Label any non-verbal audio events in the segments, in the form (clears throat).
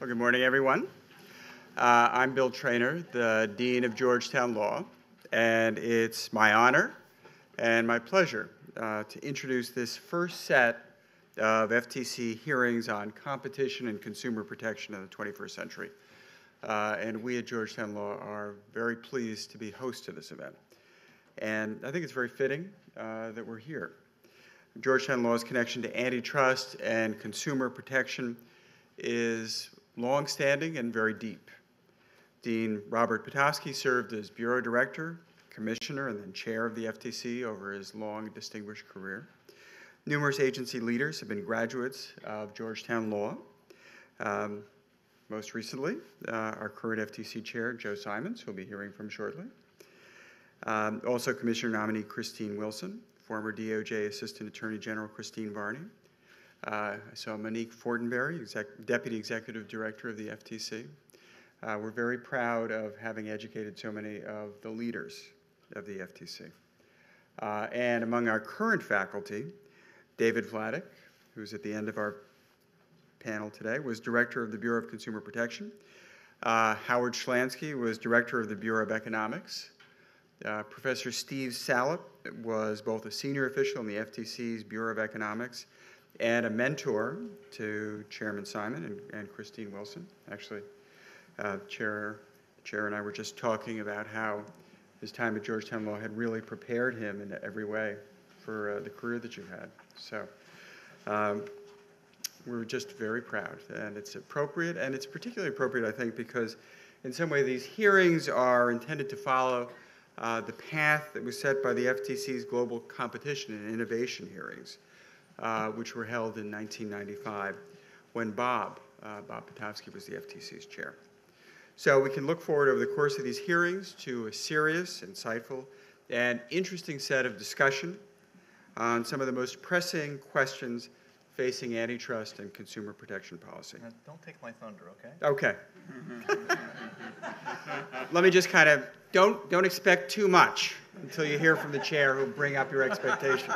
Well, good morning, everyone. Uh, I'm Bill Treanor, the Dean of Georgetown Law, and it's my honor and my pleasure uh, to introduce this first set of FTC hearings on competition and consumer protection in the 21st century. Uh, and we at Georgetown Law are very pleased to be host to this event. And I think it's very fitting uh, that we're here. Georgetown Law's connection to antitrust and consumer protection is longstanding and very deep. Dean Robert Pitofsky served as Bureau Director, Commissioner, and then Chair of the FTC over his long, distinguished career. Numerous agency leaders have been graduates of Georgetown Law. Um, most recently, uh, our current FTC Chair, Joe Simons, who we'll be hearing from shortly. Um, also, Commissioner nominee Christine Wilson, former DOJ Assistant Attorney General Christine Varney, I saw Monique Fortenberry, exec Deputy Executive Director of the FTC. Uh, we're very proud of having educated so many of the leaders of the FTC. Uh, and among our current faculty, David Vladeck, who's at the end of our panel today, was Director of the Bureau of Consumer Protection. Uh, Howard Shelanski was Director of the Bureau of Economics. Uh, Professor Steve Salop was both a senior official in the FTC's Bureau of Economics and a mentor to Chairman Simon and, and Christine Wilson. Actually, uh, Chair, Chair and I were just talking about how his time at Georgetown Law had really prepared him in every way for uh, the career that you've had. So um, we're just very proud, and it's appropriate, and it's particularly appropriate, I think, because in some way these hearings are intended to follow uh, the path that was set by the FTC's Global Competition and Innovation hearings uh, which were held in 1995 when Bob, uh, Bob Pitofsky, was the FTC's chair. So we can look forward over the course of these hearings to a serious, insightful, and interesting set of discussion on some of the most pressing questions facing antitrust and consumer protection policy. Now, don't take my thunder, okay? Okay. (laughs) Let me just kind of don't don't expect too much until you hear from the chair who'll bring up your expectations.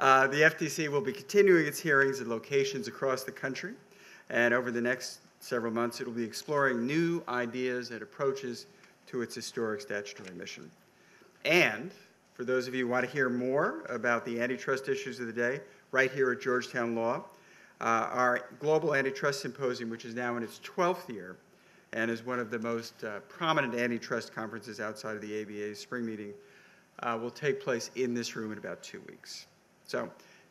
Uh, the FTC will be continuing its hearings at locations across the country, and over the next several months, it will be exploring new ideas and approaches to its historic statutory mission. And for those of you who want to hear more about the antitrust issues of the day, right here at Georgetown Law, uh, our Global Antitrust Symposium, which is now in its 12th year and is one of the most uh, prominent antitrust conferences outside of the ABA's spring meeting, uh, will take place in this room in about two weeks. So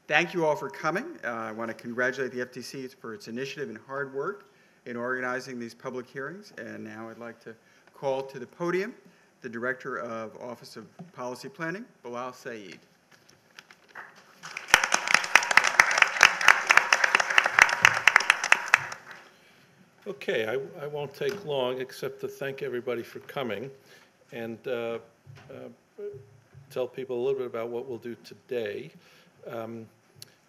thank you all for coming. Uh, I want to congratulate the FTC for its initiative and hard work in organizing these public hearings. And now I'd like to call to the podium the Director of Office of Policy Planning, Bilal Sayyed. Okay, I, I won't take long except to thank everybody for coming and uh, uh, tell people a little bit about what we'll do today. Um,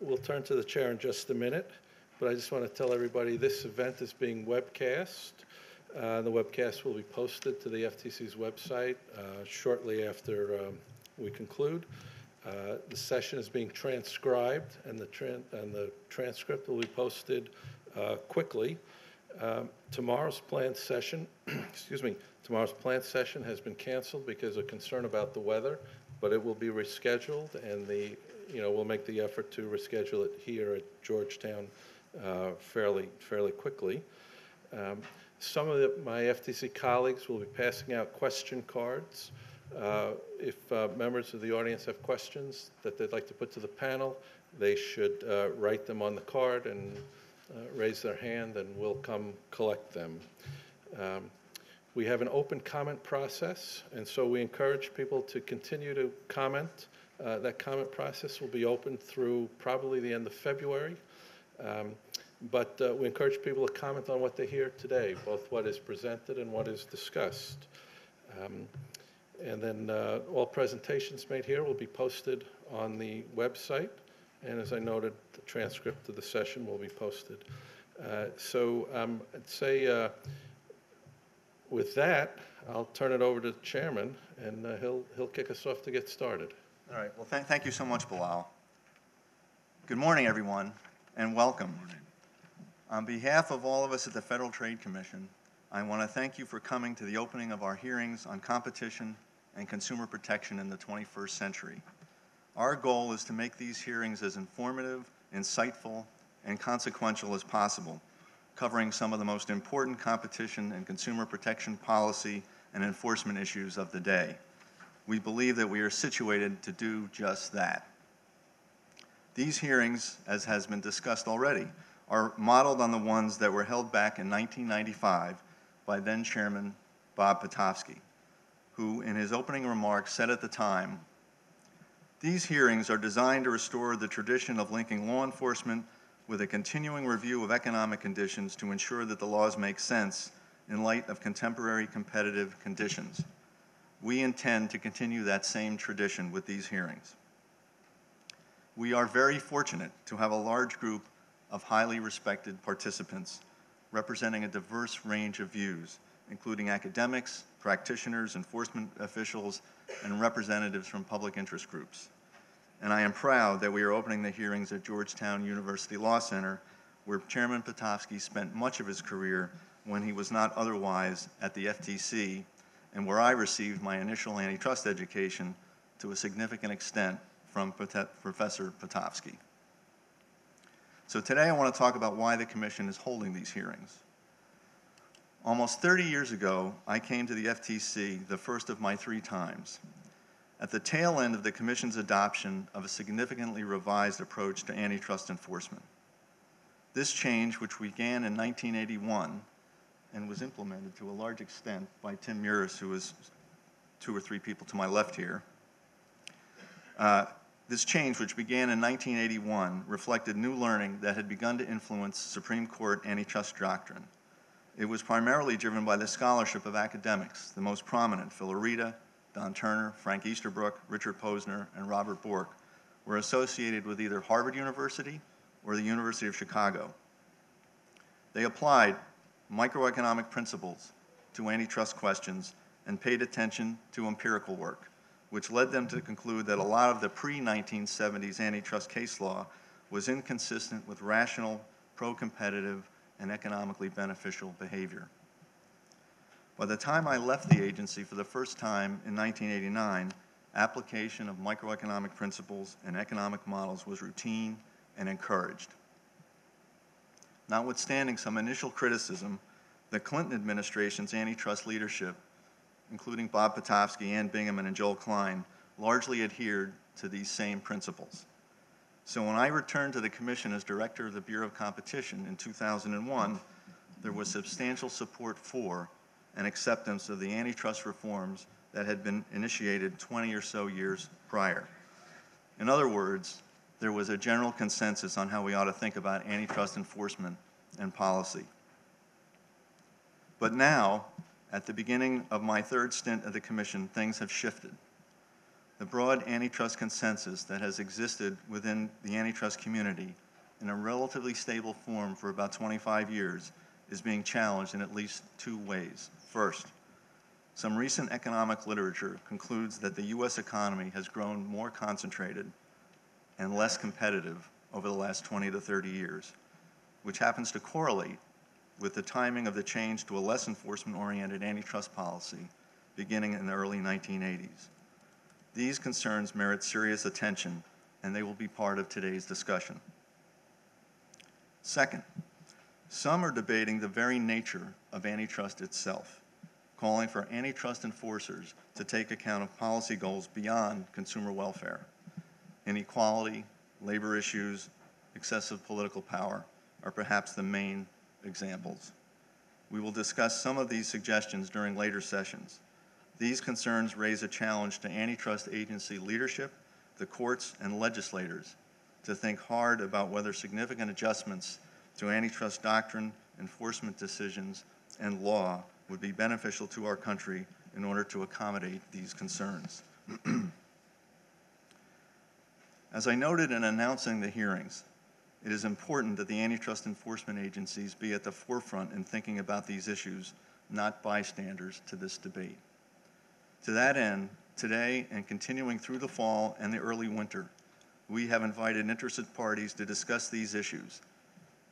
we'll turn to the chair in just a minute, but I just want to tell everybody this event is being webcast. Uh, the webcast will be posted to the FTC's website uh, shortly after um, we conclude. Uh, the session is being transcribed, and the, and the transcript will be posted uh, quickly. Um, tomorrow's planned session, (clears throat) excuse me, tomorrow's planned session has been canceled because of concern about the weather, but it will be rescheduled, and the you know, we'll make the effort to reschedule it here at Georgetown uh, fairly, fairly quickly. Um, some of the, my FTC colleagues will be passing out question cards. Uh, if uh, members of the audience have questions that they'd like to put to the panel, they should uh, write them on the card and uh, raise their hand, and we'll come collect them. Um, we have an open comment process, and so we encourage people to continue to comment. Uh, that comment process will be open through probably the end of February. Um, but uh, we encourage people to comment on what they hear today, both what is presented and what is discussed. Um, and then uh, all presentations made here will be posted on the website. And as I noted, the transcript of the session will be posted. Uh, so um, I'd say uh, with that, I'll turn it over to the chairman, and uh, he'll, he'll kick us off to get started. All right. Well, th- thank you so much, Bilal. Good morning, everyone, and welcome. On behalf of all of us at the Federal Trade Commission, I want to thank you for coming to the opening of our hearings on competition and consumer protection in the 21st century. Our goal is to make these hearings as informative, insightful, and consequential as possible, covering some of the most important competition and consumer protection policy and enforcement issues of the day. We believe that we are situated to do just that. These hearings, as has been discussed already, are modeled on the ones that were held back in 1995 by then Chairman Bob Pitofsky, who, in his opening remarks, said at the time These hearings are designed to restore the tradition of linking law enforcement with a continuing review of economic conditions to ensure that the laws make sense in light of contemporary competitive conditions. We intend to continue that same tradition with these hearings. We are very fortunate to have a large group of highly respected participants representing a diverse range of views, including academics, practitioners, enforcement officials, and representatives from public interest groups. And I am proud that we are opening the hearings at Georgetown University Law Center, where Chairman Pitofsky spent much of his career when he was not otherwise at the FTC, and where I received my initial antitrust education to a significant extent from Professor Pitofsky. So today I want to talk about why the Commission is holding these hearings. Almost 30 years ago, I came to the FTC the first of my three times. At the tail end of the Commission's adoption of a significantly revised approach to antitrust enforcement. This change, which began in 1981 and was implemented to a large extent by Tim Muris, who is two or three people to my left here, uh, this change, which began in 1981, reflected new learning that had begun to influence Supreme Court antitrust doctrine. It was primarily driven by the scholarship of academics, the most prominent, Phil Areeda, Don Turner, Frank Easterbrook, Richard Posner, and Robert Bork, were associated with either Harvard University or the University of Chicago. They applied microeconomic principles to antitrust questions and paid attention to empirical work which led them to conclude that a lot of the pre 1970s antitrust case law was inconsistent with rational, pro competitive, and economically beneficial behavior. By the time I left the agency for the first time in 1989, application of microeconomic principles and economic models was routine and encouraged. Notwithstanding some initial criticism, the Clinton administration's antitrust leadership including Bob Pitofsky, Anne Bingaman, and Joel Klein, largely adhered to these same principles. So when I returned to the Commission as Director of the Bureau of Competition in 2001, there was substantial support for and acceptance of the antitrust reforms that had been initiated 20 or so years prior. In other words, there was a general consensus on how we ought to think about antitrust enforcement and policy. But now, at the beginning of my third stint at the Commission, things have shifted. The broad antitrust consensus that has existed within the antitrust community in a relatively stable form for about 25 years is being challenged in at least two ways. First, some recent economic literature concludes that the U.S. economy has grown more concentrated and less competitive over the last 20 to 30 years, which happens to correlate with the timing of the change to a less enforcement oriented antitrust policy beginning in the early 1980s. These concerns merit serious attention, and they will be part of today's discussion. Second, some are debating the very nature of antitrust itself, calling for antitrust enforcers to take account of policy goals beyond consumer welfare. Inequality, labor issues, excessive political power are perhaps the main examples. We will discuss some of these suggestions during later sessions. These concerns raise a challenge to antitrust agency leadership, the courts, and legislators to think hard about whether significant adjustments to antitrust doctrine, enforcement decisions, and law would be beneficial to our country in order to accommodate these concerns. (clears throat) As I noted in announcing the hearings, it is important that the antitrust enforcement agencies be at the forefront in thinking about these issues, not bystanders to this debate. To that end, today and continuing through the fall and the early winter, we have invited interested parties to discuss these issues,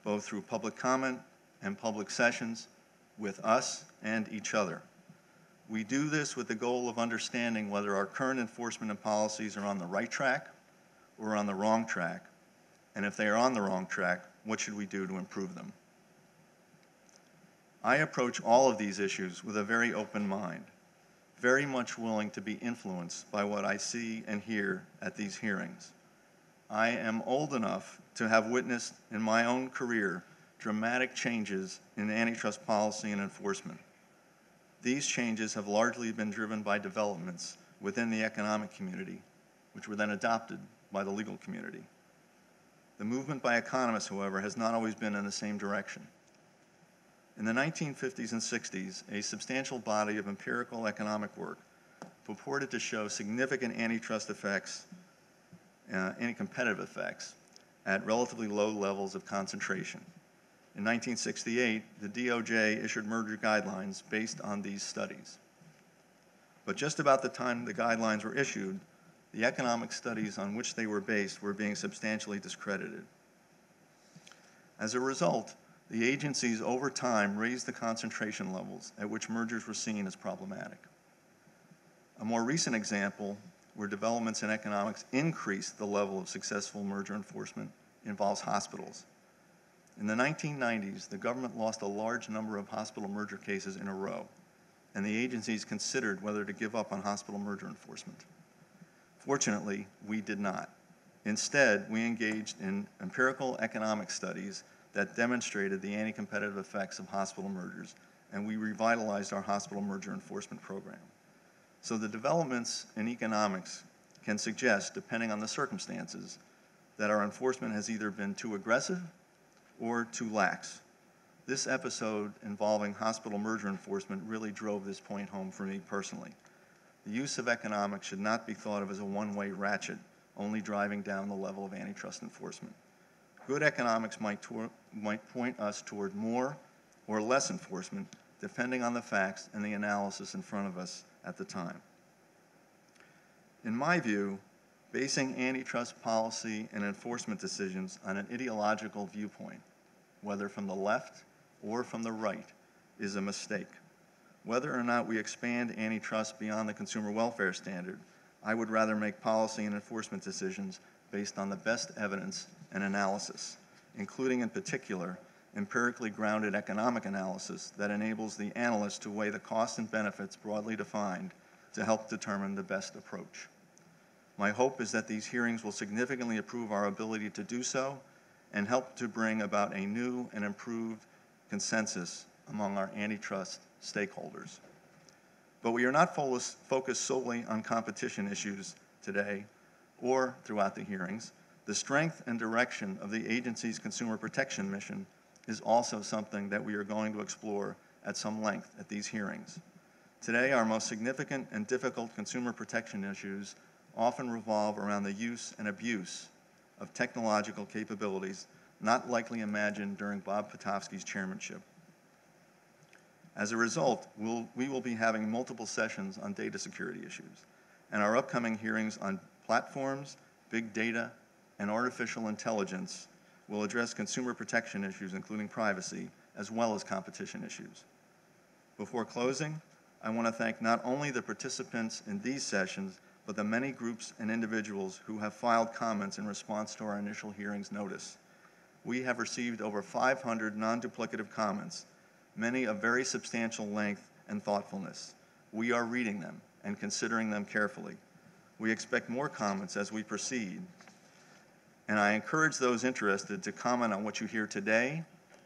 both through public comment and public sessions with us and each other. We do this with the goal of understanding whether our current enforcement and policies are on the right track or on the wrong track, and if they are on the wrong track, what should we do to improve them? I approach all of these issues with a very open mind, very much willing to be influenced by what I see and hear at these hearings. I am old enough to have witnessed in my own career dramatic changes in antitrust policy and enforcement. These changes have largely been driven by developments within the economic community, which were then adopted by the legal community. The movement by economists, however, has not always been in the same direction. In the 1950s and 60s, a substantial body of empirical economic work purported to show significant antitrust effects, uh, anti-competitive effects, at relatively low levels of concentration. In 1968, the DOJ issued merger guidelines based on these studies. But just about the time the guidelines were issued, the economic studies on which they were based were being substantially discredited. As a result, the agencies over time raised the concentration levels at which mergers were seen as problematic. A more recent example where developments in economics increased the level of successful merger enforcement involves hospitals. In the 1990s, the government lost a large number of hospital merger cases in a row, and the agencies considered whether to give up on hospital merger enforcement. Fortunately, we did not. Instead, we engaged in empirical economic studies that demonstrated the anti competitive effects of hospital mergers, and we revitalized our hospital merger enforcement program. So, the developments in economics can suggest, depending on the circumstances, that our enforcement has either been too aggressive or too lax. This episode involving hospital merger enforcement really drove this point home for me personally. The use of economics should not be thought of as a one way ratchet, only driving down the level of antitrust enforcement. Good economics might, might point us toward more or less enforcement, depending on the facts and the analysis in front of us at the time. In my view, basing antitrust policy and enforcement decisions on an ideological viewpoint, whether from the left or from the right, is a mistake. Whether or not we expand antitrust beyond the consumer welfare standard, I would rather make policy and enforcement decisions based on the best evidence and analysis, including in particular empirically grounded economic analysis that enables the analyst to weigh the costs and benefits broadly defined to help determine the best approach. My hope is that these hearings will significantly improve our ability to do so and help to bring about a new and improved consensus among our antitrust stakeholders. But we are not focused solely on competition issues today or throughout the hearings. The strength and direction of the agency's consumer protection mission is also something that we are going to explore at some length at these hearings. Today, our most significant and difficult consumer protection issues often revolve around the use and abuse of technological capabilities not likely imagined during Bob Pitofsky's chairmanship. As a result, we'll, we will be having multiple sessions on data security issues, and our upcoming hearings on platforms, big data, and artificial intelligence will address consumer protection issues, including privacy, as well as competition issues. Before closing, I want to thank not only the participants in these sessions, but the many groups and individuals who have filed comments in response to our initial hearings notice. We have received over 500 non duplicative comments, many of very substantial length and thoughtfulness. We are reading them and considering them carefully. We expect more comments as we proceed, and I encourage those interested to comment on what you hear today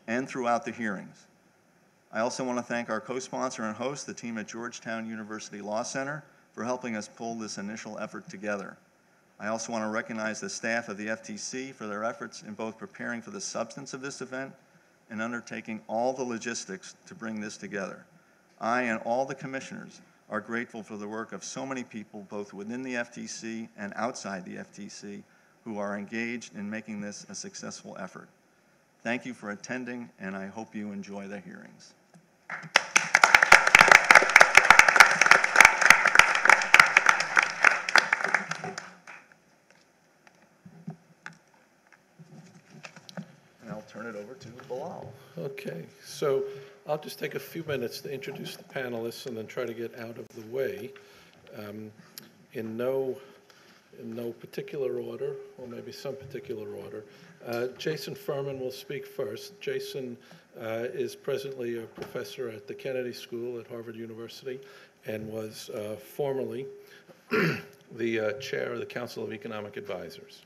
and throughout the hearings. I also want to thank our co sponsor and host, the team at Georgetown University Law Center, for helping us pull this initial effort together. I also want to recognize the staff of the FTC for their efforts in both preparing for the substance of this event and undertaking all the logistics to bring this together. I and all the commissioners are grateful for the work of so many people, both within the FTC and outside the FTC, who are engaged in making this a successful effort. Thank you for attending, and I hope you enjoy the hearings. And I'll turn it over to Okay, so I'll just take a few minutes to introduce the panelists and then try to get out of the way. Um, In no, in no particular order, or maybe some particular order. Uh, Jason Furman will speak first. Jason uh, is presently a professor at the Kennedy School at Harvard University and was uh, formerly (clears throat) the uh, chair of the Council of Economic Advisors.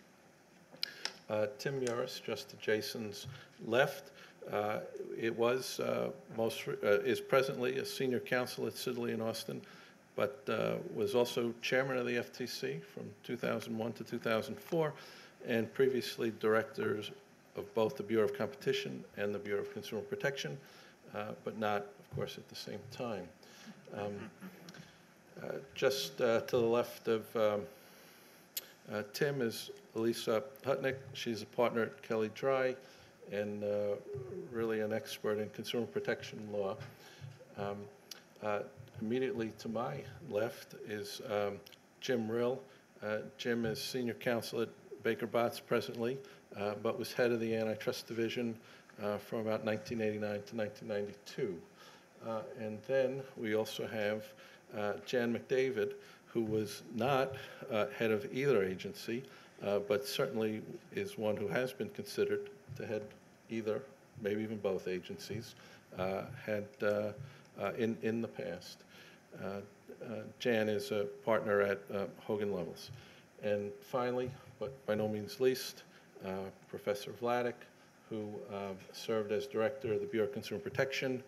Uh, Tim Muris, just to Jason's left, uh, it was uh, most, uh, is presently a senior counsel at Sidley and Austin, but uh, was also chairman of the FTC from 2001 to 2004, and previously directors of both the Bureau of Competition and the Bureau of Consumer Protection, uh, but not, of course, at the same time. Um, Just to the left of um, uh, Tim is Alysa Hutnik. She's a partner at Kelley Drye and uh, really an expert in consumer protection law. Um, uh, Immediately to my left is um, Jim Rill. Uh, Jim is senior counsel at Baker Botts presently, uh, but was head of the antitrust division uh, from about 1989 to 1992. Uh, And then we also have Jan McDavid, who was not head of either agency, but certainly is one who has been considered to head either, maybe even both agencies, uh, had uh, uh, in, in the past. Uh, uh, Jan is a partner at Hogan Lovells. And finally, but by no means least, Professor Vladeck, who uh, served as director of the Bureau of Consumer Protection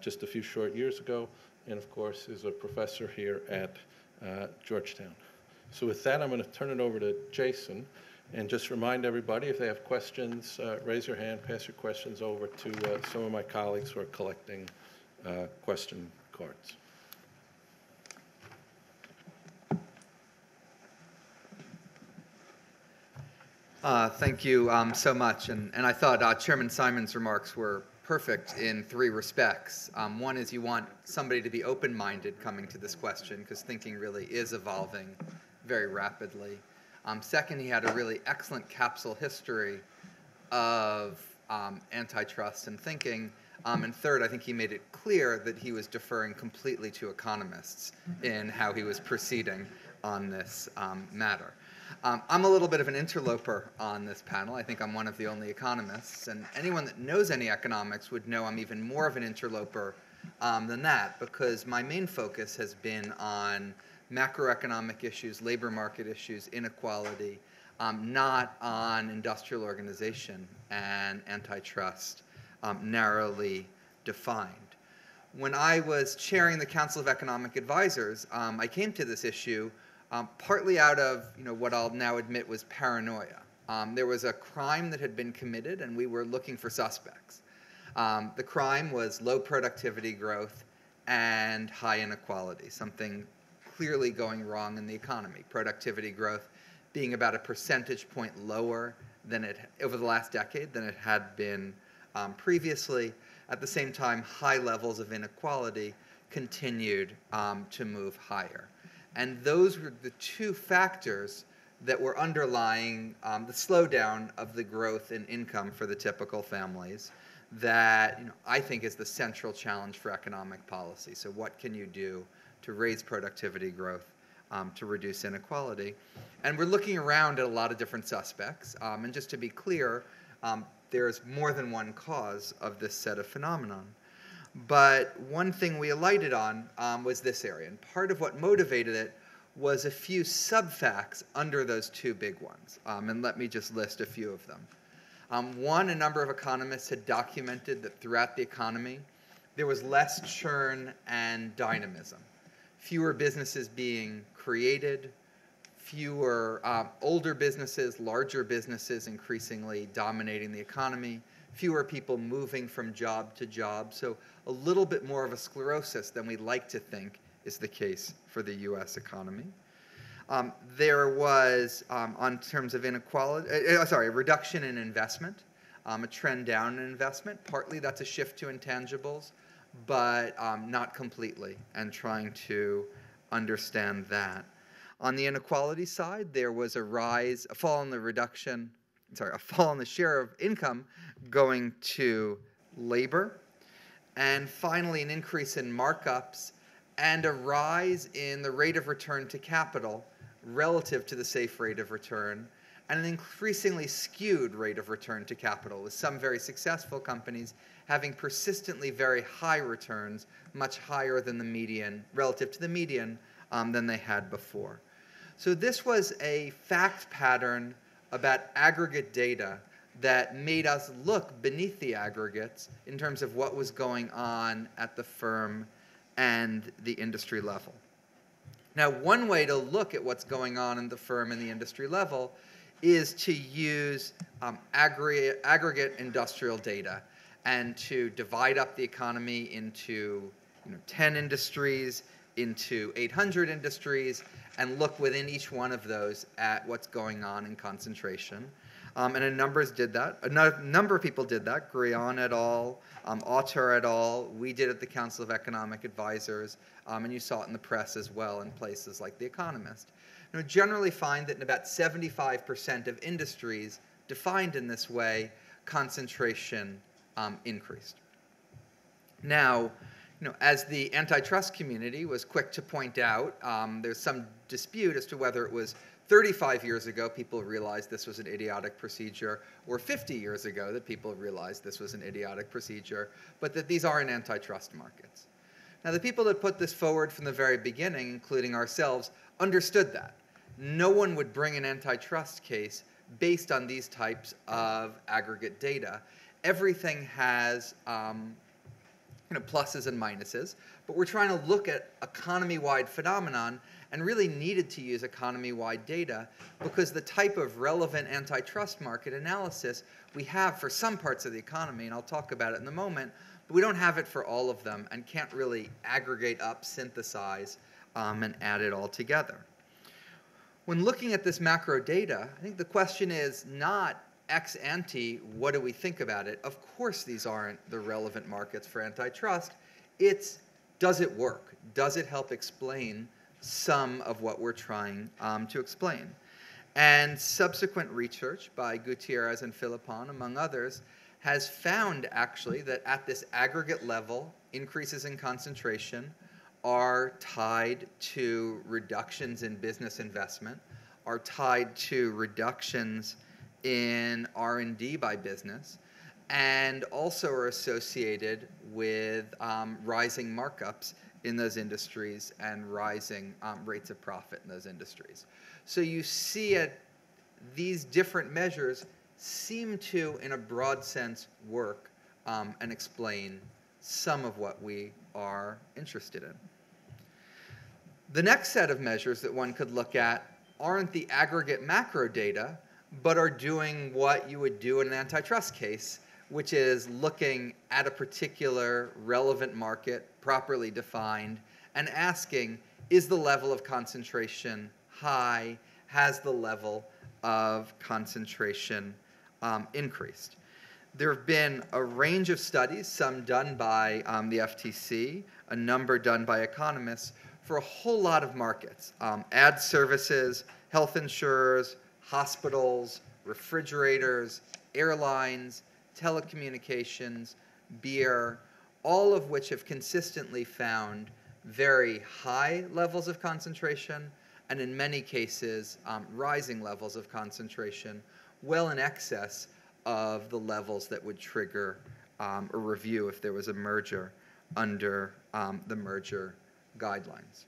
just a few short years ago, and of course is a professor here at Georgetown. So with that, I'm going to turn it over to Jason, and just remind everybody, if they have questions, uh, raise your hand, pass your questions over to uh, some of my colleagues who are collecting uh, question cards. Uh, Thank you um, so much. And, and I thought uh, Chairman Simon's remarks were perfect in three respects. Um, one is you want somebody to be open minded coming to this question because thinking really is evolving very rapidly. Um, second, he had a really excellent capsule history of um, antitrust and thinking. Um, and third, I think he made it clear that he was deferring completely to economists in how he was proceeding on this um, matter. Um, I'm a little bit of an interloper on this panel. I think I'm one of the only economists, and anyone that knows any economics would know I'm even more of an interloper um, than that because my main focus has been on macroeconomic issues, labor market issues, inequality, um, not on industrial organization and antitrust, um, narrowly defined. When I was chairing the Council of Economic Advisors, um, I came to this issue um, partly out of you know what I'll now admit was paranoia. Um, there was a crime that had been committed, and we were looking for suspects. Um, the crime was low productivity growth and high inequality, something clearly going wrong in the economy. Productivity growth being about a percentage point lower than it over the last decade than it had been um, previously. At the same time, high levels of inequality continued um, to move higher. And those were the two factors that were underlying um, the slowdown of the growth in income for the typical families that you know, I think is the central challenge for economic policy. So, what can you do to raise productivity growth, um, to reduce inequality? And we're looking around at a lot of different suspects. Um, and just to be clear, um, there's more than one cause of this set of phenomenon. But one thing we alighted on um, was this area. And part of what motivated it was a few subfacts under those two big ones. Um, and let me just list a few of them. Um, one, a number of economists had documented that throughout the economy, there was less churn and dynamism. Fewer businesses being created, fewer um, older businesses, larger businesses increasingly dominating the economy, fewer people moving from job to job. So a little bit more of a sclerosis than we like to think is the case for the U.S. economy. Um, there was, um, on terms of inequality, uh, uh, sorry, a reduction in investment, um, a trend down in investment. Partly that's a shift to intangibles, but um, not completely, and trying to understand that. On the inequality side, there was a rise, a fall in the reduction, sorry, a fall in the share of income going to labor, and finally, an increase in markups and a rise in the rate of return to capital relative to the safe rate of return, and an increasingly skewed rate of return to capital, with some very successful companies having persistently very high returns, much higher than the median, relative to the median, um, than they had before. So this was a fact pattern about aggregate data that made us look beneath the aggregates in terms of what was going on at the firm and the industry level. Now, one way to look at what's going on in the firm and the industry level is to use um, aggregate, aggregate industrial data and to divide up the economy into you know, 10 industries, into 800 industries, and look within each one of those at what's going on in concentration. Um, and a numbers did that. A number of people did that. Grullon et al., um, Autor et al. We did at the Council of Economic Advisors, um, and you saw it in the press as well in places like The Economist. You know, generally find that in about 75% of industries defined in this way, concentration um, increased. Now, you know, as the antitrust community was quick to point out, um, there's some dispute as to whether it was 35 years ago people realized this was an idiotic procedure, or 50 years ago that people realized this was an idiotic procedure, but that these are in antitrust markets. Now, the people that put this forward from the very beginning, including ourselves, understood that. No one would bring an antitrust case based on these types of aggregate data. Everything has um, you know, pluses and minuses, but we're trying to look at economy-wide phenomenon and really needed to use economy-wide data because the type of relevant antitrust market analysis we have for some parts of the economy, and I'll talk about it in a moment, but we don't have it for all of them and can't really aggregate up, synthesize, um, and add it all together. When looking at this macro data, I think the question is not ex ante, what do we think about it? Of course, these aren't the relevant markets for antitrust. It's does it work? Does it help explain some of what we're trying um, to explain? And subsequent research by Gutierrez and Philippon, among others, has found actually that at this aggregate level, increases in concentration are tied to reductions in business investment, are tied to reductions in R&D by business, and also are associated with um, rising markups in those industries and rising um, rates of profit in those industries. So you see it, these different measures seem to, in a broad sense, work um, and explain some of what we are interested in. The next set of measures that one could look at aren't the aggregate macro data, but are doing what you would do in an antitrust case, which is looking at a particular relevant market, properly defined, and asking is the level of concentration high? Has the level of concentration um, increased? There have been a range of studies, some done by um, the FTC, a number done by economists, for a whole lot of markets um, ad services, health insurers, hospitals, refrigerators, airlines, telecommunications, beer, all of which have consistently found very high levels of concentration and in many cases um, rising levels of concentration well in excess of the levels that would trigger um, a review if there was a merger under um, the merger guidelines.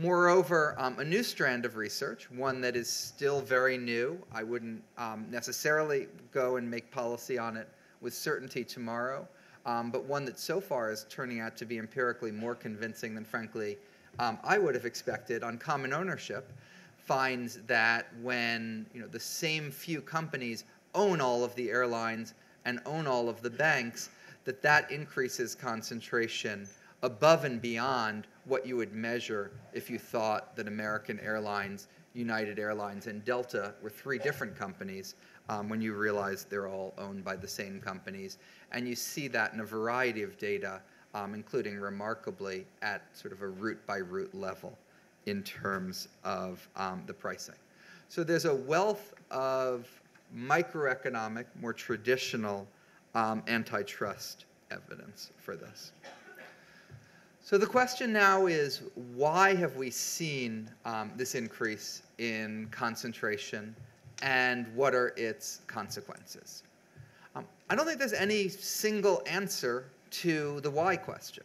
Moreover, um, a new strand of research, one that is still very new, I wouldn't um, necessarily go and make policy on it with certainty tomorrow, um, but one that so far is turning out to be empirically more convincing than, frankly, um, I would have expected. On common ownership, finds that when you know, the same few companies own all of the airlines and own all of the banks, that that increases concentration above and beyond what you would measure if you thought that American Airlines, United Airlines, and Delta were three different companies um, when you realize they're all owned by the same companies. And you see that in a variety of data, um, including remarkably at sort of a route by route level in terms of um, the pricing. So there's a wealth of microeconomic, more traditional um, antitrust evidence for this. So the question now is why have we seen um, this increase in concentration and what are its consequences? Um, I don't think there's any single answer to the why question.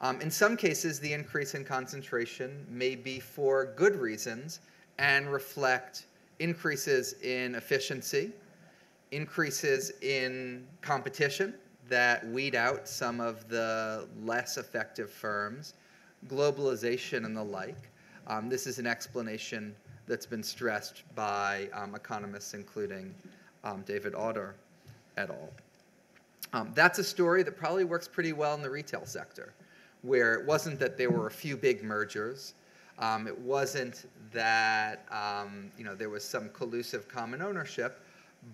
Um, in some cases, the increase in concentration may be for good reasons and reflect increases in efficiency, increases in competition that weed out some of the less effective firms, globalization and the like. Um, this is an explanation that's been stressed by um, economists, including um, David Autor et al. Um, that's a story that probably works pretty well in the retail sector where it wasn't that there were a few big mergers. Um, it wasn't that you know there was some collusive common ownership,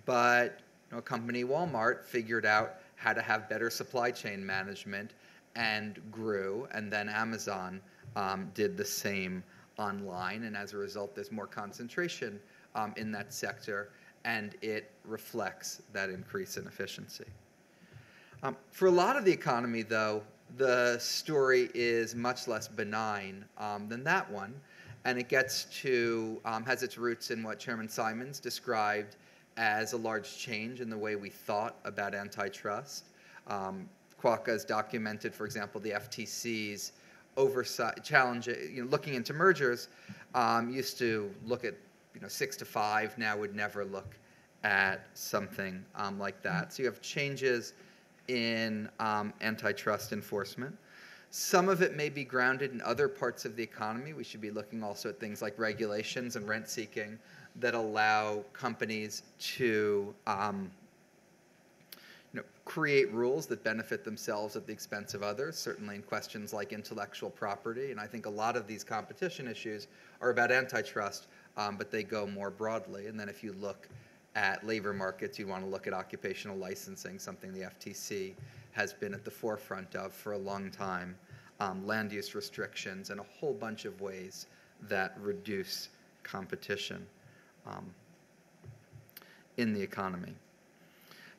but you know, a company Walmart figured out how to have better supply chain management and grew, and then Amazon um, did the same online, and as a result, there's more concentration um, in that sector, and it reflects that increase in efficiency. Um, for a lot of the economy, though, the story is much less benign um, than that one, and it gets to um, has its roots in what Chairman Simons described as a large change in the way we thought about antitrust. Um, has documented, for example, the FTC's oversight challenge, you know, looking into mergers, um, used to look at you know six to five, now would never look at something um, like that. So you have changes in um, antitrust enforcement. Some of it may be grounded in other parts of the economy. We should be looking also at things like regulations and rent seeking that allow companies to um, you know, create rules that benefit themselves at the expense of others, certainly in questions like intellectual property. And I think a lot of these competition issues are about antitrust, um, but they go more broadly. And then if you look at labor markets, you want to look at occupational licensing, something the FTC has been at the forefront of for a long time, um, land use restrictions, and a whole bunch of ways that reduce competition um, in the economy.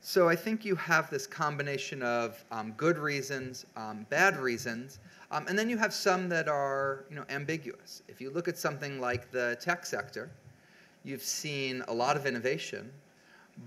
So I think you have this combination of um, good reasons, um, bad reasons, um, and then you have some that are you know ambiguous. If you look at something like the tech sector, you've seen a lot of innovation,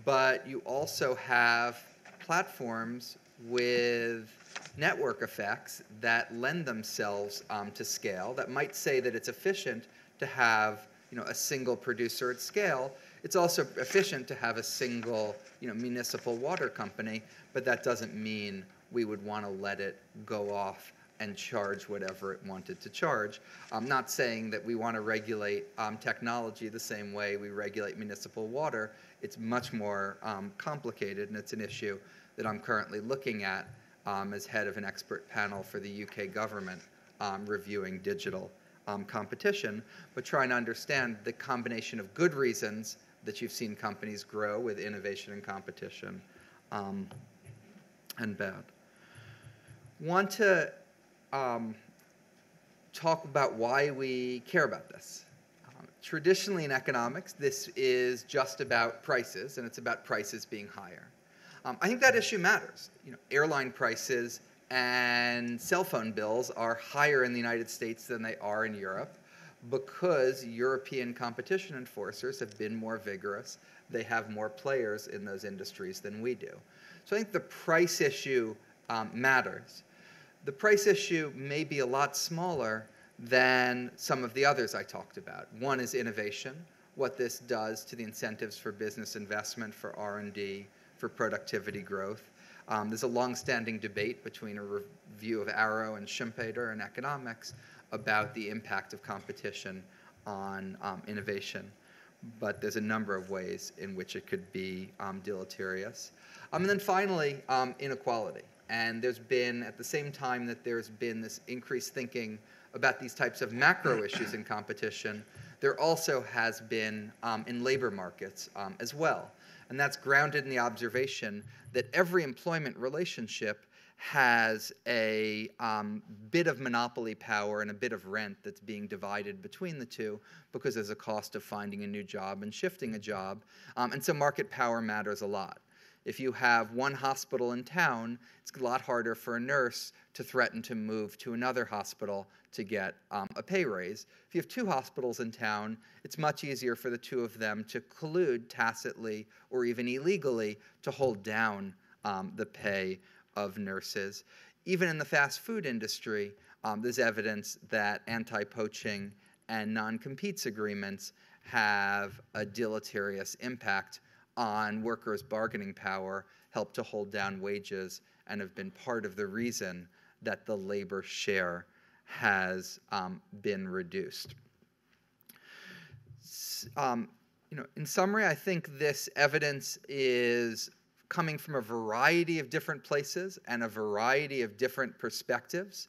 but you also have platforms with network effects that lend themselves um, to scale that might say that it's efficient to have you know, a single producer at scale. It's also efficient to have a single you know, municipal water company, but that doesn't mean we would want to let it go off and charge whatever it wanted to charge. I'm not saying that we want to regulate um, technology the same way we regulate municipal water. It's much more um, complicated, and it's an issue that I'm currently looking at um, as head of an expert panel for the UK government um, reviewing digital um, competition, but trying to understand the combination of good reasons that you've seen companies grow with innovation and competition um, and bad. Want to um, talk about why we care about this. Um, traditionally in economics, this is just about prices, and it's about prices being higher. Um, I think that issue matters. You know, airline prices and cell phone bills are higher in the United States than they are in Europe because European competition enforcers have been more vigorous. They have more players in those industries than we do. So I think the price issue um, matters the price issue may be a lot smaller than some of the others I talked about. One is innovation, what this does to the incentives for business investment, for R&D, for productivity growth. Um, there's a long-standing debate between a review of Arrow and Schumpeter in economics about the impact of competition on um, innovation. But there's a number of ways in which it could be um, deleterious. Um, and then finally, um, inequality. And there's been, at the same time that there's been this increased thinking about these types of macro (coughs) issues in competition, there also has been um, in labor markets um, as well. And that's grounded in the observation that every employment relationship has a um, bit of monopoly power and a bit of rent that's being divided between the two because there's a cost of finding a new job and shifting a job. Um, and so market power matters a lot. If you have one hospital in town, it's a lot harder for a nurse to threaten to move to another hospital to get um, a pay raise. If you have two hospitals in town, it's much easier for the two of them to collude tacitly or even illegally to hold down um, the pay of nurses. Even in the fast food industry, um, there's evidence that anti poaching and non competes agreements have a deleterious impact on workers' bargaining power, help to hold down wages, and have been part of the reason that the labor share has um, been reduced. Um, you know, in summary, I think this evidence is coming from a variety of different places and a variety of different perspectives.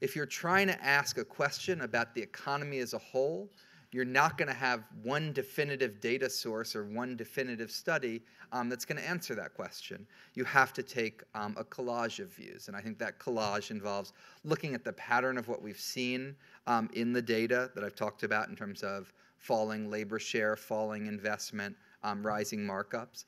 If you're trying to ask a question about the economy as a whole, you're not going to have one definitive data source or one definitive study um, that's going to answer that question. You have to take um, a collage of views. And I think that collage involves looking at the pattern of what we've seen um, in the data that I've talked about in terms of falling labor share, falling investment, um, rising markups.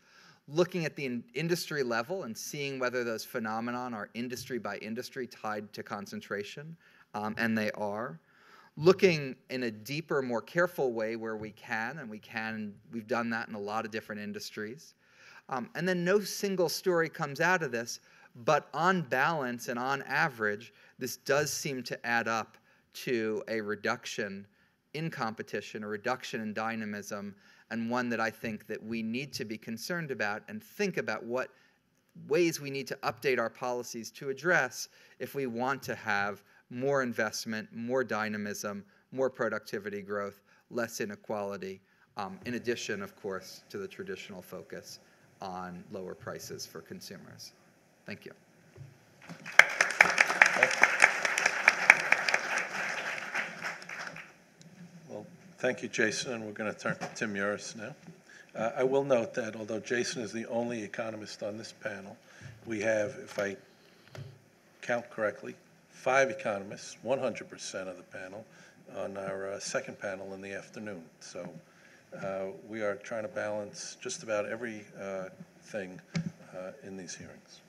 Looking at the in industry level and seeing whether those phenomenon are industry by industry tied to concentration, um, and they are looking in a deeper, more careful way where we can, and we can, we've done that in a lot of different industries. Um, and then no single story comes out of this, but on balance and on average, this does seem to add up to a reduction in competition, a reduction in dynamism, and one that I think that we need to be concerned about and think about what ways we need to update our policies to address if we want to have more investment, more dynamism, more productivity growth, less inequality, um, in addition, of course, to the traditional focus on lower prices for consumers. Thank you. Well, thank you, Jason, and we're going to turn to Tim Muris now. Uh, I will note that although Jason is the only economist on this panel, we have, if I count correctly, five economists, 100% of the panel, on our uh, second panel in the afternoon. So uh, we are trying to balance just about every uh, thing uh, in these hearings.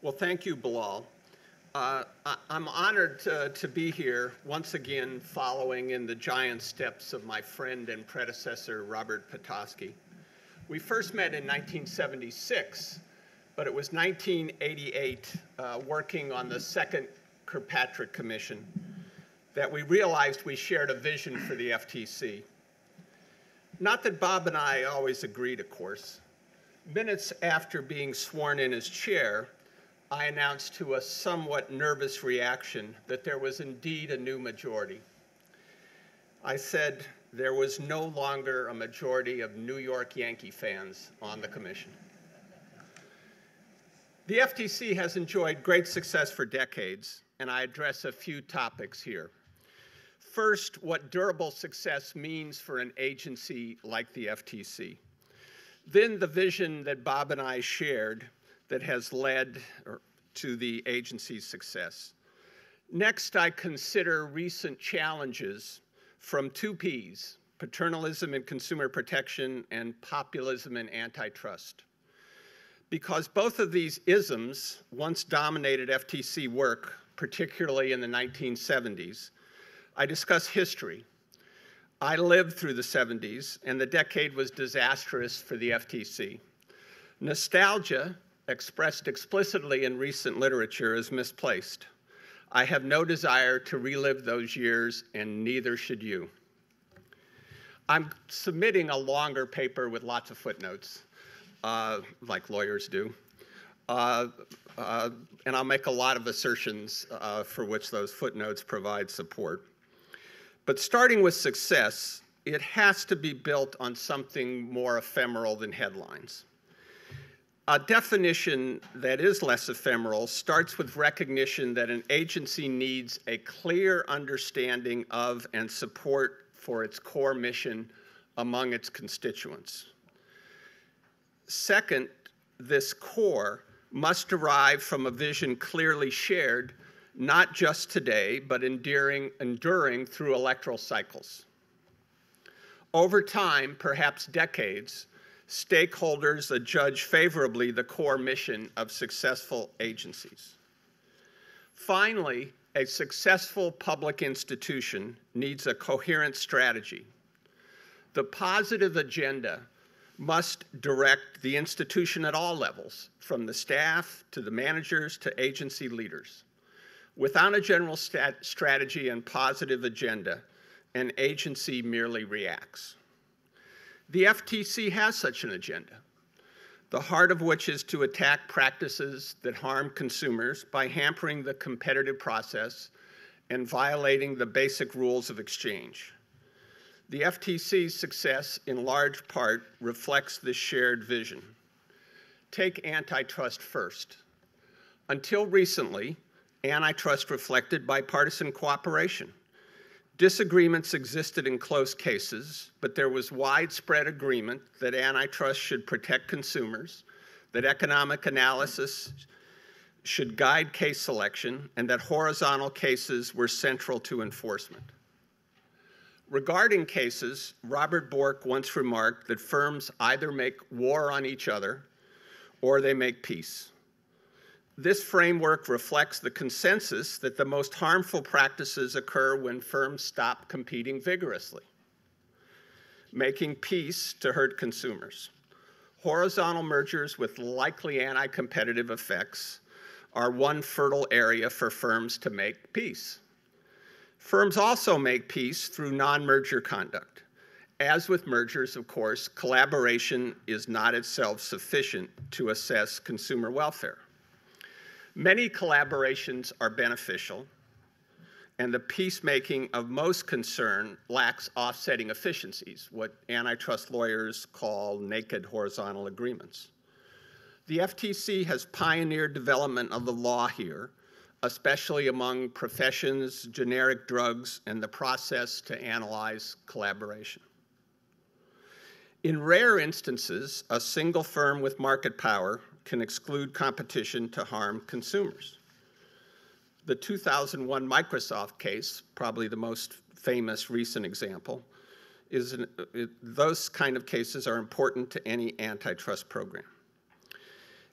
Well, thank you, Bilal. Uh, I, am honored to, to, be here once again following in the giant steps of my friend and predecessor, Robert Pitofsky. We first met in 1976, but it was 1988, uh, working on the second Kirkpatrick Commission, that we realized we shared a vision for the FTC. Not that Bob and I always agreed, of course. Minutes after being sworn in as chair, I announced to a somewhat nervous reaction that there was indeed a new majority. I said, there was no longer a majority of New York Yankee fans on the commission. The FTC has enjoyed great success for decades, and I address a few topics here. First, what durable success means for an agency like the FTC. Then, the vision that Bob and I shared that has led to the agency's success. Next, I consider recent challenges from two P's paternalism and consumer protection, and populism and antitrust. Because both of these isms once dominated FTC work, particularly in the 1970s, I discuss history. I lived through the 70s, and the decade was disastrous for the FTC. Nostalgia, expressed explicitly in recent literature, is misplaced. I have no desire to relive those years, and neither should you. I'm submitting a longer paper with lots of footnotes, uh, like lawyers do. Uh, uh, and I'll make a lot of assertions uh, for which those footnotes provide support. But starting with success, it has to be built on something more ephemeral than headlines. A definition that is less ephemeral starts with recognition that an agency needs a clear understanding of and support for its core mission among its constituents. Second, this core must derive from a vision clearly shared, not just today, but enduring, enduring through electoral cycles. Over time, perhaps decades, stakeholders adjudge favorably the core mission of successful agencies. Finally, a successful public institution needs a coherent strategy. The positive agenda must direct the institution at all levels, from the staff to the managers to agency leaders. Without a general strategy and positive agenda, an agency merely reacts. The FTC has such an agenda, the heart of which is to attack practices that harm consumers by hampering the competitive process and violating the basic rules of exchange. The FTC's success, in large part, reflects this shared vision. Take antitrust first. Until recently, antitrust reflected bipartisan cooperation. Disagreements existed in close cases, but there was widespread agreement that antitrust should protect consumers, that economic analysis should guide case selection, and that horizontal cases were central to enforcement. Regarding cases, Robert Bork once remarked that firms either make war on each other or they make peace. This framework reflects the consensus that the most harmful practices occur when firms stop competing vigorously, making peace to hurt consumers. Horizontal mergers with likely anti competitive effects are one fertile area for firms to make peace. Firms also make peace through non merger conduct. As with mergers, of course, collaboration is not itself sufficient to assess consumer welfare. Many collaborations are beneficial, and the peacemaking of most concern lacks offsetting efficiencies, what antitrust lawyers call naked horizontal agreements. The FTC has pioneered development of the law here, especially among professions, generic drugs, and the process to analyze collaboration. In rare instances, a single firm with market power can exclude competition to harm consumers. The 2001 Microsoft case, probably the most famous recent example, is an, it, those kind of cases are important to any antitrust program.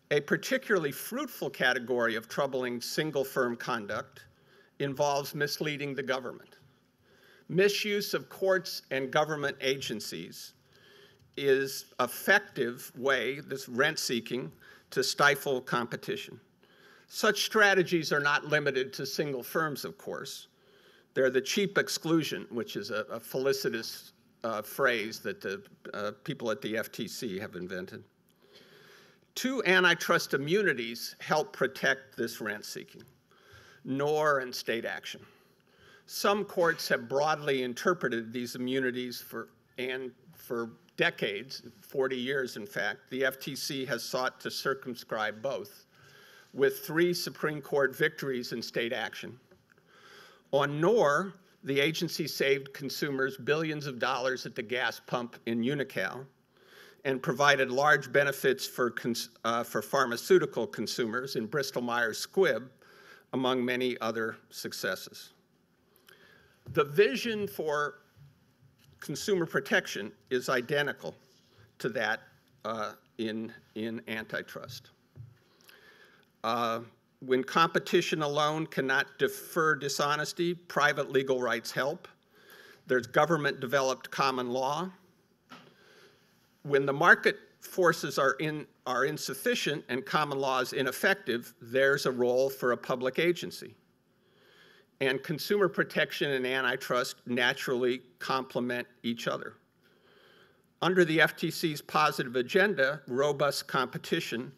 A particularly fruitful category of troubling single firm conduct involves misleading the government. Misuse of courts and government agencies is effective way, this rent seeking, to stifle competition. Such strategies are not limited to single firms, of course. They're the cheap exclusion, which is a, a felicitous uh, phrase that the uh, people at the FTC have invented. Two antitrust immunities help protect this rent seeking Noerr and state action. Some courts have broadly interpreted these immunities for, and for decades, 40 years in fact, the FTC has sought to circumscribe both, with three Supreme Court victories in state action. On Noerr, the agency saved consumers billions of dollars at the gas pump in Unocal and provided large benefits for, uh, for pharmaceutical consumers in Bristol Myers Squibb, among many other successes. The vision for consumer protection is identical to that uh, in, in antitrust. Uh, when competition alone cannot defer dishonesty, private legal rights help. There's government developed common law. When the market forces are, in, are insufficient and common law is ineffective, there's a role for a public agency and consumer protection and antitrust naturally complement each other. Under the FTC's positive agenda, robust competition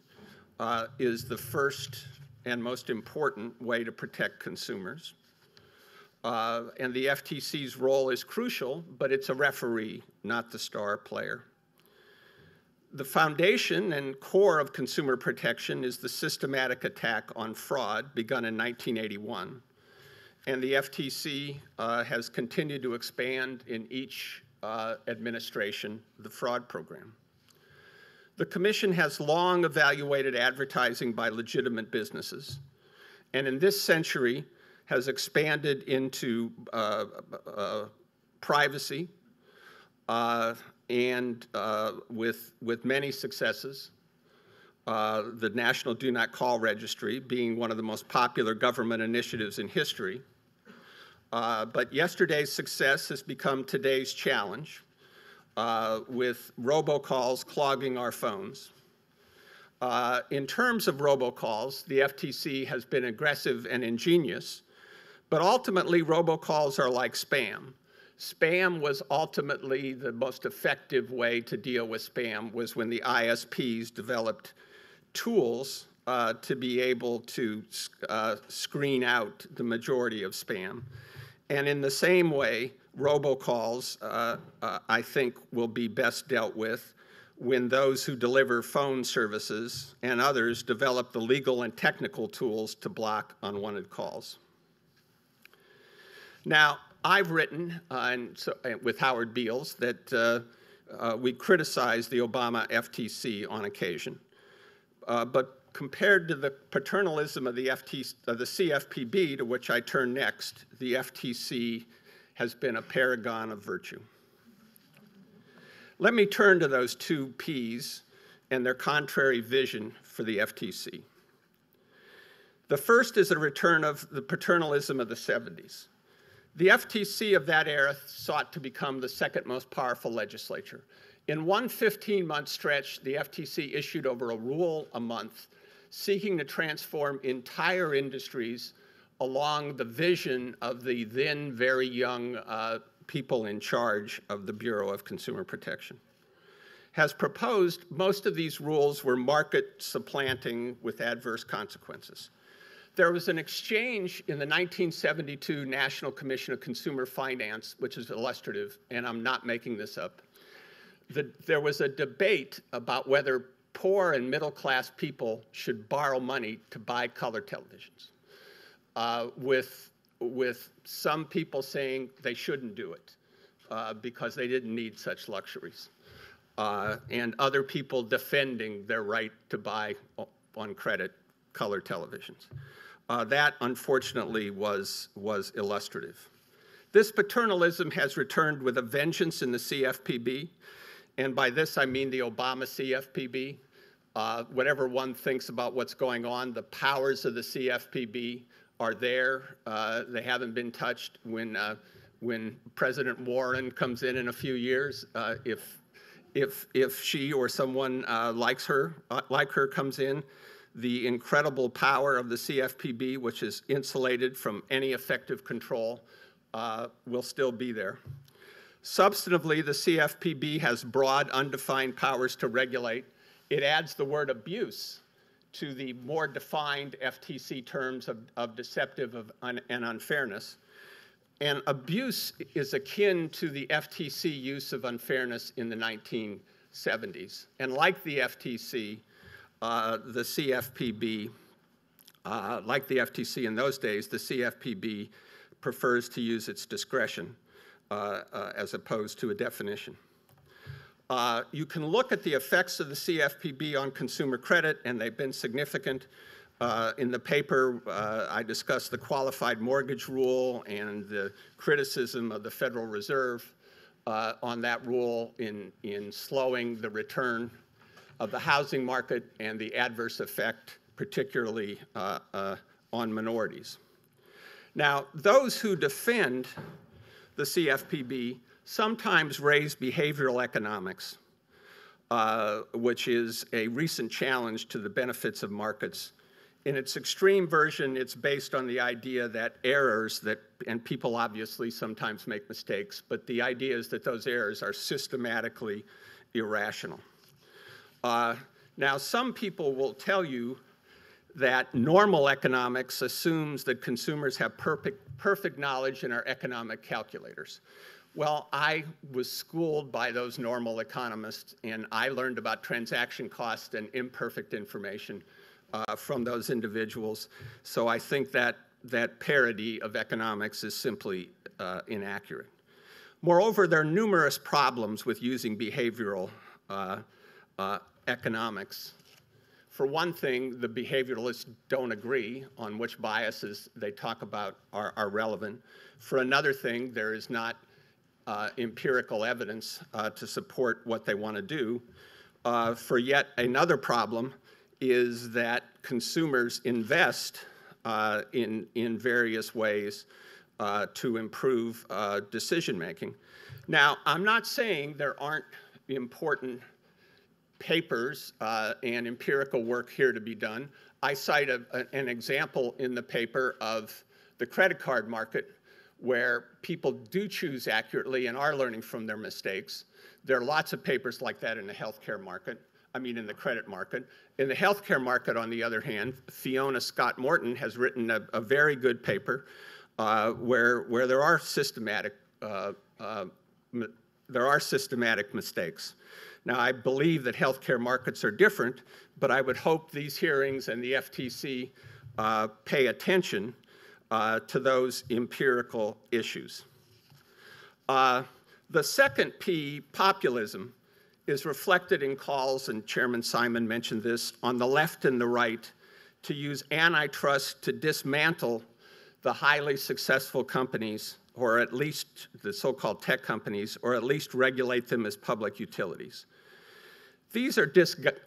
uh, is the first and most important way to protect consumers. Uh, and the FTC's role is crucial, but it's a referee, not the star player. The foundation and core of consumer protection is the systematic attack on fraud begun in 1981 and the FTC uh, has continued to expand in each uh, administration the fraud program. The Commission has long evaluated advertising by legitimate businesses, and in this century has expanded into uh, uh privacy, uh, and uh, with, with many successes. The National Do Not Call Registry being one of the most popular government initiatives in history. Uh, but yesterday's success has become today's challenge uh, with robocalls clogging our phones. Uh, in terms of robocalls, the FTC has been aggressive and ingenious, but ultimately, robocalls are like spam. Spam was ultimately the most effective way to deal with spam was when the ISPs developed tools uh, to be able to uh, screen out the majority of spam. And in the same way, robocalls, uh, uh, I think, will be best dealt with when those who deliver phone services and others develop the legal and technical tools to block unwanted calls. Now, I've written uh, and so, uh, with Howard Beales that uh, uh, we criticize the Obama FTC on occasion. But compared to the paternalism of the, FTC, of the CFPB, to which I turn next, the FTC has been a paragon of virtue. Let me turn to those two P's and their contrary vision for the FTC. The first is a return of the paternalism of the 70s. The FTC of that era sought to become the second most powerful legislature. In one 15 month stretch, the FTC issued over a rule a month seeking to transform entire industries along the vision of the then very young uh, people in charge of the Bureau of Consumer Protection. Has proposed most of these rules were market supplanting with adverse consequences. There was an exchange in the 1972 National Commission of Consumer Finance, which is illustrative, and I'm not making this up. The, there was a debate about whether poor and middle class people should borrow money to buy color televisions, uh, with, with some people saying they shouldn't do it uh, because they didn't need such luxuries, uh, and other people defending their right to buy on credit color televisions. Uh, that, unfortunately, was, was illustrative. This paternalism has returned with a vengeance in the CFPB, and by this I mean the Obama CFPB. Uh, whatever one thinks about what's going on, the powers of the CFPB are there. Uh, they haven't been touched. When, uh, when President Warren comes in in a few years, uh, if, if, if she or someone uh, likes her, like her comes in, the incredible power of the CFPB, which is insulated from any effective control, uh, will still be there. Substantively, the CFPB has broad, undefined powers to regulate. It adds the word abuse to the more defined FTC terms of, of deceptive of un, and unfairness. And abuse is akin to the FTC use of unfairness in the 1970s. And like the FTC, uh, the CFPB, uh, like the FTC in those days, the CFPB prefers to use its discretion as opposed to a definition. Uh, you can look at the effects of the CFPB on consumer credit, and they've been significant. Uh, in the paper, I discussed the qualified mortgage rule and the criticism of the Federal Reserve on that rule in, in slowing the return of the housing market and the adverse effect, particularly uh, uh, on minorities. Now, those who defend the CFPB sometimes raise behavioral economics, uh, which is a recent challenge to the benefits of markets. In its extreme version, it's based on the idea that errors that, and people obviously sometimes make mistakes, but the idea is that those errors are systematically irrational. Uh, now, some people will tell you that normal economics assumes that consumers have perfect, perfect knowledge in our economic calculators. Well, I was schooled by those normal economists, and I learned about transaction cost and imperfect information uh, from those individuals. So I think that that parody of economics is simply uh, inaccurate. Moreover, there are numerous problems with using behavioral uh, uh economics. For one thing, the behavioralists don't agree on which biases they talk about are, are relevant. For another thing, there is not uh, empirical evidence uh, to support what they want to do. Uh, for yet another problem is that consumers invest uh, in, in various ways uh, to improve uh, decision making. Now, I'm not saying there aren't important papers uh, and empirical work here to be done. I cite a, a, an example in the paper of the credit card market where people do choose accurately and are learning from their mistakes. There are lots of papers like that in the healthcare market. I mean, in the credit market. In the healthcare market, on the other hand, Fiona Scott Morton has written a, a very good paper uh, where, where there are systematic uh, uh, there are systematic mistakes. Now, I believe that healthcare markets are different, but I would hope these hearings and the FTC uh, pay attention uh, to those empirical issues. Uh, the second P, populism, is reflected in calls, and Chairman Simons mentioned this, on the left and the right to use antitrust to dismantle the highly successful companies, or at least the so called tech companies, or at least regulate them as public utilities. These are,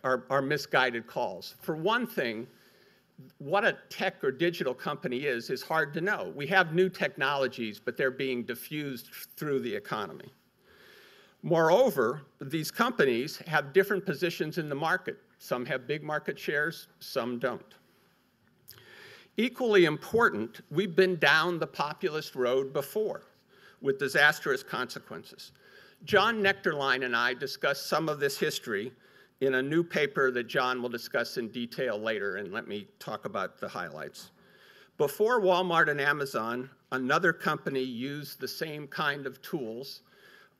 are, are, misguided calls. For one thing, what a tech or digital company is, is hard to know. We have new technologies, but they're being diffused through the economy. Moreover, these companies have different positions in the market. Some have big market shares, some don't. Equally important, we've been down the populist road before with disastrous consequences. John Nuechterlein and I discussed some of this history in a new paper that John will discuss in detail later, and let me talk about the highlights. Before Walmart and Amazon, another company used the same kind of tools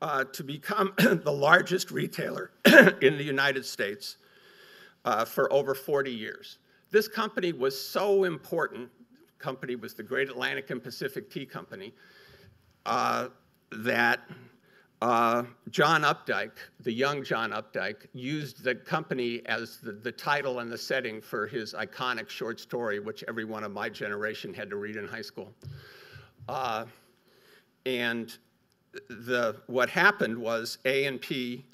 uh, to become (coughs) the largest retailer (coughs) in the United States uh, for over 40 years. This company was so important, company was the Great Atlantic and Pacific Tea Company, uh, that uh, John Updike, the young John Updike, used the company as the, the, title and the setting for his iconic short story, which every one of my generation had to read in high school. Uh, and the, what happened was A&P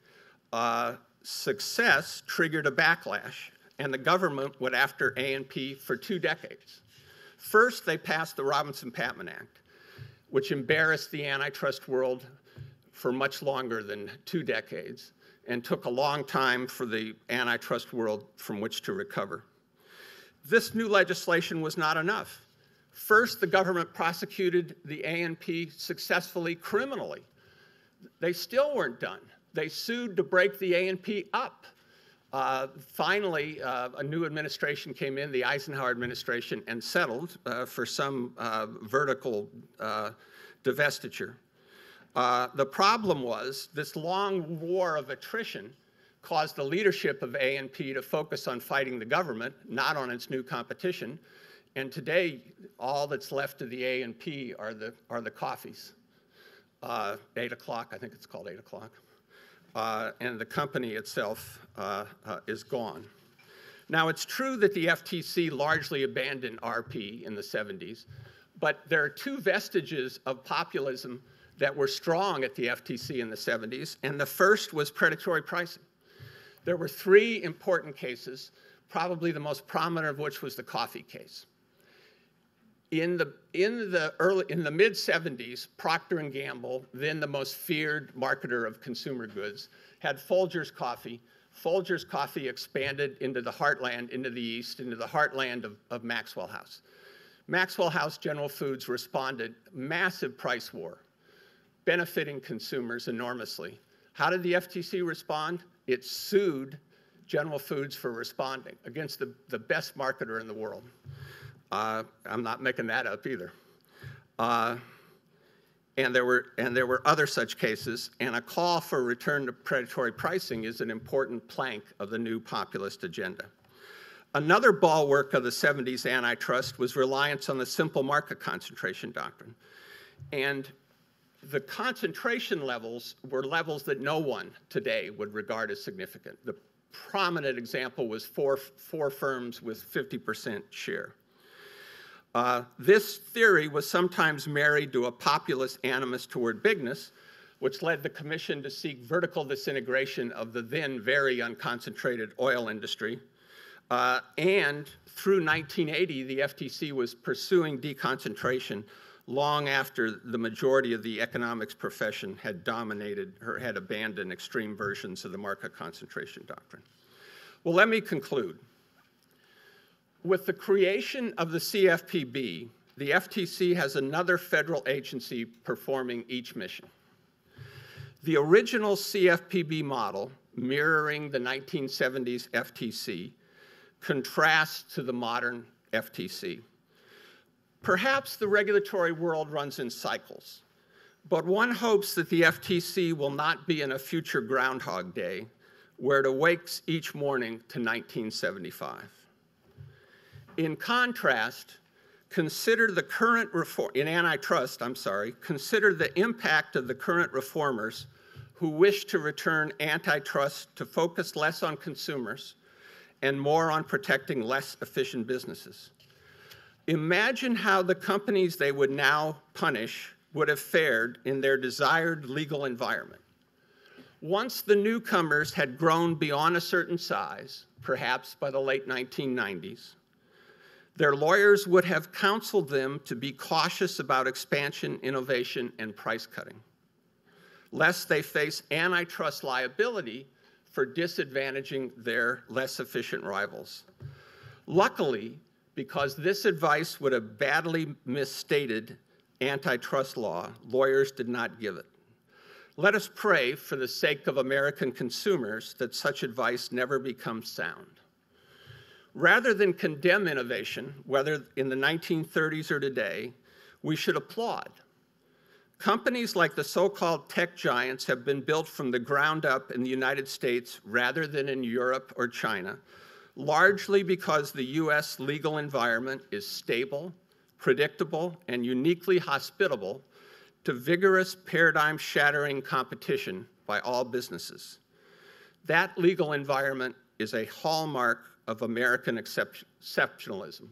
uh, success triggered a backlash, and the government went after A&P for two decades. First, they passed the Robinson-Patman Act, which embarrassed the antitrust world for much longer than two decades and took a long time for the antitrust world from which to recover. This new legislation was not enough. First, the government prosecuted the A&P successfully criminally. They still weren't done. They sued to break the A&P up. Uh, finally, uh, a new administration came in, the Eisenhower administration, and settled uh, for some uh, vertical uh, divestiture. Uh, the problem was this long war of attrition caused the leadership of A&P to focus on fighting the government, not on its new competition. And today, all that's left of the A&P are the, are the coffees. Uh, 8 o'clock, I think it's called 8 o'clock. Uh, and the company itself uh, uh is gone. Now, it's true that the FTC largely abandoned RP in the 70s, but there are two vestiges of populism that were strong at the FTC in the 70s, and the first was predatory pricing. There were three important cases, probably the most prominent of which was the coffee case. In the, in the, early, in the mid 70s, Procter & Gamble, then the most feared marketer of consumer goods, had Folgers coffee. Folgers coffee expanded into the heartland, into the east, into the heartland of, of Maxwell House. Maxwell House General Foods responded, massive price war benefiting consumers enormously. How did the FTC respond? It sued General Foods for responding against the, the best marketer in the world. Uh, I'm not making that up either. Uh, and there were and there were other such cases. And a call for return to predatory pricing is an important plank of the new populist agenda. Another bulwark of the 70s antitrust was reliance on the simple market concentration doctrine. And the concentration levels were levels that no one today would regard as significant. The prominent example was four, four firms with 50% share. Uh, this theory was sometimes married to a populist animus toward bigness, which led the Commission to seek vertical disintegration of the then very unconcentrated oil industry. Uh, and through 1980, the FTC was pursuing deconcentration long after the majority of the economics profession had dominated or had abandoned extreme versions of the market concentration doctrine. Well, let me conclude. With the creation of the CFPB, the FTC has another federal agency performing each mission. The original CFPB model, mirroring the 1970s FTC, contrasts to the modern FTC. Perhaps the regulatory world runs in cycles, but one hopes that the FTC will not be in a future Groundhog Day where it awakes each morning to 1975. In contrast, consider the current reform, in antitrust, I'm sorry, consider the impact of the current reformers who wish to return antitrust to focus less on consumers and more on protecting less efficient businesses. Imagine how the companies they would now punish would have fared in their desired legal environment. Once the newcomers had grown beyond a certain size, perhaps by the late 1990s, their lawyers would have counseled them to be cautious about expansion, innovation, and price cutting, lest they face antitrust liability for disadvantaging their less efficient rivals. Luckily, because this advice would have badly misstated antitrust law, lawyers did not give it. Let us pray for the sake of American consumers that such advice never becomes sound. Rather than condemn innovation, whether in the 1930s or today, we should applaud. Companies like the so called tech giants have been built from the ground up in the United States rather than in Europe or China, largely because the US legal environment is stable, predictable, and uniquely hospitable to vigorous paradigm shattering competition by all businesses. That legal environment is a hallmark of American exceptionalism.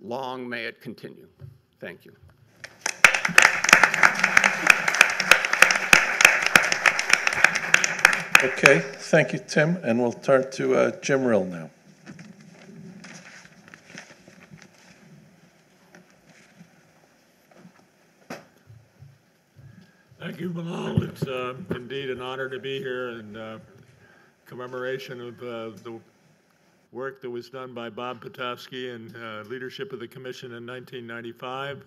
Long may it continue. Thank you. Okay, thank you, Tim, and we'll turn to uh, Jim Rill now. Thank you, Bilal. It's uh, indeed an honor to be here in uh, commemoration of uh, the work that was done by Bob Pitofsky and uh, leadership of the commission in 1995.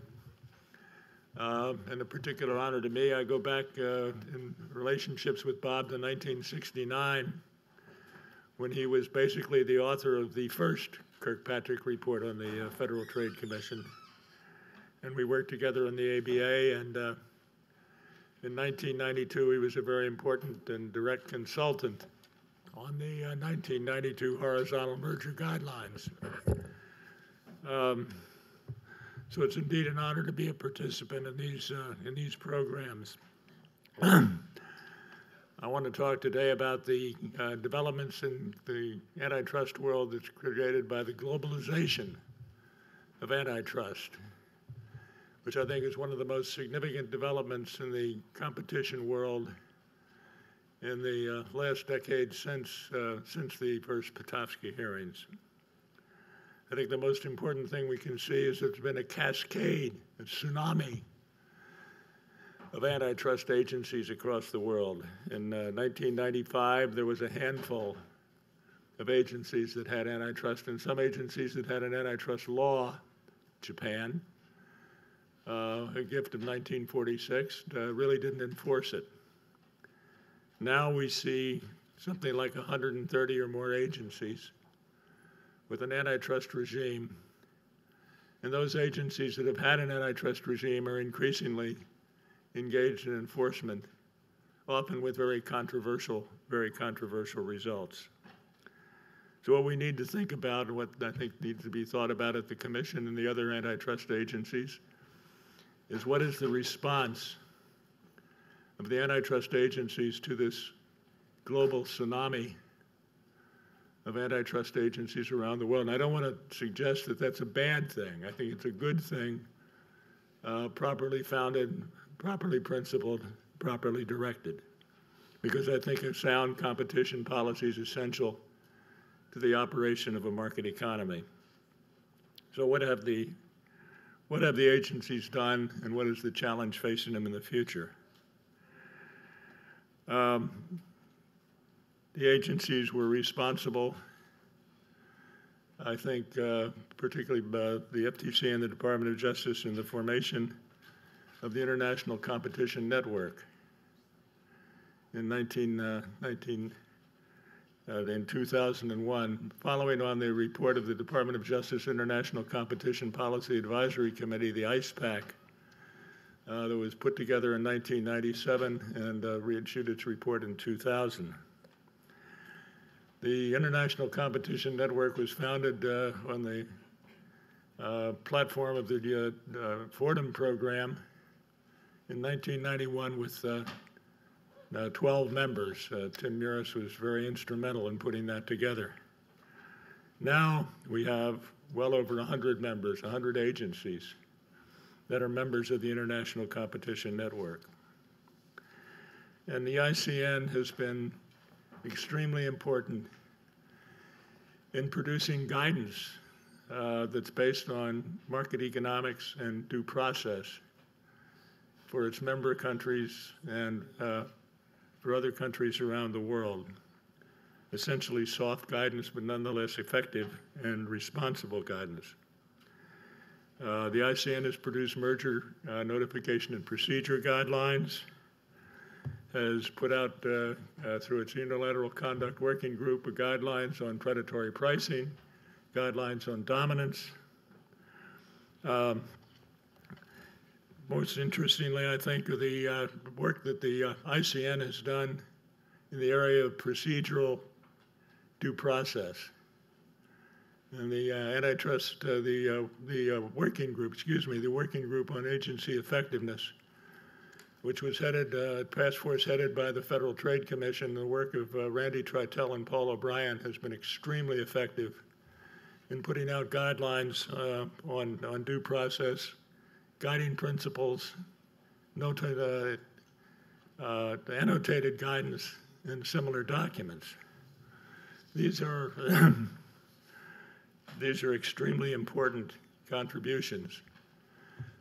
Uh, and a particular honor to me, I go back uh, in relationships with Bob to 1969 when he was basically the author of the first Kirkpatrick report on the uh, Federal Trade Commission. And we worked together on the ABA, and uh, in 1992, he was a very important and direct consultant on the uh, 1992 horizontal merger guidelines. Um, so it's indeed an honor to be a participant in these uh, in these programs. I want to talk today about the uh, developments in the antitrust world that's created by the globalization of antitrust, which I think is one of the most significant developments in the competition world in the uh, last decade since uh, since the first Pitofsky hearings. I think the most important thing we can see is there's been a cascade, a tsunami of antitrust agencies across the world. In uh, 1995, there was a handful of agencies that had antitrust, and some agencies that had an antitrust law. Japan, uh, a gift of 1946, uh, really didn't enforce it. Now we see something like 130 or more agencies with an antitrust regime. And those agencies that have had an antitrust regime are increasingly engaged in enforcement, often with very controversial, very controversial results. So what we need to think about, and what I think needs to be thought about at the Commission and the other antitrust agencies, is what is the response of the antitrust agencies to this global tsunami of antitrust agencies around the world. And I don't want to suggest that that's a bad thing. I think it's a good thing, uh, properly founded, properly principled, properly directed. Because I think a sound competition policy is essential to the operation of a market economy. So what have the what have the agencies done and what is the challenge facing them in the future? Um, the agencies were responsible, I think, uh, particularly the FTC and the Department of Justice in the formation of the International Competition Network. In 19, uh, 19 uh, in 2001, following on the report of the Department of Justice International Competition Policy Advisory Committee, the ICPAC, uh, that was put together in 1997 and uh, reissued its report in 2000. The International Competition Network was founded uh, on the uh, platform of the uh, uh, Fordham program in 1991 with uh, uh, 12 members. Tim Muris was very instrumental in putting that together. Now we have well over 100 members, 100 agencies that are members of the International Competition Network. And the ICN has been extremely important in producing guidance uh, that's based on market economics and due process for its member countries and uh, for other countries around the world. Essentially, soft guidance, but nonetheless effective and responsible guidance. Uh, the ICN has produced merger uh, notification and procedure guidelines, has put out uh, uh through its unilateral conduct working group guidelines on predatory pricing, guidelines on dominance. Um, most interestingly, I think, of the uh, work that the ICN has done in the area of procedural due process. And the uh, antitrust, uh, the, uh, the uh, working group, excuse me, the working group on agency effectiveness, which was headed, task force headed by the Federal Trade Commission. The work of Randy Tritell and Paul O'Brien has been extremely effective in putting out guidelines on, on due process guiding principles, noted, uh, uh, annotated guidance and similar documents. These are (clears throat) these are extremely important contributions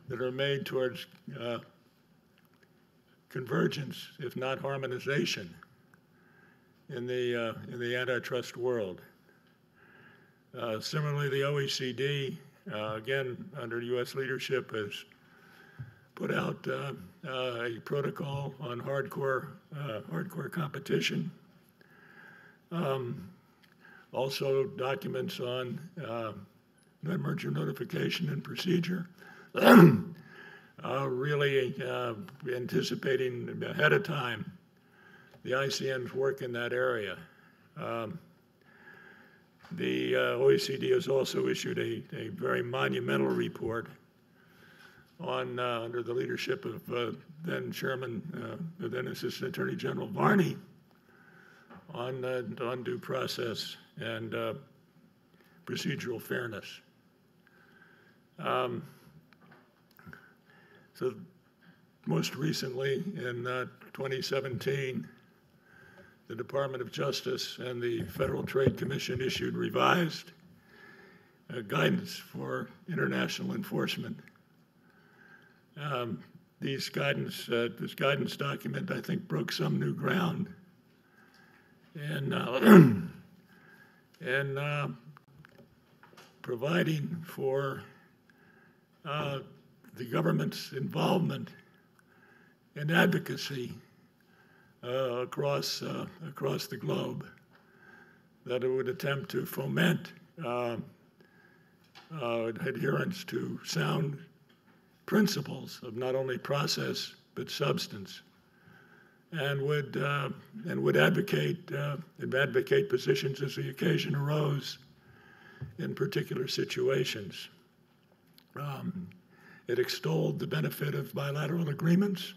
that are made towards uh, convergence, if not harmonization, in the uh, in the antitrust world. Uh, similarly, the OECD, uh, again under U.S. leadership, has put out uh, uh, a protocol on hardcore hardcore competition. Um, also, documents on uh, merger notification and procedure. (clears throat) really uh, anticipating ahead of time the ICN's work in that area. Um, the uh, OECD has also issued a, a very monumental report on uh, under the leadership of uh, then Chairman, uh, then Assistant Attorney General Varney, on uh, on due process and uh, procedural fairness. Um, so, most recently in uh, 2017, the Department of Justice and the Federal Trade Commission issued revised guidance for international enforcement um, these guidance, uh, this guidance document, I think, broke some new ground. And, uh, (clears throat) and uh, providing for uh, the government's involvement and advocacy uh, across, uh, across the globe, that it would attempt to foment adherence to sound principles of not only process but substance, and would uh, and would advocate uh, advocate positions as the occasion arose in particular situations. Um, it extolled the benefit of bilateral agreements,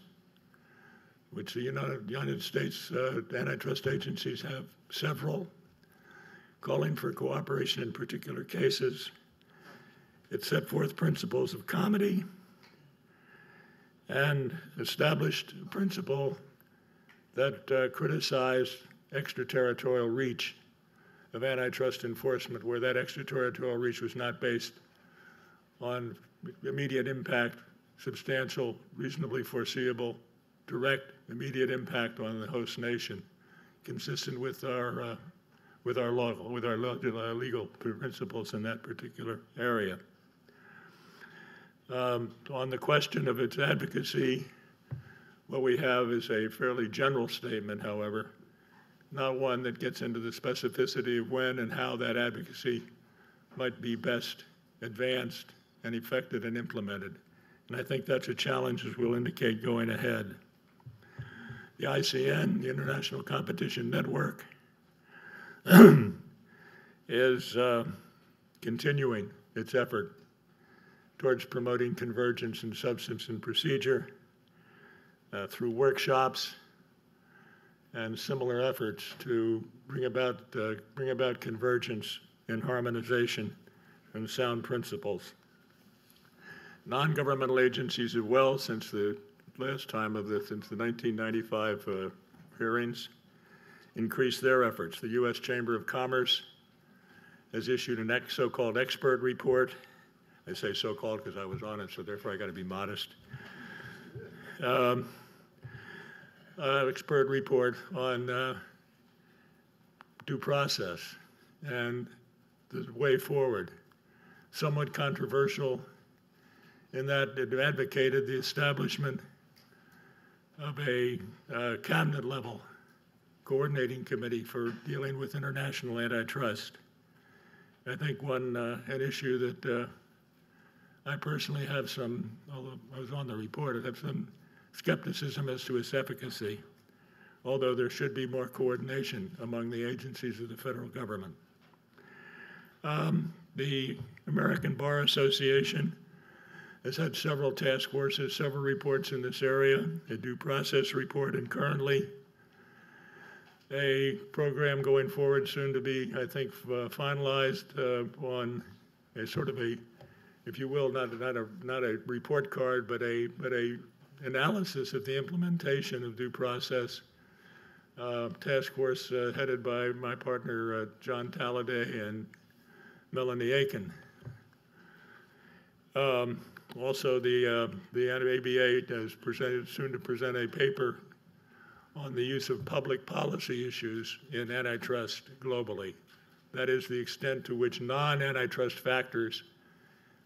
which the United States uh, antitrust agencies have several, calling for cooperation in particular cases. It set forth principles of comity and established a principle that uh, criticized extraterritorial reach of antitrust enforcement, where that extraterritorial reach was not based on immediate impact, substantial, reasonably foreseeable, direct, immediate impact on the host nation, consistent with our uh, with our law, with our uh, legal principles in that particular area. Um, on the question of its advocacy, what we have is a fairly general statement, however, not one that gets into the specificity of when and how that advocacy might be best advanced and effected and implemented. And I think that's a challenge, as we'll indicate going ahead. The ICN, the International Competition Network, (clears throat) is uh, continuing its effort towards promoting convergence in substance and procedure uh, through workshops and similar efforts to bring about, uh, bring about convergence and harmonization and sound principles. Non governmental agencies as well, since the last time of the, since the 1995 uh, hearings, increased their efforts. The U.S. Chamber of Commerce has issued a ex- so called expert report. I say so called because I was on it, so therefore I got to be modest. Um, expert report on uh, due process and the way forward. Somewhat controversial in that it advocated the establishment of a uh, cabinet level coordinating committee for dealing with international antitrust. I think one uh, an issue that uh, I personally have some, although I was on the report, I have some skepticism as to its efficacy, although there should be more coordination among the agencies of the federal government. Um, the American Bar Association has had several task forces, several reports in this area, a due process report, and currently a program going forward soon to be, I think, uh, finalized uh, on a sort of a, if you will, not, not a not a report card, but a but a analysis of the implementation of due process. Uh, task force uh, headed by my partner uh, John Taladay and Melanie Aitken. Um, also, the uh, the ABA has presented soon to present a paper on the use of public policy issues in antitrust globally. That is the extent to which non antitrust factors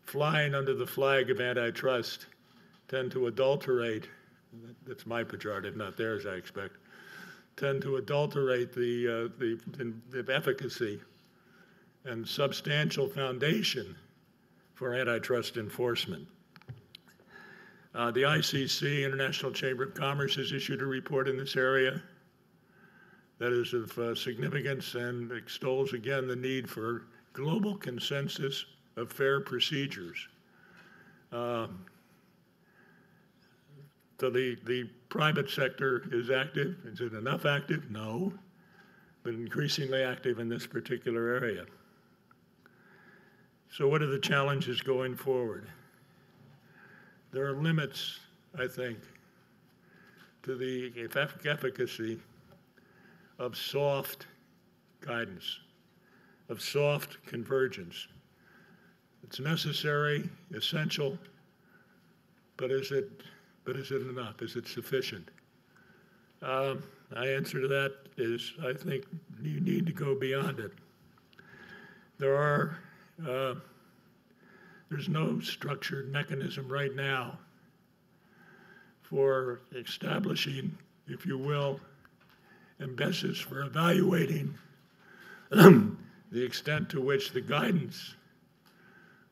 flying under the flag of antitrust tend to adulterate, that's my pejorative, not theirs, I expect, tend to adulterate the, uh, the, the efficacy and substantial foundation for antitrust enforcement. Uh, the ICC, International Chamber of Commerce, has issued a report in this area that is of uh, significance and extols again the need for global consensus of fair procedures. Uh, so the, the private sector is active. Is it enough active? No, but increasingly active in this particular area. So, what are the challenges going forward? there are limits, I think, to the efficacy of soft guidance, of soft convergence. It's necessary, essential, but is it, but is it enough? Is it sufficient? Um, my answer to that is I think you need to go beyond it. There are uh, there's no structured mechanism right now for establishing, if you will, basis for evaluating (clears throat) the extent to which the guidance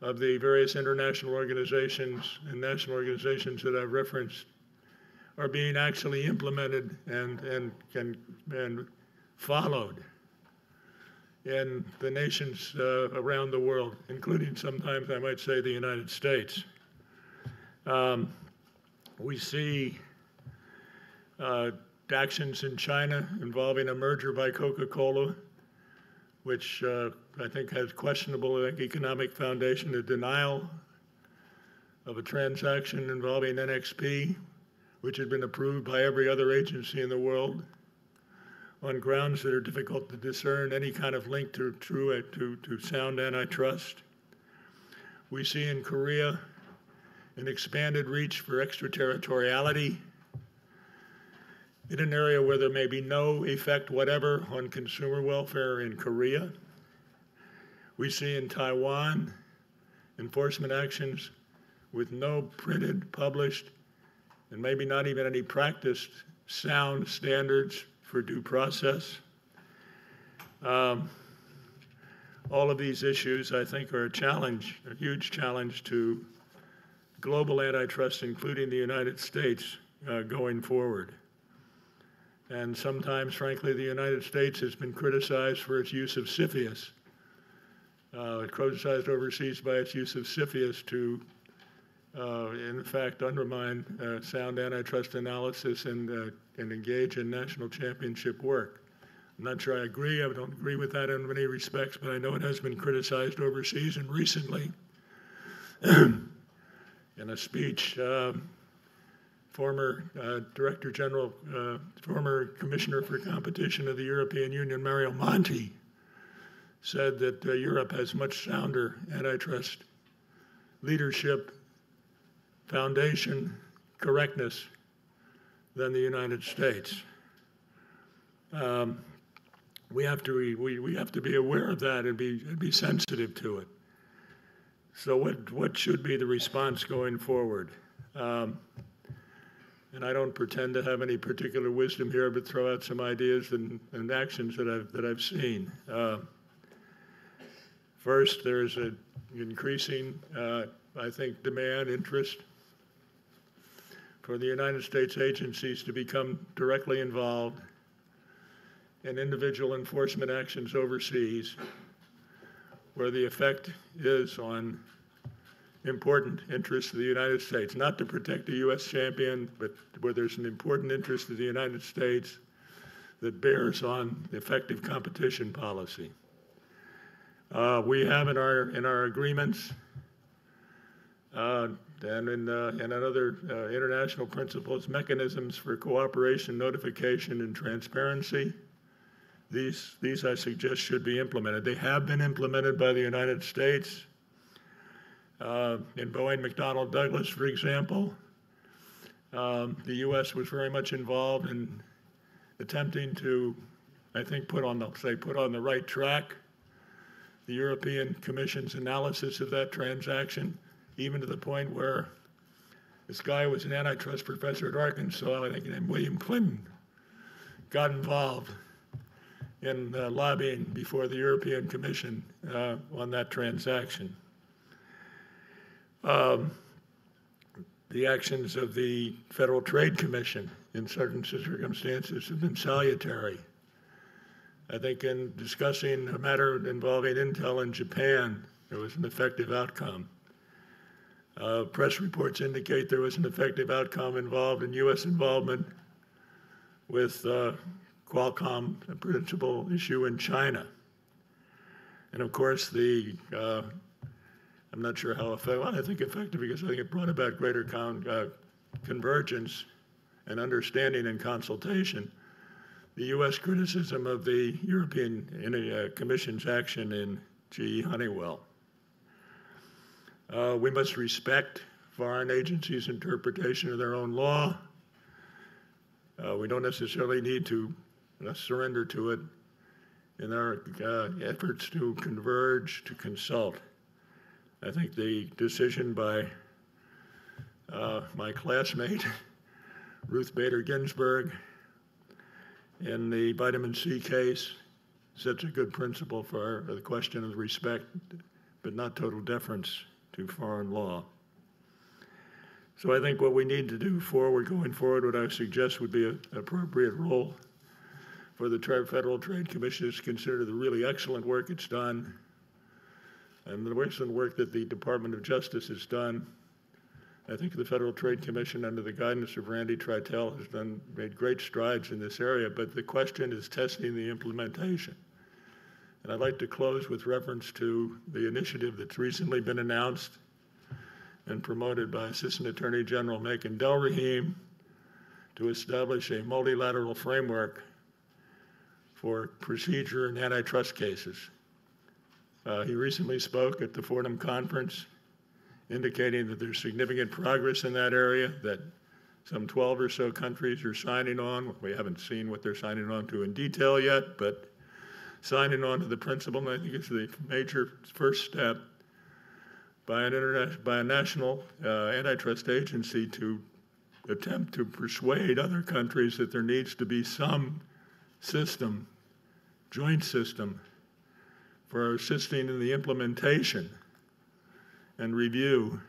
of the various international organizations and national organizations that I've referenced are being actually implemented and, and, and, and followed in the nations uh, around the world, including sometimes I might say the United States. Um, we see uh, actions in China involving a merger by Coca Cola, which uh, I think has questionable economic foundation, a denial of a transaction involving NXP, which had been approved by every other agency in the world on grounds that are difficult to discern any kind of link to true uh, to, to sound antitrust. We see in Korea an expanded reach for extraterritoriality in an area where there may be no effect whatever on consumer welfare in Korea. We see in Taiwan enforcement actions with no printed, published, and maybe not even any practiced sound standards for due process. Um, all of these issues, I think, are a challenge, a huge challenge to global antitrust, including the United States, uh, going forward. And sometimes, frankly, the United States has been criticized for its use of CFIUS, uh, criticized overseas by its use of CFIUS to, uh, in fact, undermine uh, sound antitrust analysis and, uh, and engage in national championship work. I'm not sure I agree. I don't agree with that in many respects, but I know it has been criticized overseas and recently. (clears throat) in a speech, uh, former uh, Director General, uh, former Commissioner for Competition of the European Union, Mario Monti, said that uh, Europe has much sounder antitrust leadership, foundation, correctness than the United States. Um, we have to we, we have to be aware of that and be and be sensitive to it. So what what should be the response going forward? Um, and I don't pretend to have any particular wisdom here, but throw out some ideas and, and actions that I've that I've seen. Uh, first, there's an increasing, uh, I think, demand interest for the United States agencies to become directly involved in individual enforcement actions overseas, where the effect is on important interests of the United States, not to protect a U.S. champion, but where there's an important interest of the United States that bears on effective competition policy. Uh, we have in our in our agreements uh, and in uh, and in other uh, international principles mechanisms for cooperation, notification, and transparency. These these I suggest should be implemented. They have been implemented by the United States uh, in Boeing McDonnell Douglas, for example, um, the U.S. was very much involved in attempting to, I think, put on the say put on the right track the European Commission's analysis of that transaction, even to the point where this guy was an antitrust professor at Arkansas, I think named William Clinton, got involved in uh, lobbying before the European Commission uh, on that transaction. Um, the actions of the Federal Trade Commission in certain circumstances have been salutary. I think in discussing a matter involving Intel in Japan, there was an effective outcome. Uh, press reports indicate there was an effective outcome involved in U.S. involvement with uh, Qualcomm, a principal issue in China. And of course, the uh, I'm not sure how effective. Well, I think effective because I think it brought about greater con- uh, convergence and understanding and consultation. The U.S. criticism of the European uh, Commission's action in GE Honeywell. Uh, we must respect foreign agencies' interpretation of their own law. Uh, we don't necessarily need to uh, surrender to it in our uh, efforts to converge, to consult. I think the decision by uh, my classmate, (laughs) Ruth Bader Ginsburg, in the vitamin C case sets a good principle for the question of respect, but not total deference to foreign law. So I think what we need to do forward, going forward, what I suggest would be an appropriate role for the Federal Trade Commission to consider the really excellent work it's done and the excellent work that the Department of Justice has done. I think the Federal Trade Commission, under the guidance of Randy Tritell, has done made great strides in this area. But the question is testing the implementation. And I'd like to close with reference to the initiative that's recently been announced and promoted by Assistant Attorney General Makan Delrahim to establish a multilateral framework for procedure in antitrust cases. Uh, he recently spoke at the Fordham Conference, indicating that there's significant progress in that area, that some 12 or so countries are signing on. We haven't seen what they're signing on to in detail yet, but signing on to the principle, I think is the major first step by an interna- by a national uh, antitrust agency to attempt to persuade other countries that there needs to be some system, joint system, for assisting in the implementation and review,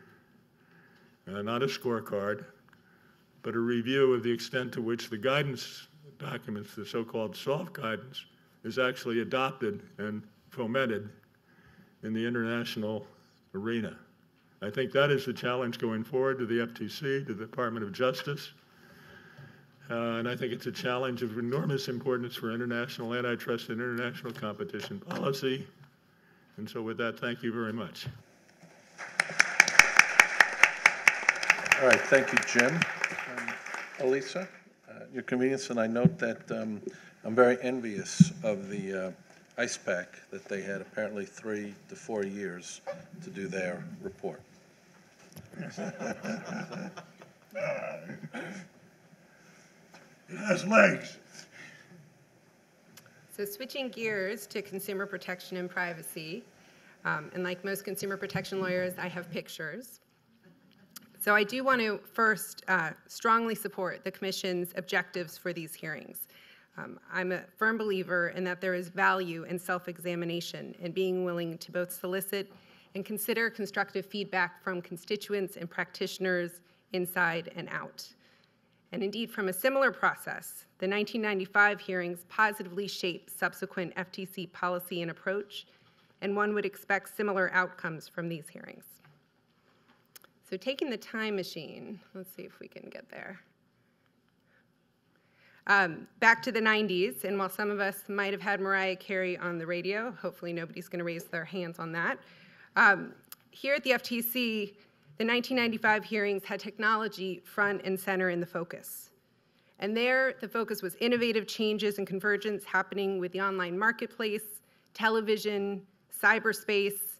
uh, not a scorecard, but a review of the extent to which the guidance documents, the so-called soft guidance, is actually adopted and fomented in the international arena. I think that is the challenge going forward to the FTC, to the Department of Justice. Uh, and I think it's a challenge of enormous importance for international antitrust and international competition policy. And so, with that, thank you very much. All right, thank you, Jim. Um, Alysa, uh, your convenience, and I note that um, I'm very envious of the uh, pack that they had apparently three to four years to do their report. It has legs. So switching gears to consumer protection and privacy, um, and like most consumer protection lawyers, I have pictures. So I do want to first uh, strongly support the Commission's objectives for these hearings. Um, I'm a firm believer in that there is value in self-examination and being willing to both solicit and consider constructive feedback from constituents and practitioners inside and out. And indeed, from a similar process, the 1995 hearings positively shaped subsequent FTC policy and approach, and one would expect similar outcomes from these hearings. So, taking the time machine, let's see if we can get there. Um, back to the 90s, and while some of us might have had Mariah Carey on the radio, hopefully nobody's going to raise their hands on that. Um, here at the FTC, the 1995 hearings had technology front and center in the focus. And there, the focus was innovative changes and convergence happening with the online marketplace, television, cyberspace,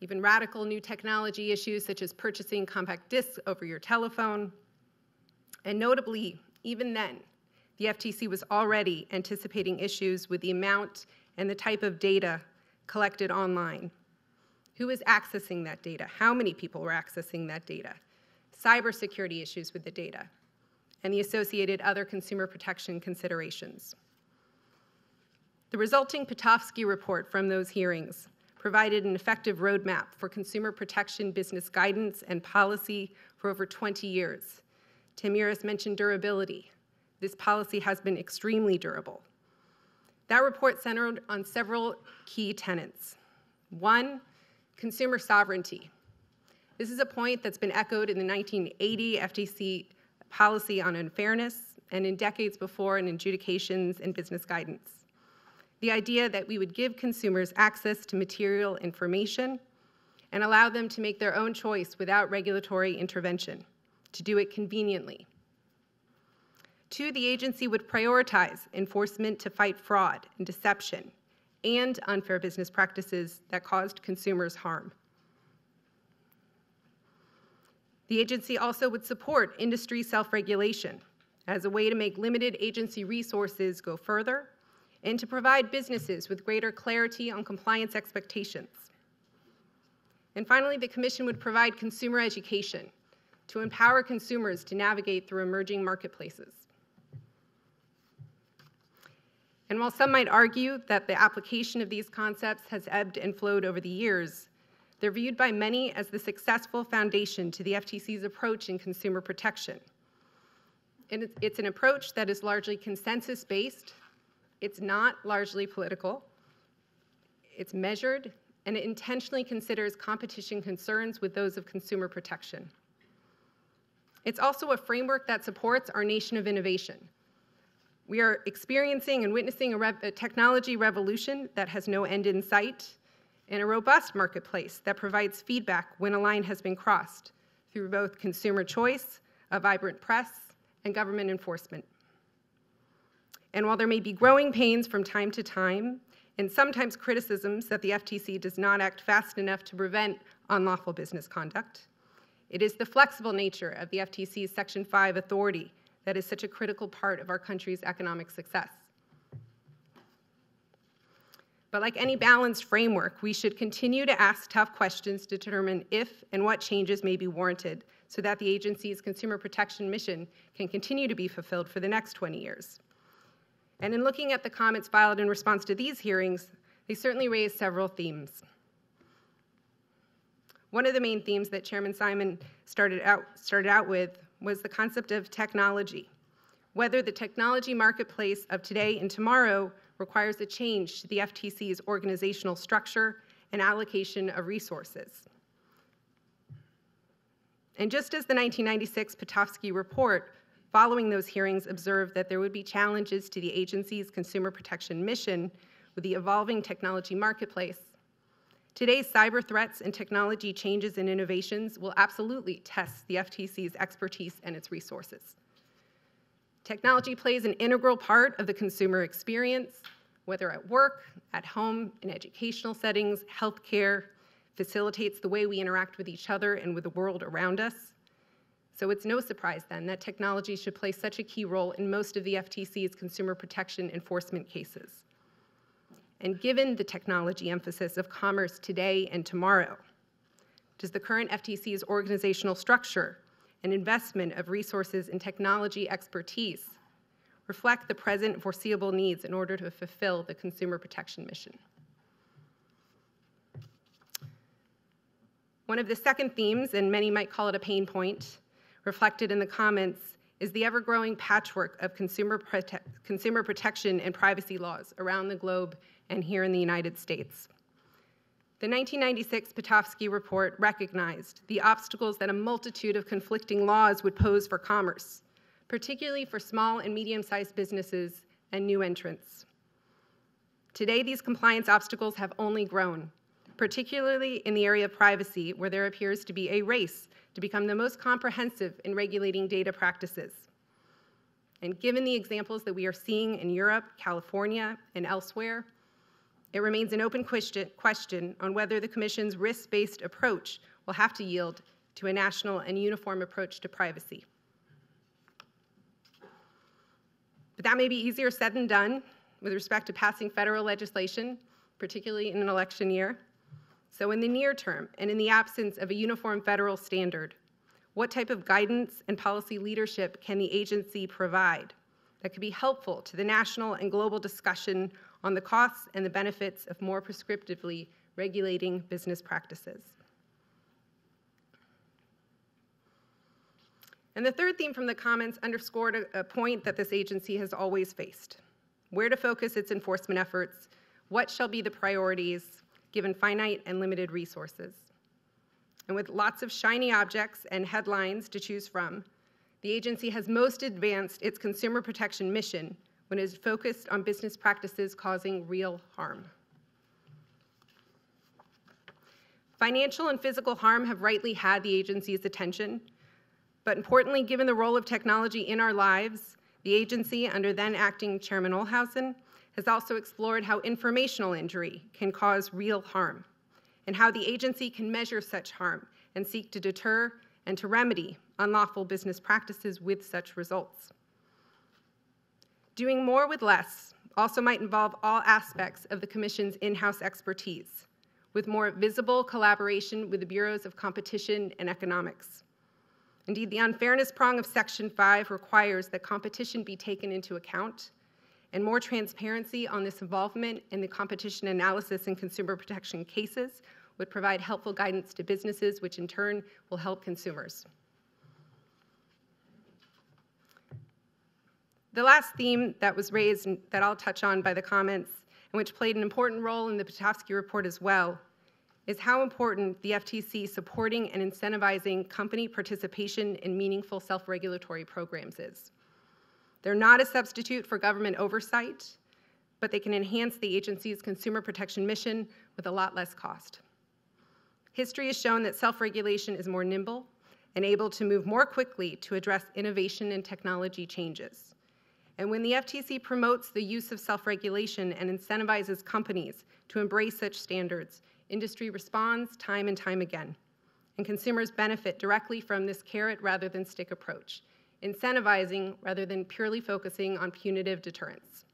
even radical new technology issues such as purchasing compact discs over your telephone. And notably, even then, the FTC was already anticipating issues with the amount and the type of data collected online who is accessing that data? How many people were accessing that data? Cybersecurity issues with the data, and the associated other consumer protection considerations. The resulting Pitofsky report from those hearings provided an effective roadmap for consumer protection business guidance and policy for over 20 years. Tim Muris mentioned durability. This policy has been extremely durable. That report centered on several key tenets. One, consumer sovereignty. This is a point that's been echoed in the 1980 FTC policy on unfairness and in decades before in adjudications and business guidance. The idea that we would give consumers access to material information and allow them to make their own choice without regulatory intervention, to do it conveniently. Two, the agency would prioritize enforcement to fight fraud and deception and unfair business practices that caused consumers harm. The agency also would support industry self regulation as a way to make limited agency resources go further and to provide businesses with greater clarity on compliance expectations. And finally, the Commission would provide consumer education to empower consumers to navigate through emerging marketplaces. And while some might argue that the application of these concepts has ebbed and flowed over the years, they're viewed by many as the successful foundation to the FTC's approach in consumer protection. And it's an approach that is largely consensus based, it's not largely political, it's measured, and it intentionally considers competition concerns with those of consumer protection. It's also a framework that supports our nation of innovation we are experiencing and witnessing a, rev- a, technology revolution that has no end in sight and a robust marketplace that provides feedback when a line has been crossed, through both consumer choice, a vibrant press, and government enforcement. And while there may be growing pains from time to time, and sometimes criticisms that the FTC does not act fast enough to prevent unlawful business conduct, it is the flexible nature of the FTC's Section 5 authority that is such a critical part of our country's economic success. But like any balanced framework, we should continue to ask tough questions to determine if and what changes may be warranted so that the agency's consumer protection mission can continue to be fulfilled for the next 20 years. And in looking at the comments filed in response to these hearings, they certainly raised several themes. One of the main themes that Chairman Simons started out, started out with was the concept of technology. Whether the technology marketplace of today and tomorrow requires a change to the FTC's organizational structure and allocation of resources. And just as the 1996 Pitofsky report following those hearings observed that there would be challenges to the agency's consumer protection mission with the evolving technology marketplace, Today's cyber threats and technology changes and innovations will absolutely test the FTC's expertise and its resources. Technology plays an integral part of the consumer experience, whether at work, at home, in educational settings, healthcare, facilitates the way we interact with each other and with the world around us. So it's no surprise then that technology should play such a key role in most of the FTC's consumer protection enforcement cases. And given the technology emphasis of commerce today and tomorrow, does the current FTC's organizational structure and investment of resources in technology expertise reflect the present foreseeable needs in order to fulfill the consumer protection mission? One of the second themes, and many might call it a pain point, reflected in the comments is the ever growing patchwork of consumer, prote- consumer protection and privacy laws around the globe and here in the United States. The 1996 Pitofsky report recognized the obstacles that a multitude of conflicting laws would pose for commerce, particularly for small and medium sized businesses and new entrants. Today, these compliance obstacles have only grown, particularly in the area of privacy, where there appears to be a race to become the most comprehensive in regulating data practices. And given the examples that we are seeing in Europe, California, and elsewhere, it remains an open question on whether the Commission's risk based approach will have to yield to a national and uniform approach to privacy. But that may be easier said than done with respect to passing federal legislation, particularly in an election year. So, in the near term, and in the absence of a uniform federal standard, what type of guidance and policy leadership can the agency provide that could be helpful to the national and global discussion on the costs and the benefits of more prescriptively regulating business practices. And the third theme from the comments underscored a, a, point that this agency has always faced where to focus its enforcement efforts, what shall be the priorities given finite and limited resources. And with lots of shiny objects and headlines to choose from, the agency has most advanced its consumer protection mission when it is focused on business practices causing real harm. Financial and physical harm have rightly had the agency's attention, but importantly, given the role of technology in our lives, the agency, under then acting Chairman Ohlhausen, has also explored how informational injury can cause real harm and how the agency can measure such harm and seek to deter and to remedy unlawful business practices with such results. Doing more with less also might involve all aspects of the Commission's in house expertise, with more visible collaboration with the Bureaus of Competition and Economics. Indeed, the unfairness prong of Section 5 requires that competition be taken into account, and more transparency on this involvement in the competition analysis and consumer protection cases would provide helpful guidance to businesses, which in turn will help consumers. The last theme that was raised that I'll touch on by the comments, and which played an important role in the Pitofsky report as well, is how important the FTC supporting and incentivizing company participation in meaningful self regulatory programs is. They're not a substitute for government oversight, but they can enhance the agency's consumer protection mission with a lot less cost. History has shown that self regulation is more nimble and able to move more quickly to address innovation and technology changes. And when the FTC promotes the use of self regulation and incentivizes companies to embrace such standards, industry responds time and time again. And consumers benefit directly from this carrot rather than stick approach, incentivizing rather than purely focusing on punitive deterrence.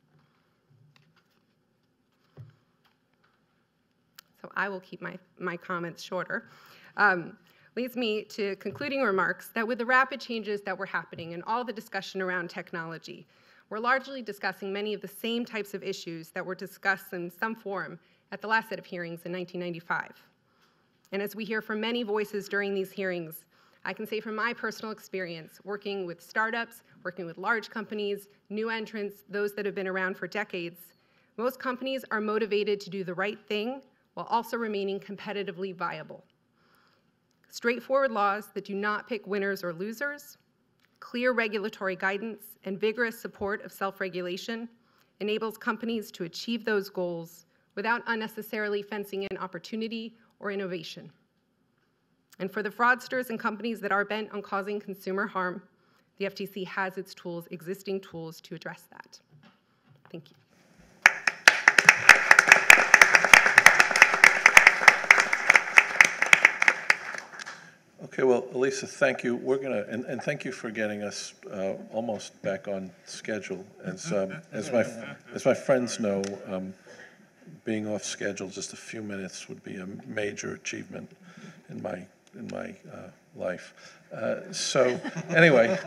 So I will keep my, my comments shorter. Um, leads me to concluding remarks that with the rapid changes that were happening and all the discussion around technology, we're largely discussing many of the same types of issues that were discussed in some form at the last set of hearings in 1995. And as we hear from many voices during these hearings, I can say from my personal experience, working with startups, working with large companies, new entrants, those that have been around for decades, most companies are motivated to do the right thing while also remaining competitively viable. Straightforward laws that do not pick winners or losers, clear regulatory guidance, and vigorous support of self regulation enables companies to achieve those goals without unnecessarily fencing in opportunity or innovation. And for the fraudsters and companies that are bent on causing consumer harm, the FTC has its tools, existing tools, to address that. Thank you. Okay, well, Alysa, thank you. We're gonna, and, and thank you for getting us uh, almost back on schedule. As, um, as my, as my friends know, um, being off schedule just a few minutes would be a major achievement in my, in my uh, life. Uh, So, anyway,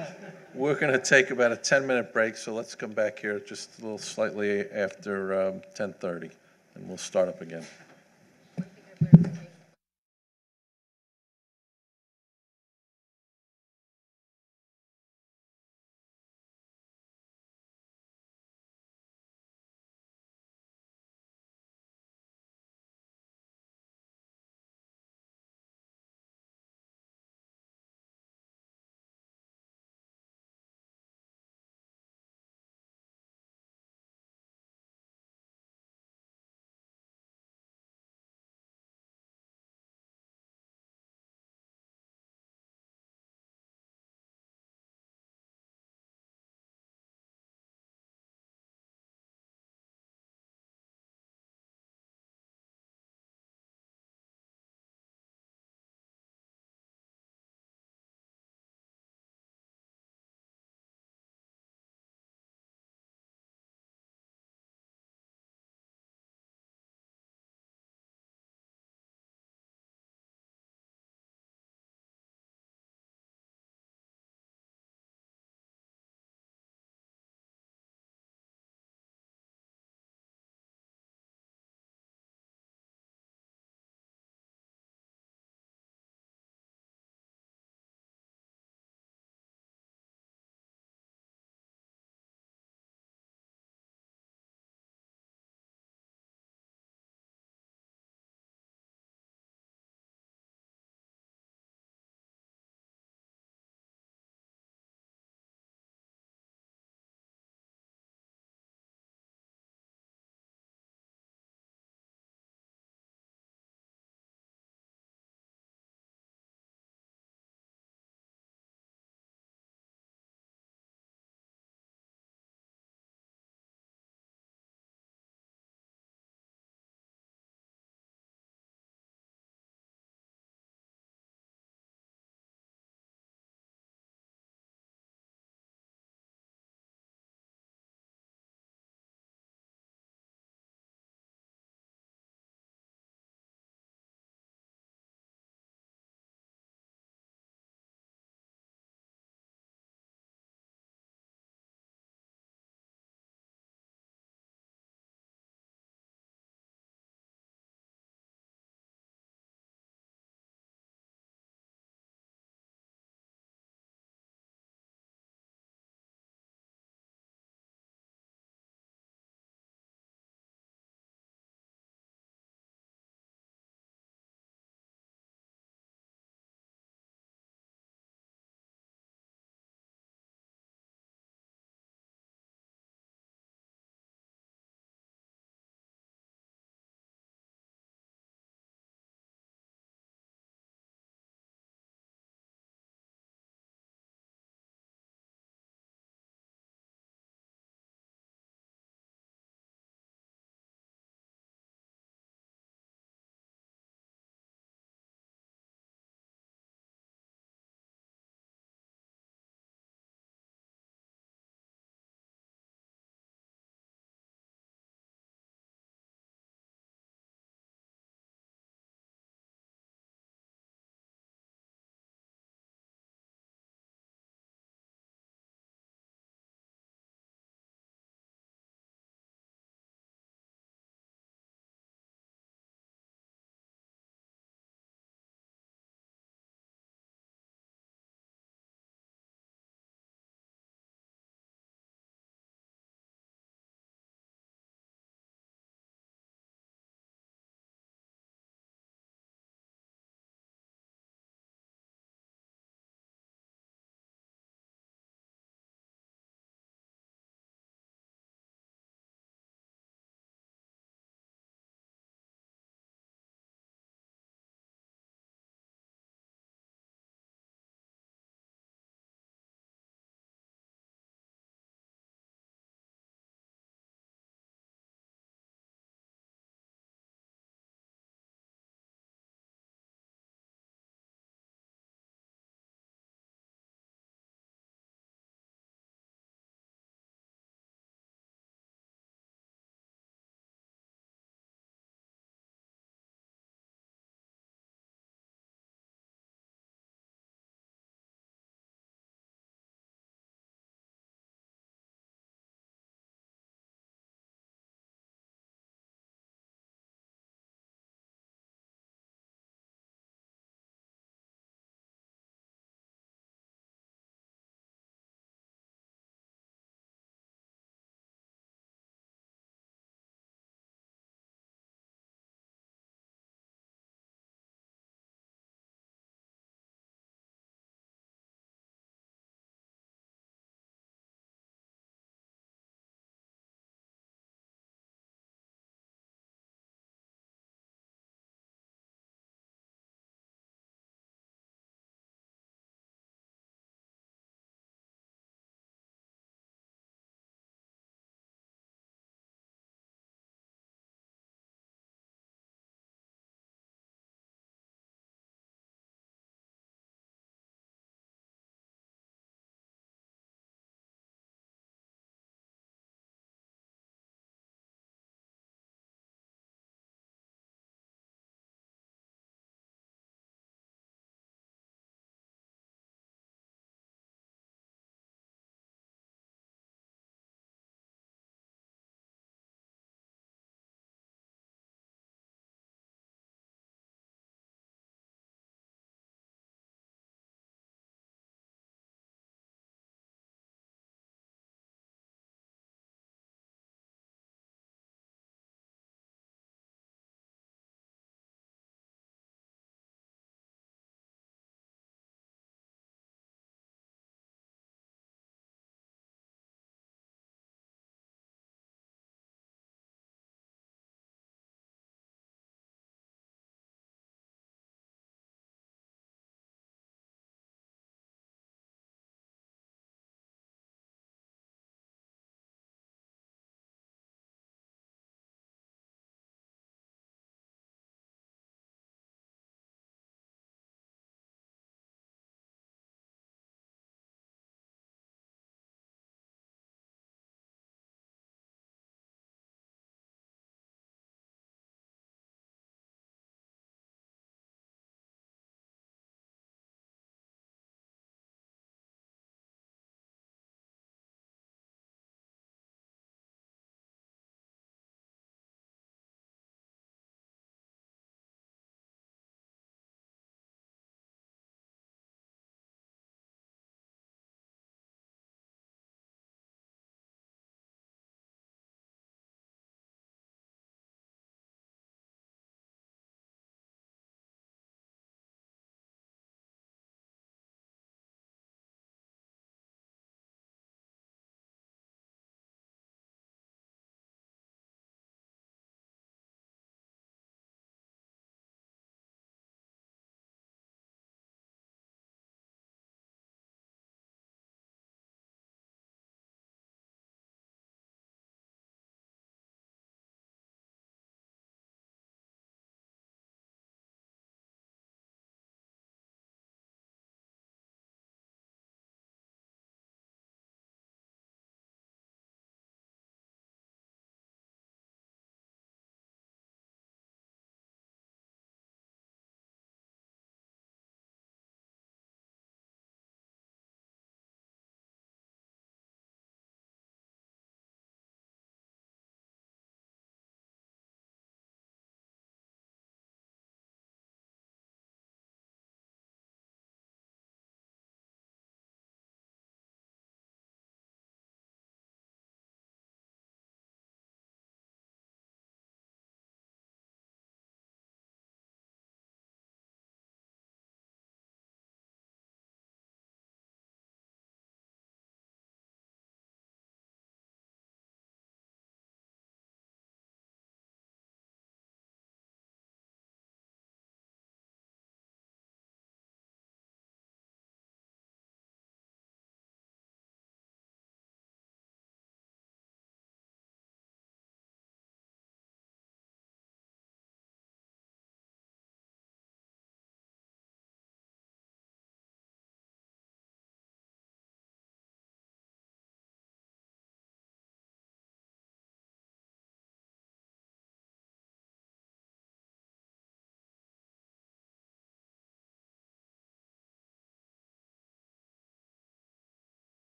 we're gonna take about a 10-minute break, so let's come back here just a little slightly after um, 10:30, and we'll start up again.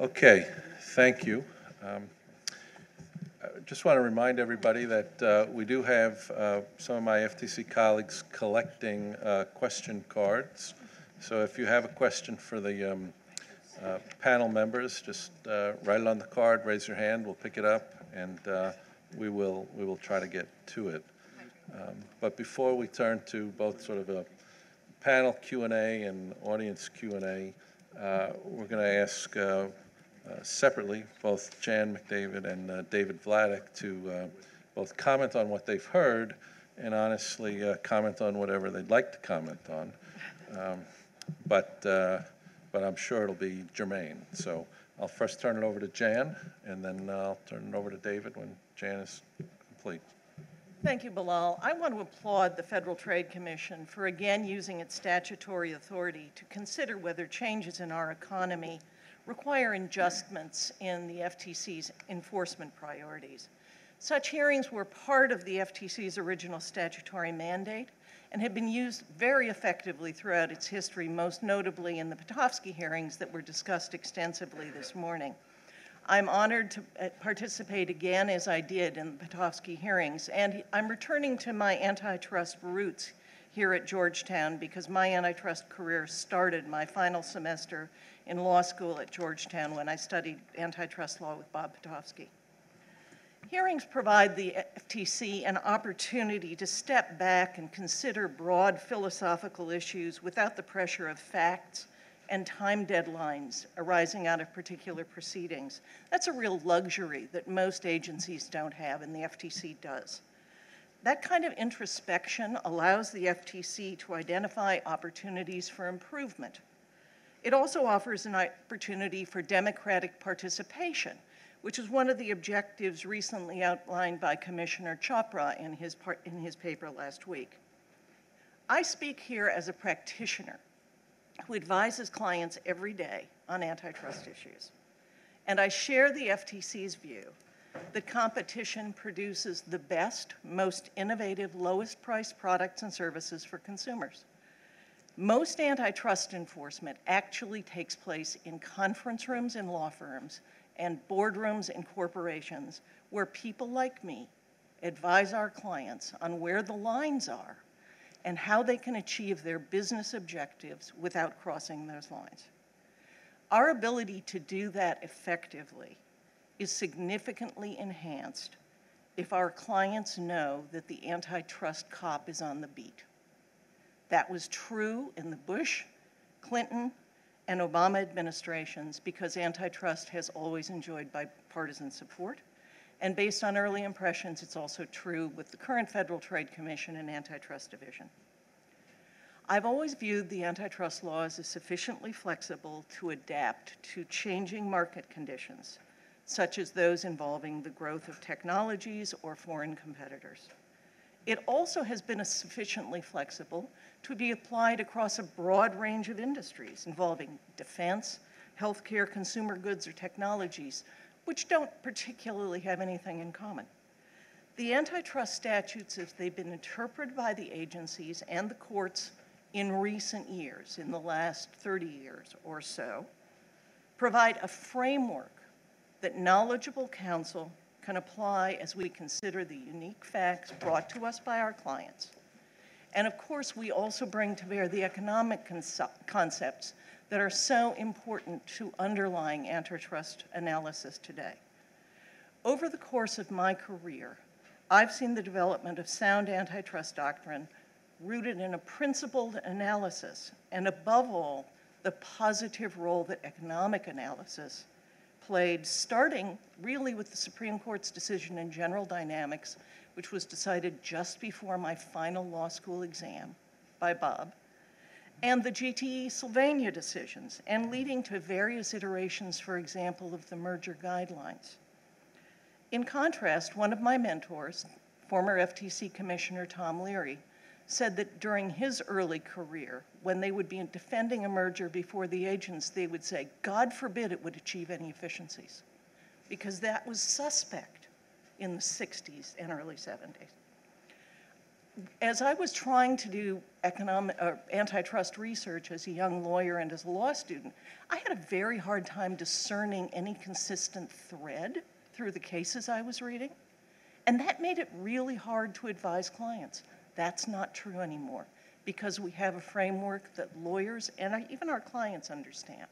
Okay, thank you. Um, I just want to remind everybody that uh, we do have uh, some of my FTC colleagues collecting uh, question cards. So if you have a question for the um, uh, panel members, just uh, write it on the card, raise your hand, we'll pick it up, and uh, we will, we will try to get to it. Um, But before we turn to both sort of a panel Q and audience Q and A, uh, we're going to ask uh, separately both Jan McDavid and uh, David Vladeck to uh, both comment on what they've heard and honestly uh, comment on whatever they'd like to comment on. Um, But, uh, but I'm sure it'll be germane. So I'll first turn it over to Jan, and then I'll turn it over to David when Jan is complete. Thank you, Bilal. I want to applaud the Federal Trade Commission for again using its statutory authority to consider whether changes in our economy require adjustments in the FTC's enforcement priorities. Such hearings were part of the FTC's original statutory mandate and have been used very effectively throughout its history, most notably in the Pitofsky hearings that were discussed extensively this morning. I'm honored to uh, participate again, as I did in the Pitofsky hearings, and I'm returning to my antitrust roots here at Georgetown because my antitrust career started my final semester in law school at Georgetown when I studied antitrust law with Bob Pitofsky. Hearings provide the FTC an opportunity to step back and consider broad philosophical issues without the pressure of facts and time deadlines arising out of particular proceedings. That's a real luxury that most agencies don't have, and the FTC does. That kind of introspection allows the FTC to identify opportunities for improvement. It also offers an opportunity for democratic participation, which is one of the objectives recently outlined by Commissioner Chopra in his, part, in his paper last week. I speak here as a practitioner who advises clients every day on antitrust issues. And I share the FTC's view that competition produces the best, most innovative, lowest priced products and services for consumers. Most antitrust enforcement actually takes place in conference rooms in law firms and boardrooms in corporations where people like me advise our clients on where the lines are and how they can achieve their business objectives without crossing those lines. Our ability to do that effectively is significantly enhanced if our clients know that the antitrust cop is on the beat. That was true in the Bush, Clinton, and Obama administrations because antitrust has always enjoyed bipartisan support. And based on early impressions, it's also true with the current Federal Trade Commission and Antitrust Division. I've always viewed the antitrust laws as sufficiently flexible to adapt to changing market conditions, such as those involving the growth of technologies or foreign competitors. It also has been sufficiently flexible to be applied across a broad range of industries involving defense, healthcare, consumer goods, or technologies, which don't particularly have anything in common. The antitrust statutes, as they've been interpreted by the agencies and the courts in recent years, in the last 30 years or so, provide a framework that knowledgeable counsel can apply as we consider the unique facts brought to us by our clients. And of course, we also bring to bear the economic concepts that are so important to underlying antitrust analysis today. Over the course of my career, I've seen the development of sound antitrust doctrine rooted in a principled analysis, and above all, the positive role that economic analysis played, starting really with the Supreme Court's decision in General Dynamics, which was decided just before my final law school exam by Bob, and the GTE Sylvania decisions, and leading to various iterations, for example, of the merger guidelines. In contrast, one of my mentors, former FTC Commissioner Tom Leary, said that during his early career, when they would be defending a merger before the agents, they would say, God forbid it would achieve any efficiencies, because that was suspect in the 60s and early 70s. as I was trying to do economic, uh, antitrust research as a young lawyer and as a law student, I had a very hard time discerning any consistent thread through the cases I was reading. And that made it really hard to advise clients. That's not true anymore because we have a framework that lawyers and even our clients understand.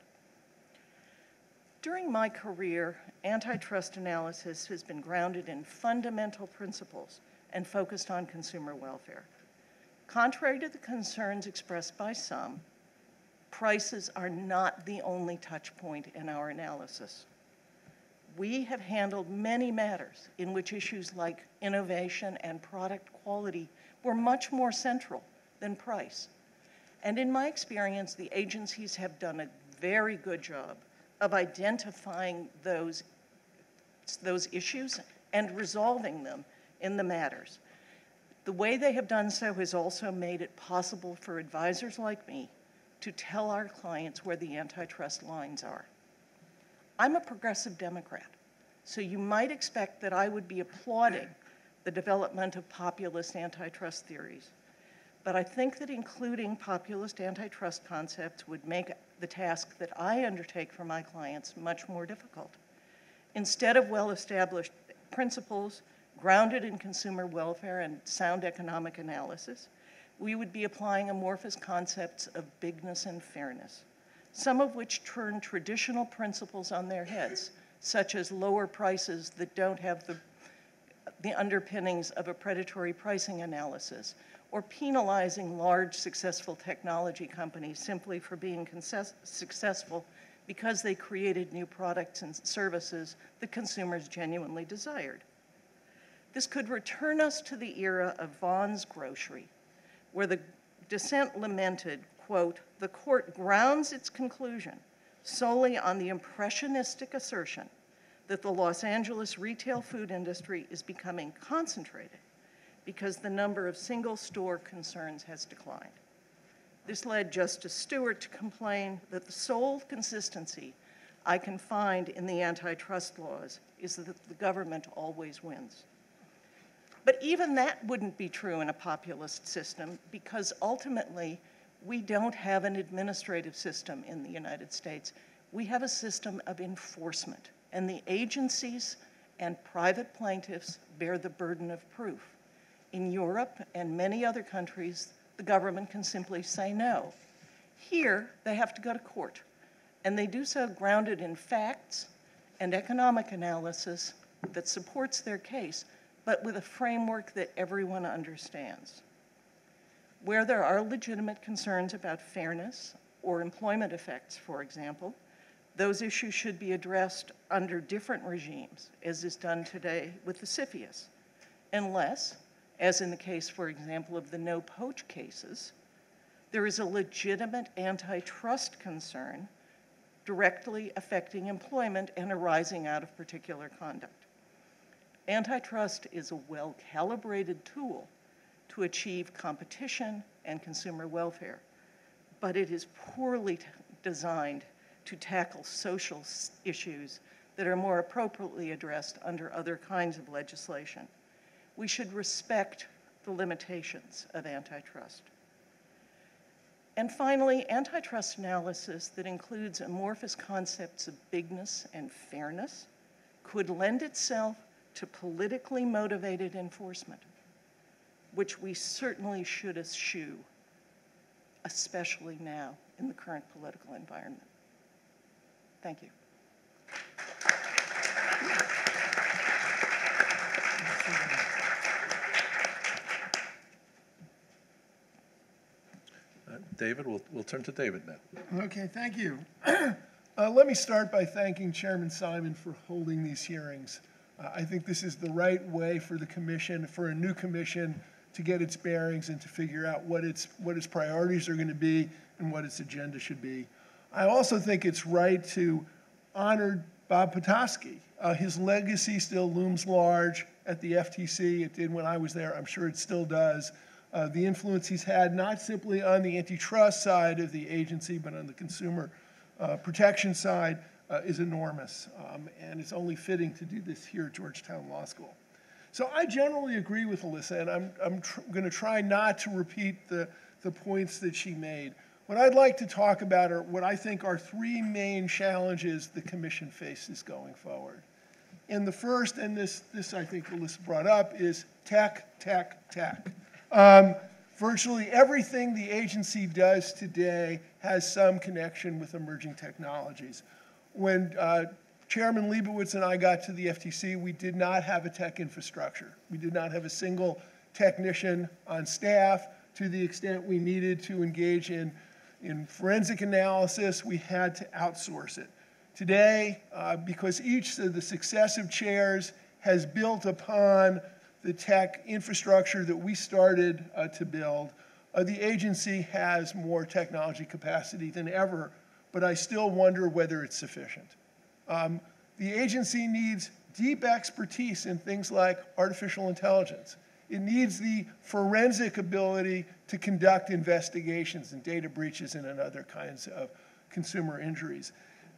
During my career, antitrust analysis has been grounded in fundamental principles and focused on consumer welfare. Contrary to the concerns expressed by some, prices are not the only touch point in our analysis. We have handled many matters in which issues like innovation and product quality were much more central than price. And in my experience, the agencies have done a very good job of identifying those, those issues and resolving them in the matters. The way they have done so has also made it possible for advisors like me to tell our clients where the antitrust lines are. I'm a progressive Democrat, so you might expect that I would be applauding the development of populist antitrust theories. But I think that including populist antitrust concepts would make the task that I undertake for my clients much more difficult. Instead of well established principles, grounded in consumer welfare and sound economic analysis, we would be applying amorphous concepts of bigness and fairness, some of which turn traditional principles on their heads, such as lower prices that don't have the, the underpinnings of a predatory pricing analysis, or penalizing large successful technology companies simply for being successful because they created new products and services that consumers genuinely desired. This could return us to the era of Vons Grocery, where the dissent lamented, quote, the court grounds its conclusion solely on the impressionistic assertion that the Los Angeles retail food industry is becoming concentrated because the number of single store concerns has declined. This led Justice Stewart to complain that the sole consistency I can find in the antitrust laws is that the government always wins. But even that wouldn't be true in a populist system because ultimately we don't have an administrative system in the United States. We have a system of enforcement, and the agencies and private plaintiffs bear the burden of proof. In Europe and many other countries, the government can simply say no. Here, they have to go to court, and they do so grounded in facts and economic analysis that supports their case but with a framework that everyone understands. Where there are legitimate concerns about fairness or employment effects, for example, those issues should be addressed under different regimes, as is done today with the CFIUS, unless, as in the case, for example, of the no poach cases, there is a legitimate antitrust concern directly affecting employment and arising out of particular conduct. Antitrust is a well calibrated tool to achieve competition and consumer welfare, but it is poorly designed to tackle social issues that are more appropriately addressed under other kinds of legislation. We should respect the limitations of antitrust. And finally, antitrust analysis that includes amorphous concepts of bigness and fairness could lend itself to politically motivated enforcement, which we certainly should eschew, especially now in the current political environment. Thank you. Uh, David, we'll, we'll turn to David now. Okay, thank you. (clears throat) uh, let me start by thanking Chairman Simons for holding these hearings. Uh, I think this is the right way for the commission, for a new commission, to get its bearings and to figure out what its, what its priorities are going to be and what its agenda should be. I also think it's right to honor Bob Pitofsky. Uh, his legacy still looms large at the FTC. It did when I was there. I'm sure it still does. Uh, the influence he's had not simply on the antitrust side of the agency, but on the consumer uh, protection side uh, is enormous, um, and it's only fitting to do this here at Georgetown Law School. So I generally agree with Alysa, and I'm, I'm going to try not to repeat the, the points that she made. What I'd like to talk about are what I think are three main challenges the Commission faces going forward. And the first, and this, this I think Alysa brought up, is tech, tech, tech. Um, virtually everything the agency does today has some connection with emerging technologies. When uh, Chairman Leibowitz and I got to the FTC, we did not have a tech infrastructure. We did not have a single technician on staff to the extent we needed to engage in, in forensic analysis, we had to outsource it. Today, uh, because each of the successive chairs has built upon the tech infrastructure that we started uh, to build, uh, the agency has more technology capacity than ever, but I still wonder whether it's sufficient. Um, the agency needs deep expertise in things like artificial intelligence. It needs the forensic ability to conduct investigations and data breaches and other kinds of consumer injuries.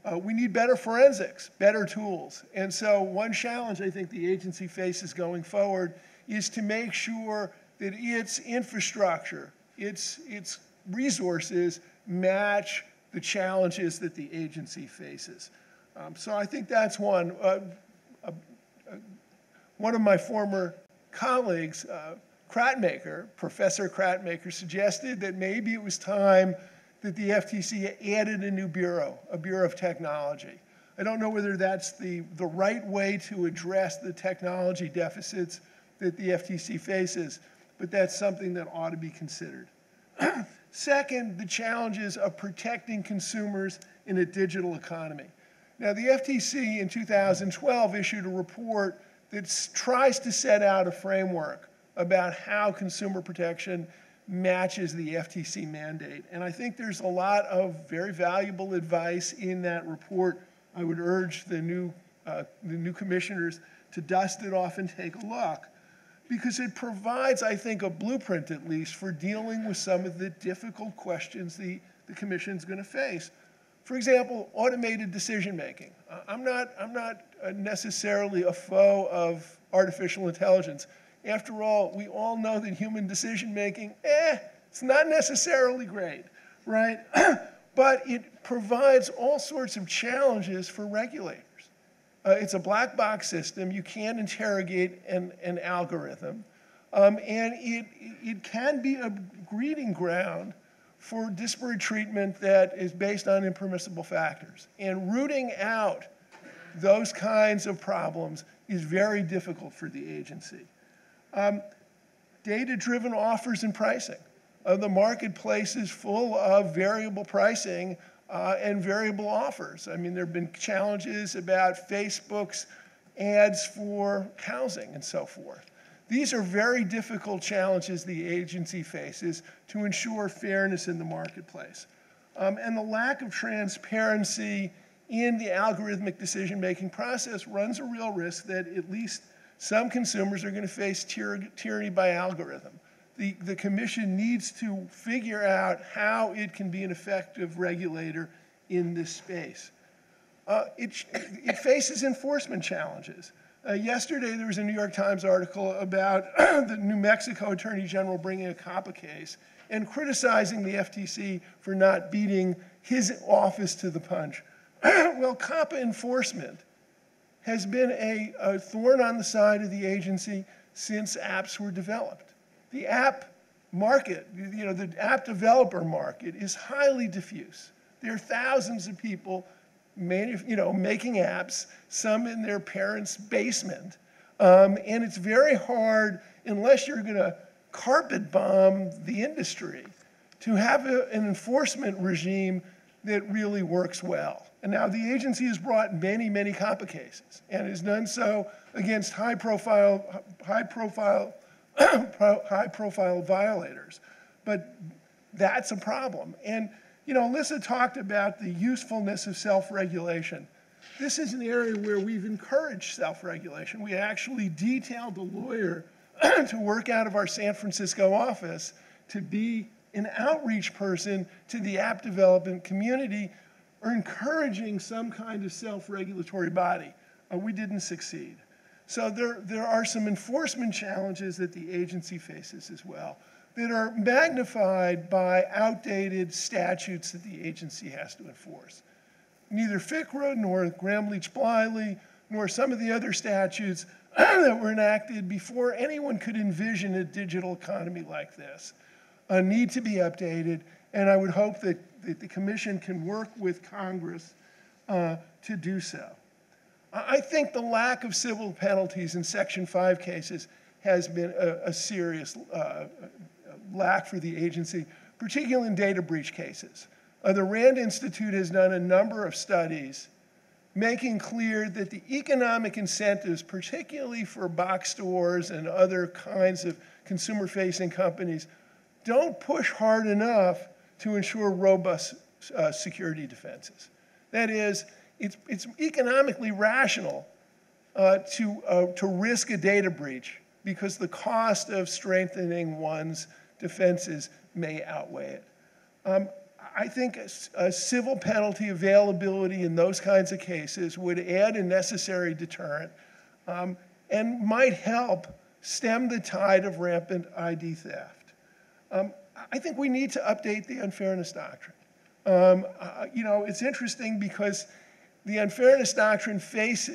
Uh, we need better forensics, better tools. And so, one challenge I think the agency faces going forward is to make sure that its infrastructure, its, its resources match the challenges that the agency faces. Um, so, I think that's one. Uh, uh, one of my former colleagues, uh, Kratmaker, Professor Kratmaker, suggested that maybe it was time that the FTC added a new bureau, a Bureau of Technology. I don't know whether that's the, the right way to address the technology deficits that the FTC faces, but that's something that ought to be considered. (clears throat) Second, the challenges of protecting consumers in a digital economy. Now, the FTC in 2012 issued a report that tries to set out a framework about how consumer protection matches the FTC mandate. And I think there's a lot of very valuable advice in that report. I would urge the new, uh, the new commissioners to dust it off and take a look because it provides, I think, a blueprint at least for dealing with some of the difficult questions the, the commission is going to face. For example, automated decision making. I'm not, I'm not necessarily a foe of artificial intelligence. After all, we all know that human decision making, eh, it's not necessarily great, right? (clears throat) but it provides all sorts of challenges for regulators. Uh, it's a black box system. You can't interrogate an, an algorithm. Um, and it, it can be a breeding ground for disparate treatment that is based on impermissible factors. And rooting out those kinds of problems is very difficult for the agency. Um, data driven offers and pricing. Uh, the marketplace is full of variable pricing uh, and variable offers. I mean, there have been challenges about Facebook's ads for housing and so forth. These are very difficult challenges the agency faces to ensure fairness in the marketplace. Um, and the lack of transparency in the algorithmic decision making process runs a real risk that at least some consumers are going to face tyr- tyranny by algorithm. The, the commission needs to figure out how it can be an effective regulator in this space. Uh, it, it faces enforcement challenges. Uh, yesterday, there was a New York Times article about (clears throat) the New Mexico Attorney General bringing a COPPA case and criticizing the FTC for not beating his office to the punch. (clears throat) well, COPPA enforcement has been a, a thorn on the side of the agency since apps were developed. The app market, you know, the app developer market is highly diffuse. There are thousands of people, you know, making apps, some in their parents' basement, um, and it's very hard unless you're going to carpet bomb the industry to have a, an enforcement regime that really works well. And now the agency has brought many, many COPPA cases and has done so against high profile, high profile, (coughs) high profile violators. But that's a problem. And, you know, Alysa talked about the usefulness of self regulation. This is an area where we've encouraged self regulation. We actually detailed a lawyer (coughs) to work out of our San Francisco office to be an outreach person to the app development community or encouraging some kind of self regulatory body. Uh, we didn't succeed. So there, there are some enforcement challenges that the agency faces as well that are magnified by outdated statutes that the agency has to enforce. Neither FCRA nor Gramm-Leach Bliley nor some of the other statutes (clears throat) that were enacted before anyone could envision a digital economy like this uh, need to be updated, and I would hope that, that the Commission can work with Congress uh, to do so. I think the lack of civil penalties in Section 5 cases has been a, a serious uh, lack for the agency, particularly in data breach cases. Uh, the RAND Institute has done a number of studies making clear that the economic incentives, particularly for box stores and other kinds of consumer facing companies, don't push hard enough to ensure robust uh, security defenses. That is, it's, it's economically rational uh, to, uh, to risk a data breach because the cost of strengthening one's defenses may outweigh it. Um, I think a, a, civil penalty availability in those kinds of cases would add a necessary deterrent um, and might help stem the tide of rampant ID theft. Um, I think we need to update the unfairness doctrine. Um, uh, you know, it's interesting because the unfairness doctrine face,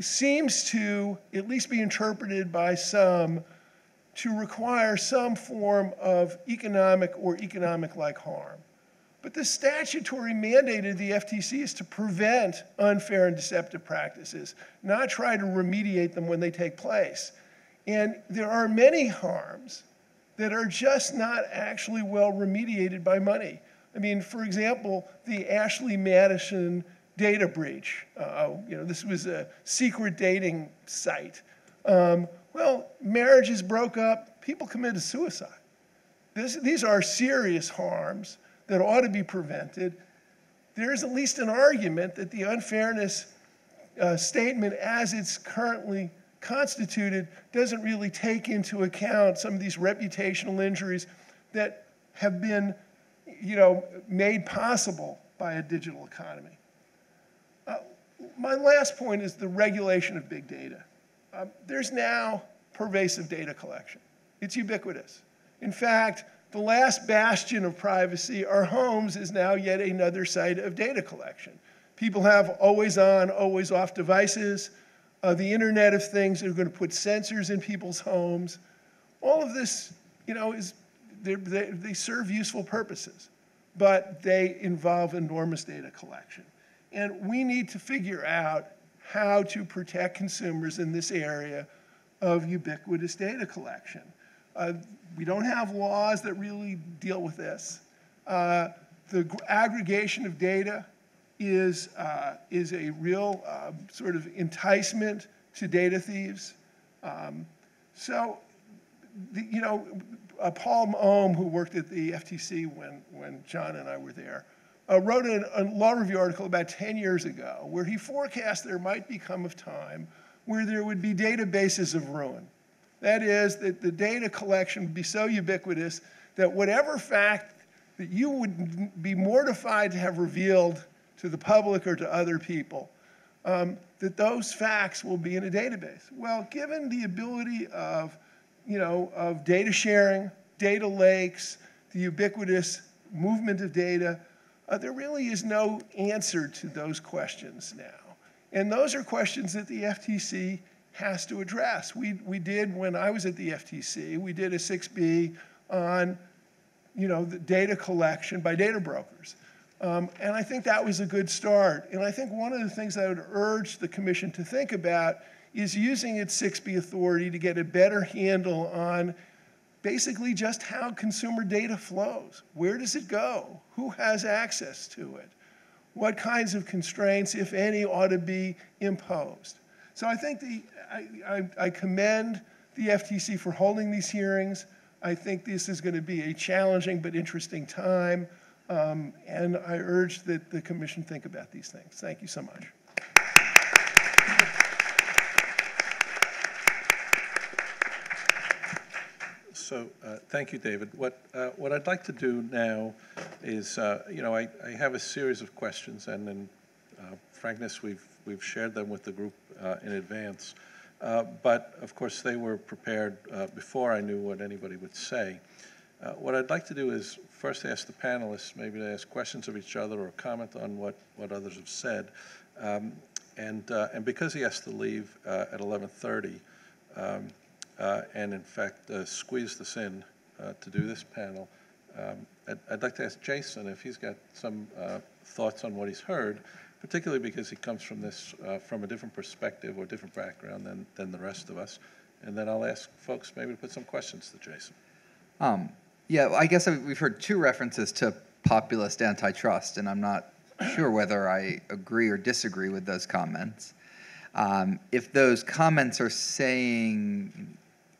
seems to at least be interpreted by some to require some form of economic or economic like harm. But the statutory mandate of the FTC is to prevent unfair and deceptive practices, not try to remediate them when they take place. And there are many harms that are just not actually well remediated by money. I mean, for example, the Ashley Madison data breach. Uh, you know, this was a secret dating site. Um, well, marriages broke up, people committed suicide. This, these are serious harms that ought to be prevented. There is at least an argument that the unfairness uh, statement, as it's currently constituted, doesn't really take into account some of these reputational injuries that have been, you know, made possible by a digital economy. Uh, my last point is the regulation of big data. Um, there's now pervasive data collection. It's ubiquitous. In fact, the last bastion of privacy, our homes, is now yet another site of data collection. People have always on, always off devices. Uh, the Internet of Things, they're going to put sensors in people's homes. All of this, you know, is they, they serve useful purposes, but they involve enormous data collection. And we need to figure out how to protect consumers in this area of ubiquitous data collection. Uh, we don't have laws that really deal with this. Uh, the aggregation of data is, uh, is a real uh, sort of enticement to data thieves. Um, so, the, you know, uh, Paul Ohm, who worked at the FTC when, when John and I were there, uh, wrote a, a law review article about 10 years ago where he forecast there might become a time where there would be databases of ruin. That is, that the data collection would be so ubiquitous that whatever fact that you would be mortified to have revealed to the public or to other people, um, that those facts will be in a database. Well, given the ability of, you know, of data sharing, data lakes, the ubiquitous movement of data, uh, there really is no answer to those questions now. And those are questions that the FTC has to address. We, we did, when I was at the FTC, we did a 6B on you know, the data collection by data brokers. Um, and I think that was a good start. And I think one of the things I would urge the Commission to think about is using its 6B authority to get a better handle on basically just how consumer data flows. Where does it go? Who has access to it? what kinds of constraints, if any, ought to be imposed. So I think the, I, I, I commend the FTC for holding these hearings. I think this is going to be a challenging but interesting time, um, and I urge that the Commission think about these things. Thank you so much. So, uh, thank you, David. What, uh, what I'd like to do now is, uh, you know, I, I have a series of questions, and in uh, frankness, we've, we've shared them with the group uh, in advance. Uh, But, of course, they were prepared before I knew what anybody would say. What I'd like to do is first ask the panelists, maybe to ask questions of each other or comment on what, what others have said. Um, And, uh, and because he has to leave uh, at 11:30, um, uh, and in fact uh, squeezed us in uh, to do this panel, um, I'd, I'd like to ask Jason if he's got some uh, thoughts on what he's heard, particularly because he comes from this, from a different perspective or different background than, than the rest of us. And then I'll ask folks maybe to put some questions to Jason. Um, yeah, well, I guess we've heard two references to populist antitrust, and I'm not sure whether I agree or disagree with those comments. Um, if those comments are saying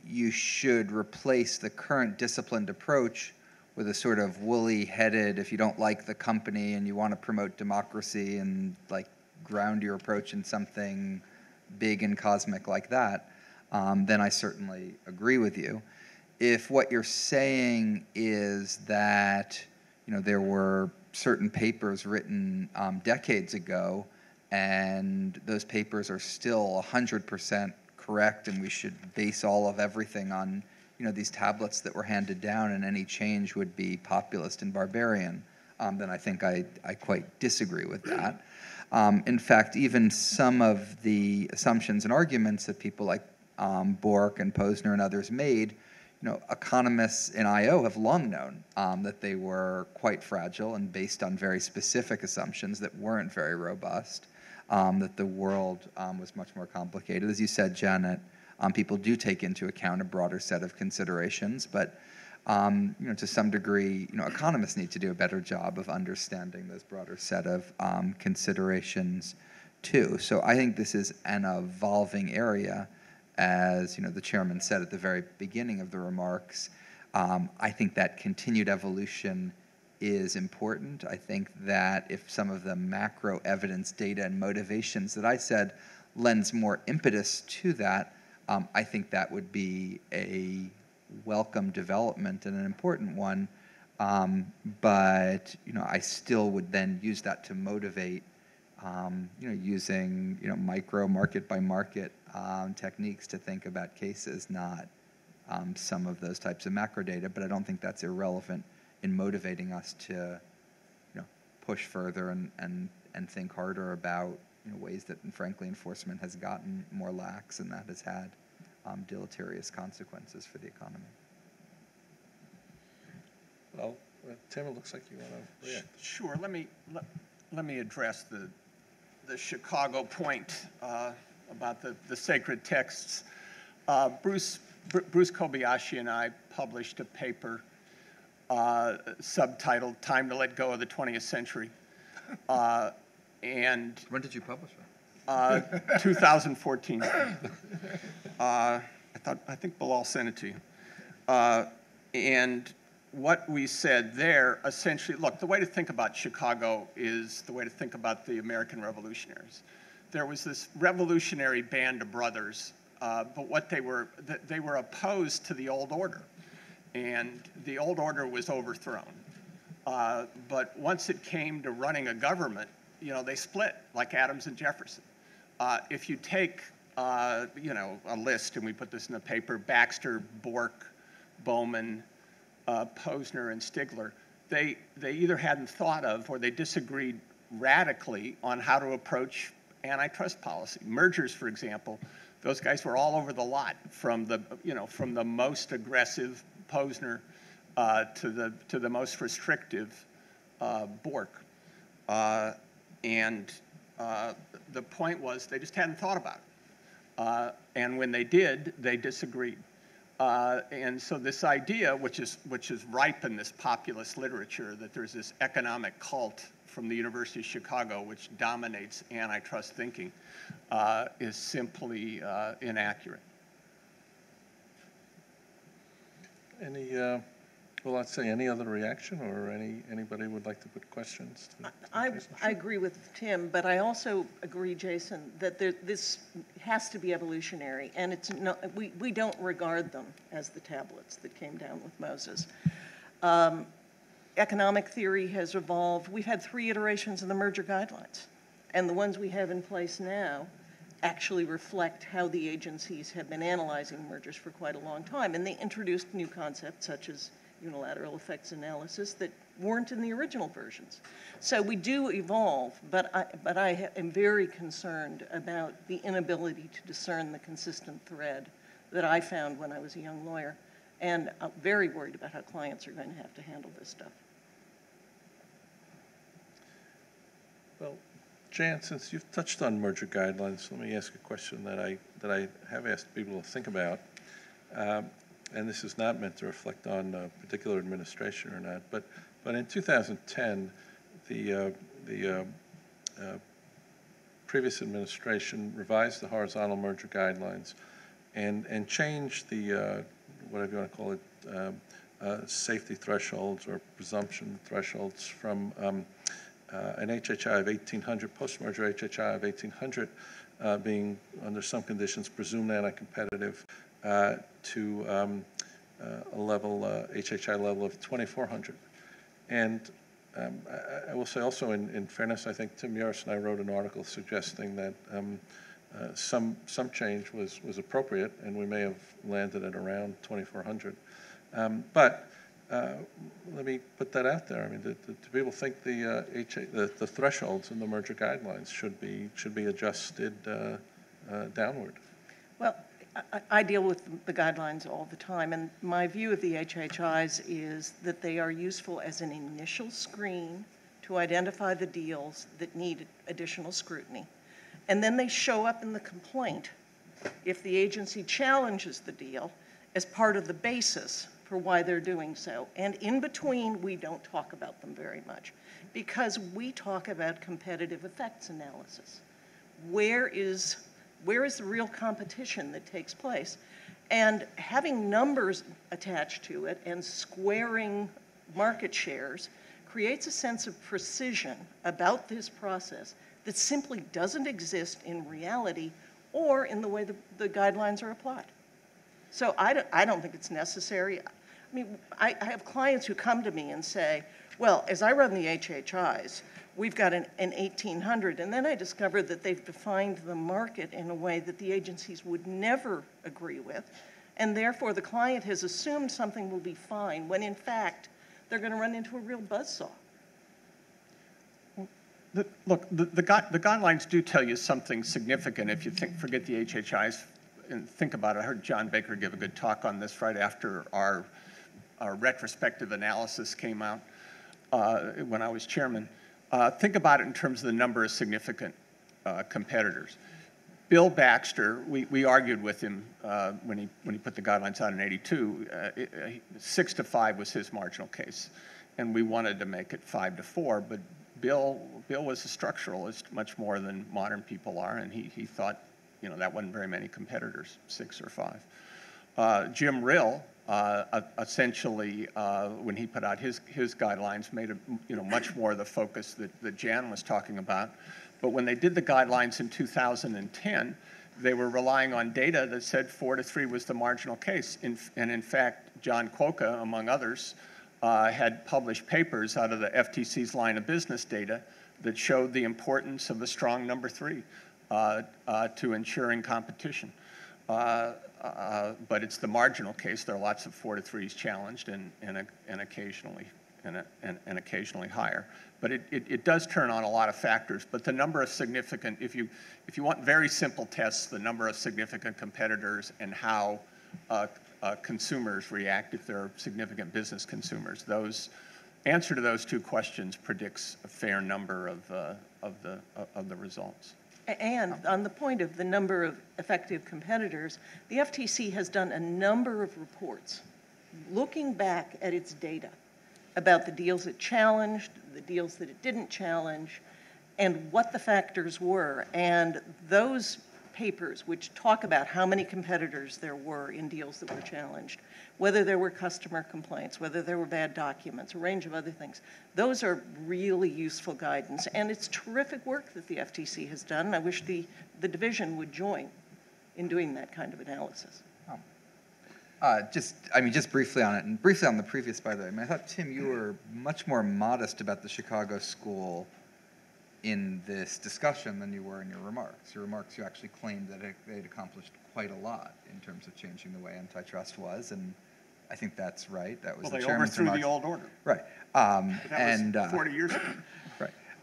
you should replace the current disciplined approach with a sort of woolly headed, if you don't like the company and you want to promote democracy and like ground your approach in something big and cosmic like that, um, then I certainly agree with you. If what you're saying is that, you know, there were certain papers written um, decades ago and those papers are still 100% correct and we should base all of everything on you know these tablets that were handed down and any change would be populist and barbarian um, then i think I, I quite disagree with that. Um, in fact even some of the assumptions and arguments that people like um, bork and posner and others made you know economists in io have long known um, that they were quite fragile and based on very specific assumptions that weren't very robust um, that the world um, was much more complicated. As you said, Janet, um, people do take into account a broader set of considerations, but um, you know, to some degree, you know, economists need to do a better job of understanding those broader set of um, considerations too. So I think this is an evolving area, as you know, the chairman said at the very beginning of the remarks. Um, I think that continued evolution is important. I think that if some of the macro evidence data and motivations that I said lends more impetus to that, um, I think that would be a welcome development and an important one. Um, but you know, I still would then use that to motivate. Um, you know, using you know micro market by market um, techniques to think about cases, not um, some of those types of macro data. But I don't think that's irrelevant in motivating us to, you know, push further and, and, and think harder about you know, ways that, frankly, enforcement has gotten more lax and that has had um, deleterious consequences for the economy. Well, uh, Tim, it looks like you want to react. Sure, let me, let, let me address the, the Chicago point uh, about the, the sacred texts. Uh, Bruce, Br- Bruce Kobayashi and I published a paper uh, subtitled "Time to Let Go of the 20th Century," uh, and When did you publish it? uh, 2014. Uh, I thought I think Bilal sent it to you. Uh, and what we said there, essentially, look, the way to think about Chicago is the way to think about the American revolutionaries. There was this revolutionary band of brothers, uh, but what they were, they were opposed to the old order, and the old order was overthrown. Uh, but once it came to running a government, you know, they split like Adams and Jefferson. Uh, if you take, uh, you know, a list, and we put this in the paper, Baxter, Bork, Bowman, uh, Posner, and Stigler, they, they either hadn't thought of or they disagreed radically on how to approach antitrust policy. Mergers, for example, those guys were all over the lot from the, you know, from the most aggressive Posner uh, to, the, to the most restrictive uh, Bork. Uh, and uh, the point was they just hadn't thought about it. Uh, and when they did, they disagreed. Uh, and so this idea, which is which is ripe in this populist literature, that there's this economic cult from the University of Chicago which dominates antitrust thinking, uh, is simply uh, inaccurate. Any, uh, well, I'd say any other reaction or any, anybody would like to put questions? to- to I, Jason? I agree with Tim, but I also agree, Jason, that there, this has to be evolutionary, and it's no, we, we don't regard them as the tablets that came down with Moses. Um, economic theory has evolved. We've had three iterations of the merger guidelines, and the ones we have in place now actually reflect how the agencies have been analyzing mergers for quite a long time. And they introduced new concepts such as unilateral effects analysis that weren't in the original versions. So we do evolve, but I, but I am very concerned about the inability to discern the consistent thread that I found when I was a young lawyer. And I'm very worried about how clients are going to have to handle this stuff. Well, Jan, since you've touched on merger guidelines, let me ask a question that I, that I have asked people to think about. Um, and this is not meant to reflect on a particular administration or not, but, but in 2010, the, uh, the uh, uh, previous administration revised the horizontal merger guidelines and, and changed the, uh, whatever you want to call it, um, uh, safety thresholds or presumption thresholds from um, an HHI of 1800, post-merger HHI of 1800 uh, being, under some conditions, presumed anti-competitive uh, to um, uh, a level, HHI level of 2400. And um, I, I, will say also, in, in, fairness, I think Tim Muris and I wrote an article suggesting that um, uh, some some change was was appropriate, and we may have landed at around 2,400. Um, but uh, let me put that out there. I mean, do, do people think the, uh, HA, the, the thresholds in the merger guidelines should be should be adjusted uh, uh, downward? Well, I, I, deal with the guidelines all the time, and my view of the HHIs is that they are useful as an initial screen to identify the deals that need additional scrutiny, and then they show up in the complaint if the agency challenges the deal as part of the basis for why they're doing so. And in between, we don't talk about them very much because we talk about competitive effects analysis. Where is, where is the real competition that takes place? And having numbers attached to it and squaring market shares creates a sense of precision about this process that simply doesn't exist in reality or in the way the, the guidelines are applied. So I don't, I don't think it's necessary. I mean, I, I, have clients who come to me and say, well, as I run the HHIs, we've got an, an 1800, and then I discover that they've defined the market in a way that the agencies would never agree with, and therefore the client has assumed something will be fine, when in fact, they're going to run into a real buzzsaw. The, look, the, the, the, guidelines do tell you something significant if you think, forget the HHIs and think about it. I heard John Baker give a good talk on this right after our, our retrospective analysis came out uh, when I was chairman. Uh, think about it in terms of the number of significant uh, competitors. Bill Baxter, we, we argued with him uh, when, he, when he put the guidelines out in 82. Uh, uh, six to five was his marginal case, and we wanted to make it five to four, but Bill, Bill was a structuralist much more than modern people are, and he, he thought you know, that wasn't very many competitors, six or five. Uh, Jim Rill, uh, essentially, uh, when he put out his, his guidelines, made a, you know, much more of the focus that, that Jan was talking about. But when they did the guidelines in 2010, they were relying on data that said four to three was the marginal case. In, and in fact, John Kwoka, among others, uh, had published papers out of the FTC's line of business data that showed the importance of a strong number three. Uh, uh, to ensuring competition. Uh, but it's the marginal case. There are lots of four to threes challenged and, and, and occasionally and, and, and, occasionally higher. But it, it, it, does turn on a lot of factors. But the number of significant, if you, if you want very simple tests, the number of significant competitors and how uh, uh, consumers react if they're significant business consumers, those answer to those two questions predicts a fair number of, uh, of, the, of the results. And on the point of the number of effective competitors, the FTC has done a number of reports looking back at its data about the deals it challenged, the deals that it didn't challenge, and what the factors were. And those papers, which talk about how many competitors there were in deals that were challenged, whether there were customer complaints, whether there were bad documents, a range of other things. Those are really useful guidance, and it's terrific work that the FTC has done. I wish the, the division would join in doing that kind of analysis. Uh, just, I mean, just briefly on it, and briefly on the previous, by the way. I, mean, I thought Tim, you were much more modest about the Chicago school in this discussion than you were in your remarks. Your remarks, you actually claimed that it, they'd accomplished quite a lot in terms of changing the way antitrust was, and I think that's right. That was Well, the they chairman's overthrew the old order. Right. Um, That and was uh, 40 years ago.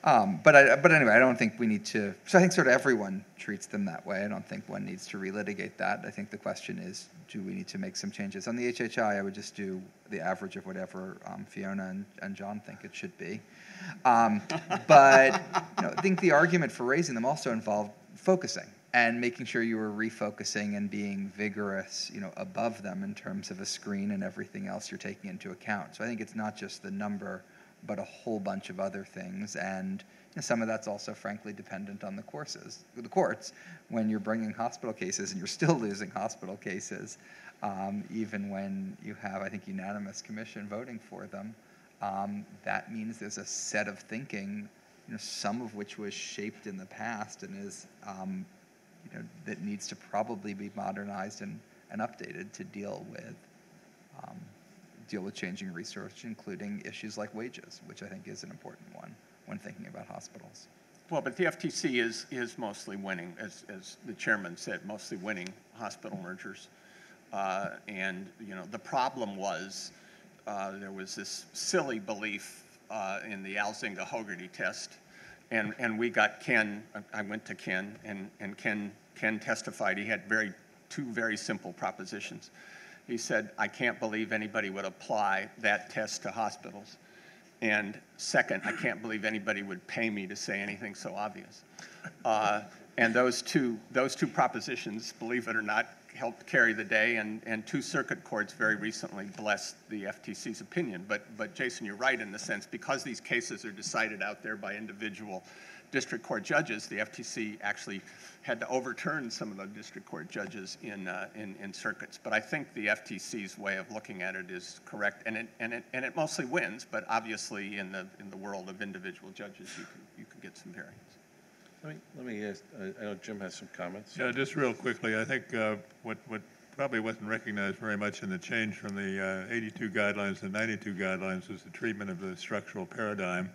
Um, but I, but anyway, I don't think we need to. So I think sort of everyone treats them that way. I don't think one needs to relitigate that. I think the question is, do we need to make some changes on the HHI? I would just do the average of whatever um, Fiona and, and John think it should be. Um, but you know, I think the argument for raising them also involved focusing and making sure you were refocusing and being vigorous, you know, above them in terms of a screen and everything else you're taking into account. So I think it's not just the number but a whole bunch of other things. And some of that's also, frankly, dependent on the courses, the courts. When you're bringing hospital cases and you're still (laughs) losing hospital cases, um, even when you have, I think, unanimous commission voting for them, um, that means there's a set of thinking, you know, some of which was shaped in the past and is, um, you know, that needs to probably be modernized and, and updated to deal with um, deal with changing research, including issues like wages, which I think is an important one when thinking about hospitals. Well, but the FTC is, is mostly winning, as, as the chairman said, mostly winning hospital mergers. Uh, and, you know, the problem was uh, there was this silly belief uh, in the Elzinga Hogarty test. And, and we got Ken, I went to Ken, and, and Ken, Ken testified. He had very, two very simple propositions. He said, I can't believe anybody would apply that test to hospitals. And second, I can't believe anybody would pay me to say anything so obvious. Uh, and those two, those two propositions, believe it or not, helped carry the day, and, and two circuit courts very recently blessed the FTC's opinion. But, but Jason, you're right in the sense because these cases are decided out there by individual district court judges, the FTC actually had to overturn some of the district court judges in, uh, in, in circuits. But I think the FTC's way of looking at it is correct, and it, and it, and it mostly wins, but obviously in the, in the world of individual judges, you can, you can get some variance. Let me, let me ask, I I know Jim has some comments. Yeah, just real quickly, I think uh, what, what probably wasn't recognized very much in the change from the uh, 82 guidelines to 92 guidelines was the treatment of the structural paradigm.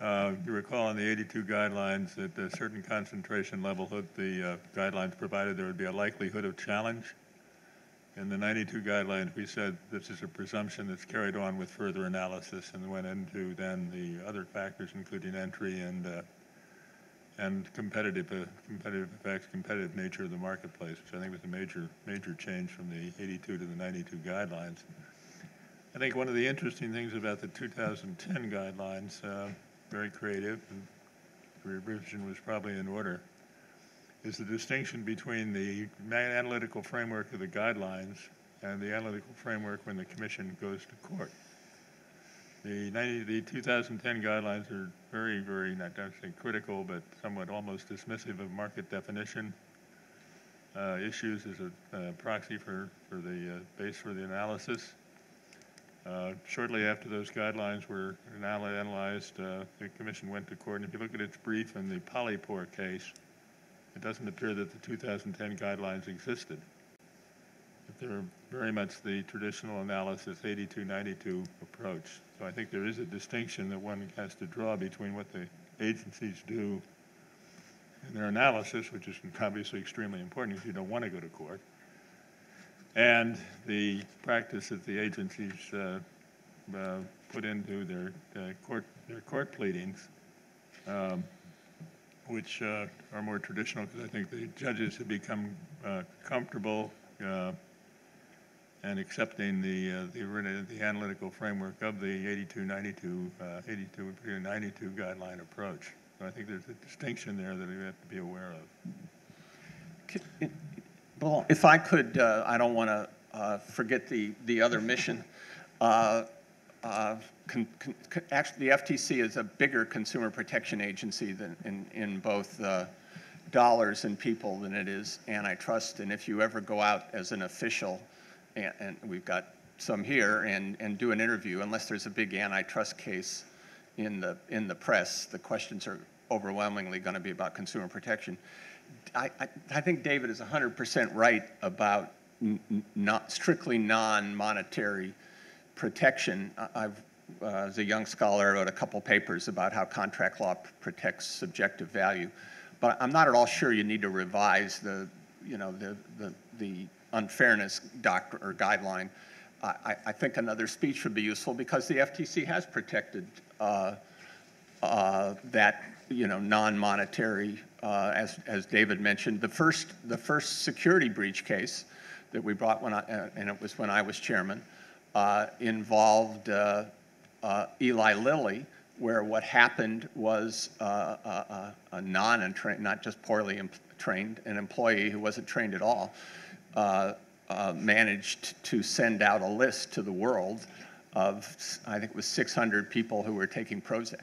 Uh, You recall in the 82 guidelines that a certain concentration level the uh, guidelines provided there would be a likelihood of challenge. In the 92 guidelines, we said this is a presumption that's carried on with further analysis and went into then the other factors, including entry and uh, and competitive, uh, competitive effects, competitive nature of the marketplace, which I think was a major, major change from the 82 to the 92 guidelines. I think one of the interesting things about the 2010 guidelines, uh, very creative, the revision was probably in order, is the distinction between the analytical framework of the guidelines and the analytical framework when the commission goes to court. The 90, the 2010 guidelines are very, very, not say critical, but somewhat almost dismissive of market definition uh, issues as a uh, proxy for, for the uh, base for the analysis. Uh, Shortly after those guidelines were analyzed, uh, the commission went to court, and if you look at its brief in the Polypore case, it doesn't appear that the 2010 guidelines existed. But they're very much the traditional analysis 82-92 approach. So I think there is a distinction that one has to draw between what the agencies do in their analysis, which is obviously extremely important if you don't want to go to court, and the practice that the agencies uh, uh, put into their uh, court their court pleadings, um, which uh, are more traditional because I think the judges have become uh, comfortable uh, and accepting the, the, the analytical framework of the 8292, uh, 82, 92 guideline approach. So I think there's a distinction there that we have to be aware of. Well, if I could, uh, I don't want to uh, forget the, the other mission. Uh, uh, con- con- Actually, the FTC is a bigger consumer protection agency than, in, in both uh, dollars and people than it is antitrust. And if you ever go out as an official, and, and we've got some here, and, and do an interview, unless there's a big antitrust case in the, in the press, the questions are overwhelmingly going to be about consumer protection. I, I, think David is 100% right about not strictly non-monetary protection. I- uh, as a young scholar, I wrote a couple papers about how contract law protects subjective value. But I'm not at all sure you need to revise the, you know, the, the, the unfairness doctrine or guideline. I, I- I think another speech would be useful because the FTC has protected uh, uh, that, you know, non-monetary, uh, as, as David mentioned. The first, the first security breach case that we brought when I, uh, and it was when I was chairman, uh, involved uh, uh, Eli Lilly, where what happened was a, a, non-trained, not just poorly trained, an employee who wasn't trained at all, managed to send out a list to the world of, I think it was 600 people who were taking Prozac.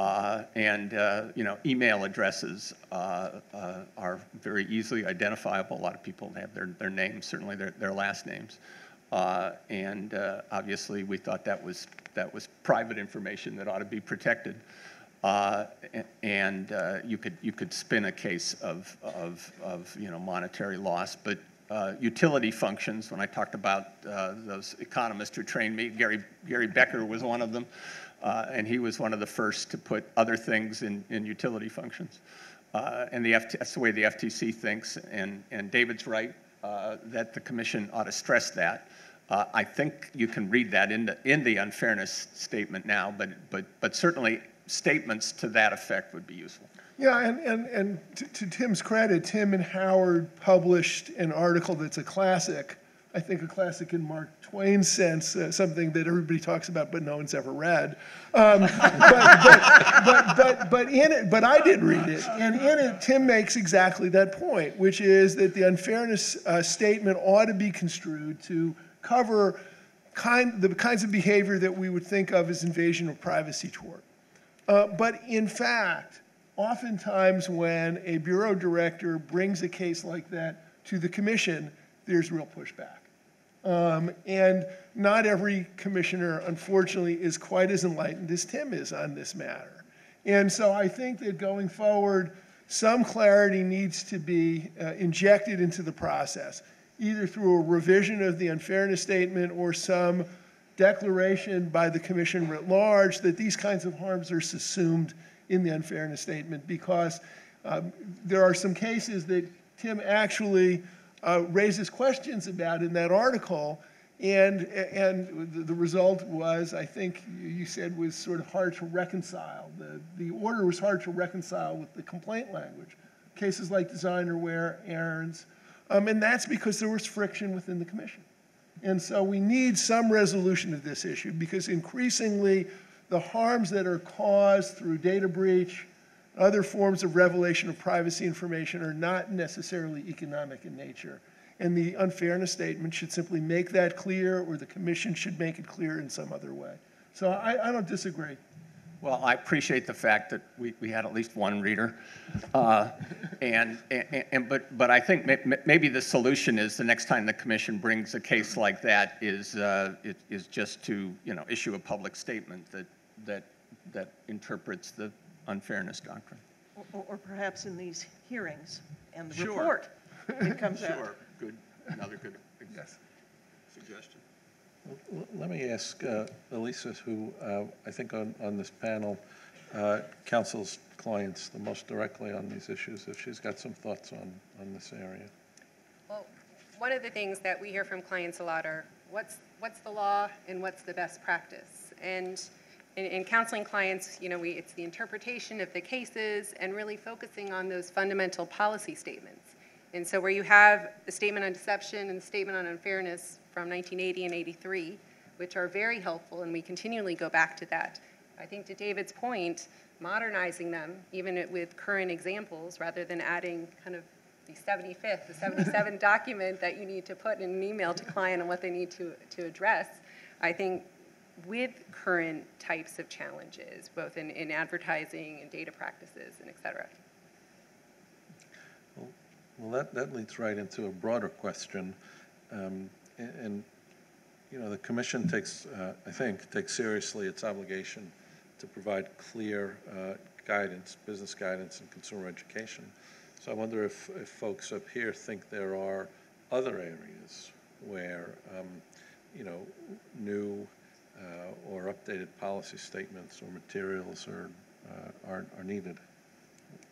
Uh, and uh, you know, email addresses uh, uh, are very easily identifiable. A lot of people have their, their names, certainly their, their last names. Uh, and uh, obviously, we thought that was that was private information that ought to be protected. And you could you could spin a case of of, of you know monetary loss, but uh, utility functions. When I talked about uh, those economists who trained me, Gary Gary Becker was one of them, uh, and he was one of the first to put other things in, in utility functions. Uh, and the FT, that's the way the FTC thinks, and and David's right uh, that the commission ought to stress that. Uh, I think you can read that in the, in the unfairness statement now, but, but, but certainly statements to that effect would be useful. Yeah, and, and, and to, to Tim's credit, Tim and Howard published an article that's a classic. I think a classic in Mark Twain's sense, uh, something that everybody talks about but no one's ever read. Um, but, but, but, but, but in it, but I did read it, and in it, Tim makes exactly that point, which is that the unfairness uh, statement ought to be construed to cover kind, the kinds of behavior that we would think of as invasion of privacy tort. Uh, but in fact, oftentimes when a bureau director brings a case like that to the commission, there's real pushback. Um, and not every commissioner, unfortunately, is quite as enlightened as Tim is on this matter. And so I think that going forward, some clarity needs to be uh, injected into the process, either through a revision of the unfairness statement or some declaration by the commission writ large that these kinds of harms are subsumed in the unfairness statement because um, there are some cases that Tim actually uh, raises questions about in that article. And, and the- result was, I think you said, was sort of hard to reconcile. The, the order was hard to reconcile with the complaint language. Cases like designer wear, Aaron's. Um, and that's because there was friction within the commission. And so we need some resolution of this issue because increasingly the harms that are caused through data breach, other forms of revelation of privacy information are not necessarily economic in nature. And the unfairness statement should simply make that clear, or the commission should make it clear in some other way. So I, I don't disagree. Well, I appreciate the fact that we, we had at least one reader. Uh, and, and, and, but, but I think may- may- maybe the solution is the next time the commission brings a case like that is, uh, is- is just to, you know, issue a public statement that, that, that interprets the unfairness doctrine. Or, or perhaps in these hearings and the Sure. report that (laughs) comes out. Sure, good, another good yes. suggestion. L- Let me ask uh, Alysa, who uh, I think on, on this panel uh, counsels clients the most directly on these issues, if she's got some thoughts on, on this area. Well, one of the things that we hear from clients a lot are, what's, what's the law and what's the best practice? And in, in counseling clients, you know, we, it's the interpretation of the cases and really focusing on those fundamental policy statements. And so where you have the statement on deception and the statement on unfairness from 1980 and 83, which are very helpful, and we continually go back to that. I think to David's point, modernizing them, even with current examples, rather than adding kind of the 75th, the 77th (laughs) document that you need to put in an email to client and what they need to, to address, I think with current types of challenges, both in, in advertising and data practices and et cetera. Well, that, that leads right into a broader question. Um, a- And, you know, the commission takes, uh, I think, takes seriously its obligation to provide clear uh, guidance, business guidance and consumer education. So I wonder if, if folks up here think there are other areas where, um, you know, new or updated policy statements or materials are, uh, are, are needed.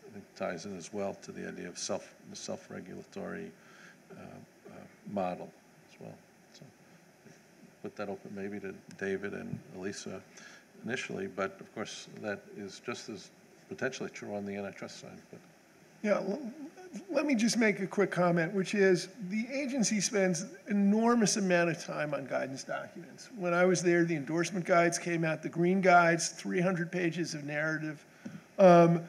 I think ties in as well to the idea of self, the self-regulatory uh, uh, model as well. So put that open maybe to David and Alysa initially, but of course, that is just as potentially true on the antitrust side. But Yeah, let me just make a quick comment, which is the agency spends enormous amount of time on guidance documents. When I was there, the endorsement guides came out, the green guides, 300 pages of narrative. Um,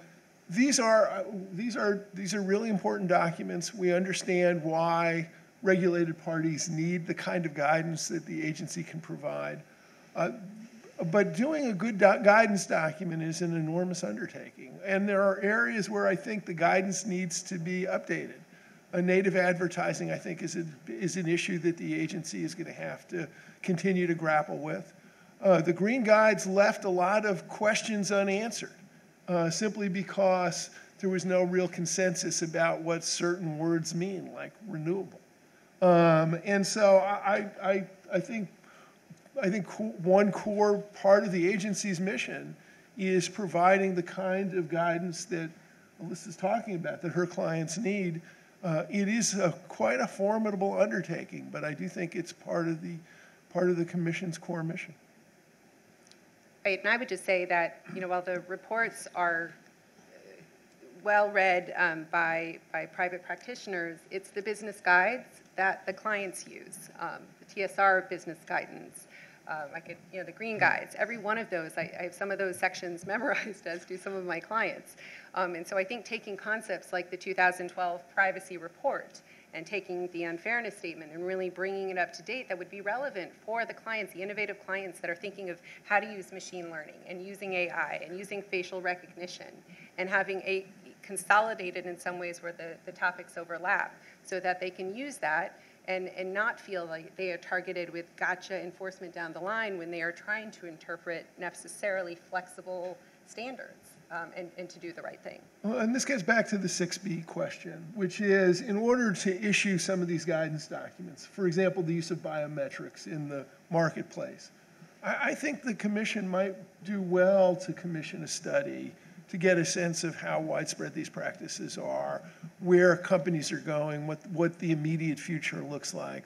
these are uh, these are these are really important documents. We understand why regulated parties need the kind of guidance that the agency can provide. Uh, but doing a good doc- guidance document is an enormous undertaking. And there are areas where I think the guidance needs to be updated. A native advertising, I think, is, a, is an issue that the agency is going to have to continue to grapple with. Uh, the green guides left a lot of questions unanswered uh, simply because there was no real consensus about what certain words mean, like renewable. Um, and so I, I, I think I think one core part of the agency's mission is providing the kind of guidance that Alysa's talking about, that her clients need. Uh, it is a, quite a formidable undertaking, but I do think it's part of the part of the commission's core mission. Right, and I would just say that, you know, while the reports are uh, well-read um, by, by private practitioners, it's the business guides that the clients use, um, the TSR business guidance, um, I could, you know, the green guides, every one of those, I, I have some of those sections (laughs) memorized, as do some of my clients. Um, and so I think taking concepts like the 2012 privacy report and taking the unfairness statement and really bringing it up to date that would be relevant for the clients, the innovative clients that are thinking of how to use machine learning and using AI and using facial recognition and having a consolidated in some ways where the, the topics overlap so that they can use that and, and not feel like they are targeted with gotcha enforcement down the line when they are trying to interpret necessarily flexible standards um, and, and to do the right thing. Well, and this gets back to the 6B question, which is in order to issue some of these guidance documents, for example, the use of biometrics in the marketplace, I, I think the commission might do well to commission a study to get a sense of how widespread these practices are, where companies are going, what, what the immediate future looks like.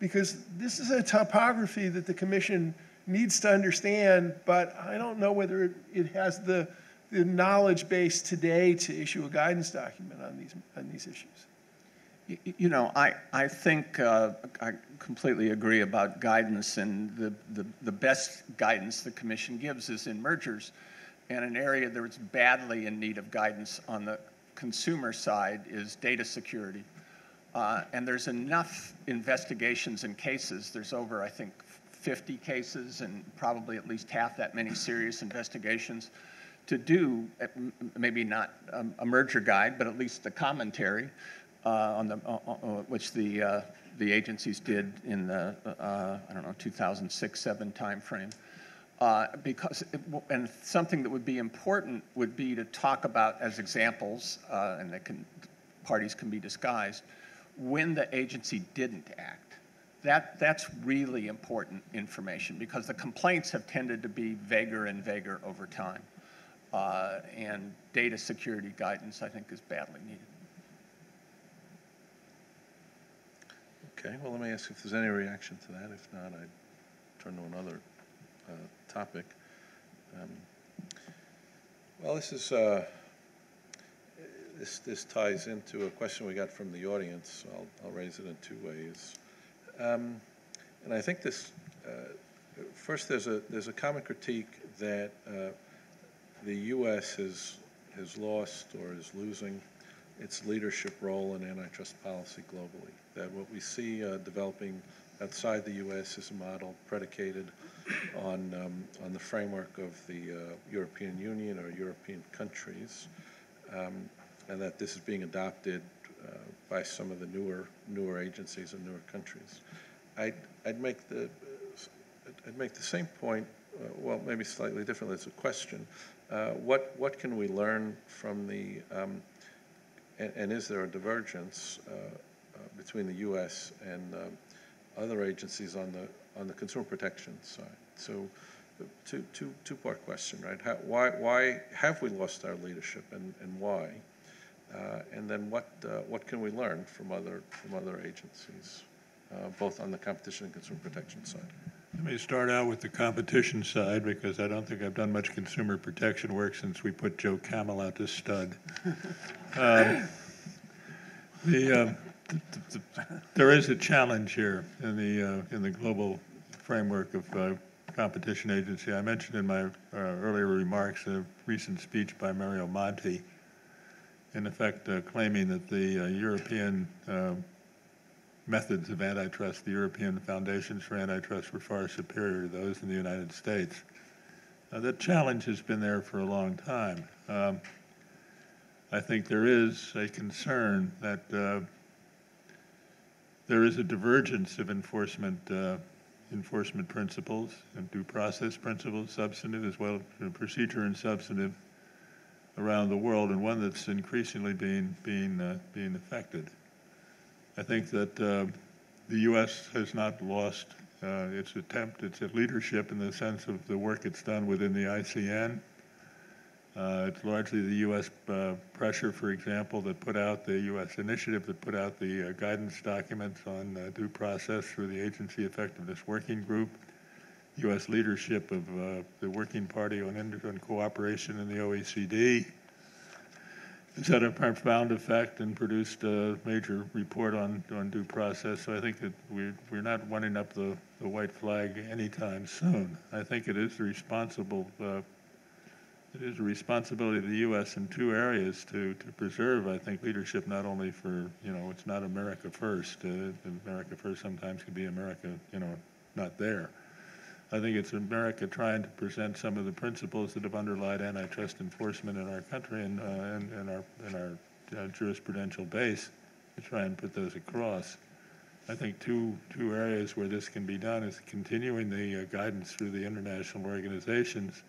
Because this is a topography that the commission needs to understand, but I don't know whether it, it has the, the knowledge base today to issue a guidance document on these, on these issues. You know, I, I think uh, I completely agree about guidance, and the, the, the best guidance the commission gives is in mergers. And an area that's badly in need of guidance on the consumer side is data security. Uh, and there's enough investigations and cases, there's over, I think, 50 cases and probably at least half that many serious (coughs) investigations to do, uh, maybe not um, a merger guide, but at least the commentary uh, on the, uh, uh, which the, uh, the agencies did in the, uh, I don't know, 2006, 7 timeframe. Uh, because, it, and something that would be important would be to talk about as examples, uh, and that can, parties can be disguised, when the agency didn't act. That, that's really important information because the complaints have tended to be vaguer and vaguer over time. Uh, and data security guidance, I think, is badly needed. Okay, well, let me ask if there's any reaction to that. If not, I'd turn to another uh, topic. Um, Well, this is, uh, this, this ties into a question we got from the audience. so I'll, I'll raise it in two ways. Um, And I think this, uh, first, there's a, there's a common critique that uh, the U.S. has, has lost or is losing its leadership role in antitrust policy globally. That what we see uh, developing outside the U.S. is a model predicated on, um, on the framework of the uh, European Union or European countries, um, and that this is being adopted uh, by some of the newer, newer agencies and newer countries. I'd, I'd make the, I'd make the same point, uh, well, maybe slightly differently. It's a question. Uh, what, what can we learn from the, um, and, and is there a divergence uh, uh, between the U.S. and other agencies on the on the consumer protection side. So, uh, two, two, two-part question, right? How, why, why have we lost our leadership, and, and why? Uh, and then what, uh, what can we learn from other, from other agencies, uh, both on the competition and consumer protection side? Let me start out with the competition side because I don't think I've done much consumer protection work since we put Joe Camel out to stud. (laughs) Um, the, uh, th- th- th- (laughs) there is a challenge here in the uh, in the global framework of uh, competition agency. I mentioned in my uh, earlier remarks a recent speech by Mario Monti, in effect uh, claiming that the uh, European uh, methods of antitrust, the European foundations for antitrust, were far superior to those in the United States. That challenge has been there for a long time. Um, I think there is a concern that there is a divergence of enforcement uh, enforcement principles and due process principles, substantive as well as procedure and substantive, around the world, and one that's increasingly being being uh, being affected. I think that uh, the U.S. has not lost uh, its attempt, its leadership in the sense of the work it's done within the ICN. Uh, it's largely the U.S. Uh, pressure, for example, that put out the U.S. initiative that put out the uh, guidance documents on uh, due process through the Agency Effectiveness Working Group, U.S. leadership of uh, the Working Party on, Cooperation in the OECD, has had a profound effect and produced a major report on, on due process. So I think that we're, we're not running up the, the white flag anytime soon. I think it is responsible, uh, it is a responsibility of the U.S. in two areas to, to preserve, I think, leadership not only for, you know, it's not America first. Uh, America first sometimes could be America, you know, not there. I think it's America trying to present some of the principles that have underlied antitrust enforcement in our country and, uh, and, and our, and our uh, jurisprudential base to try and put those across. I think two, two areas where this can be done is continuing the uh, guidance through the international organizations.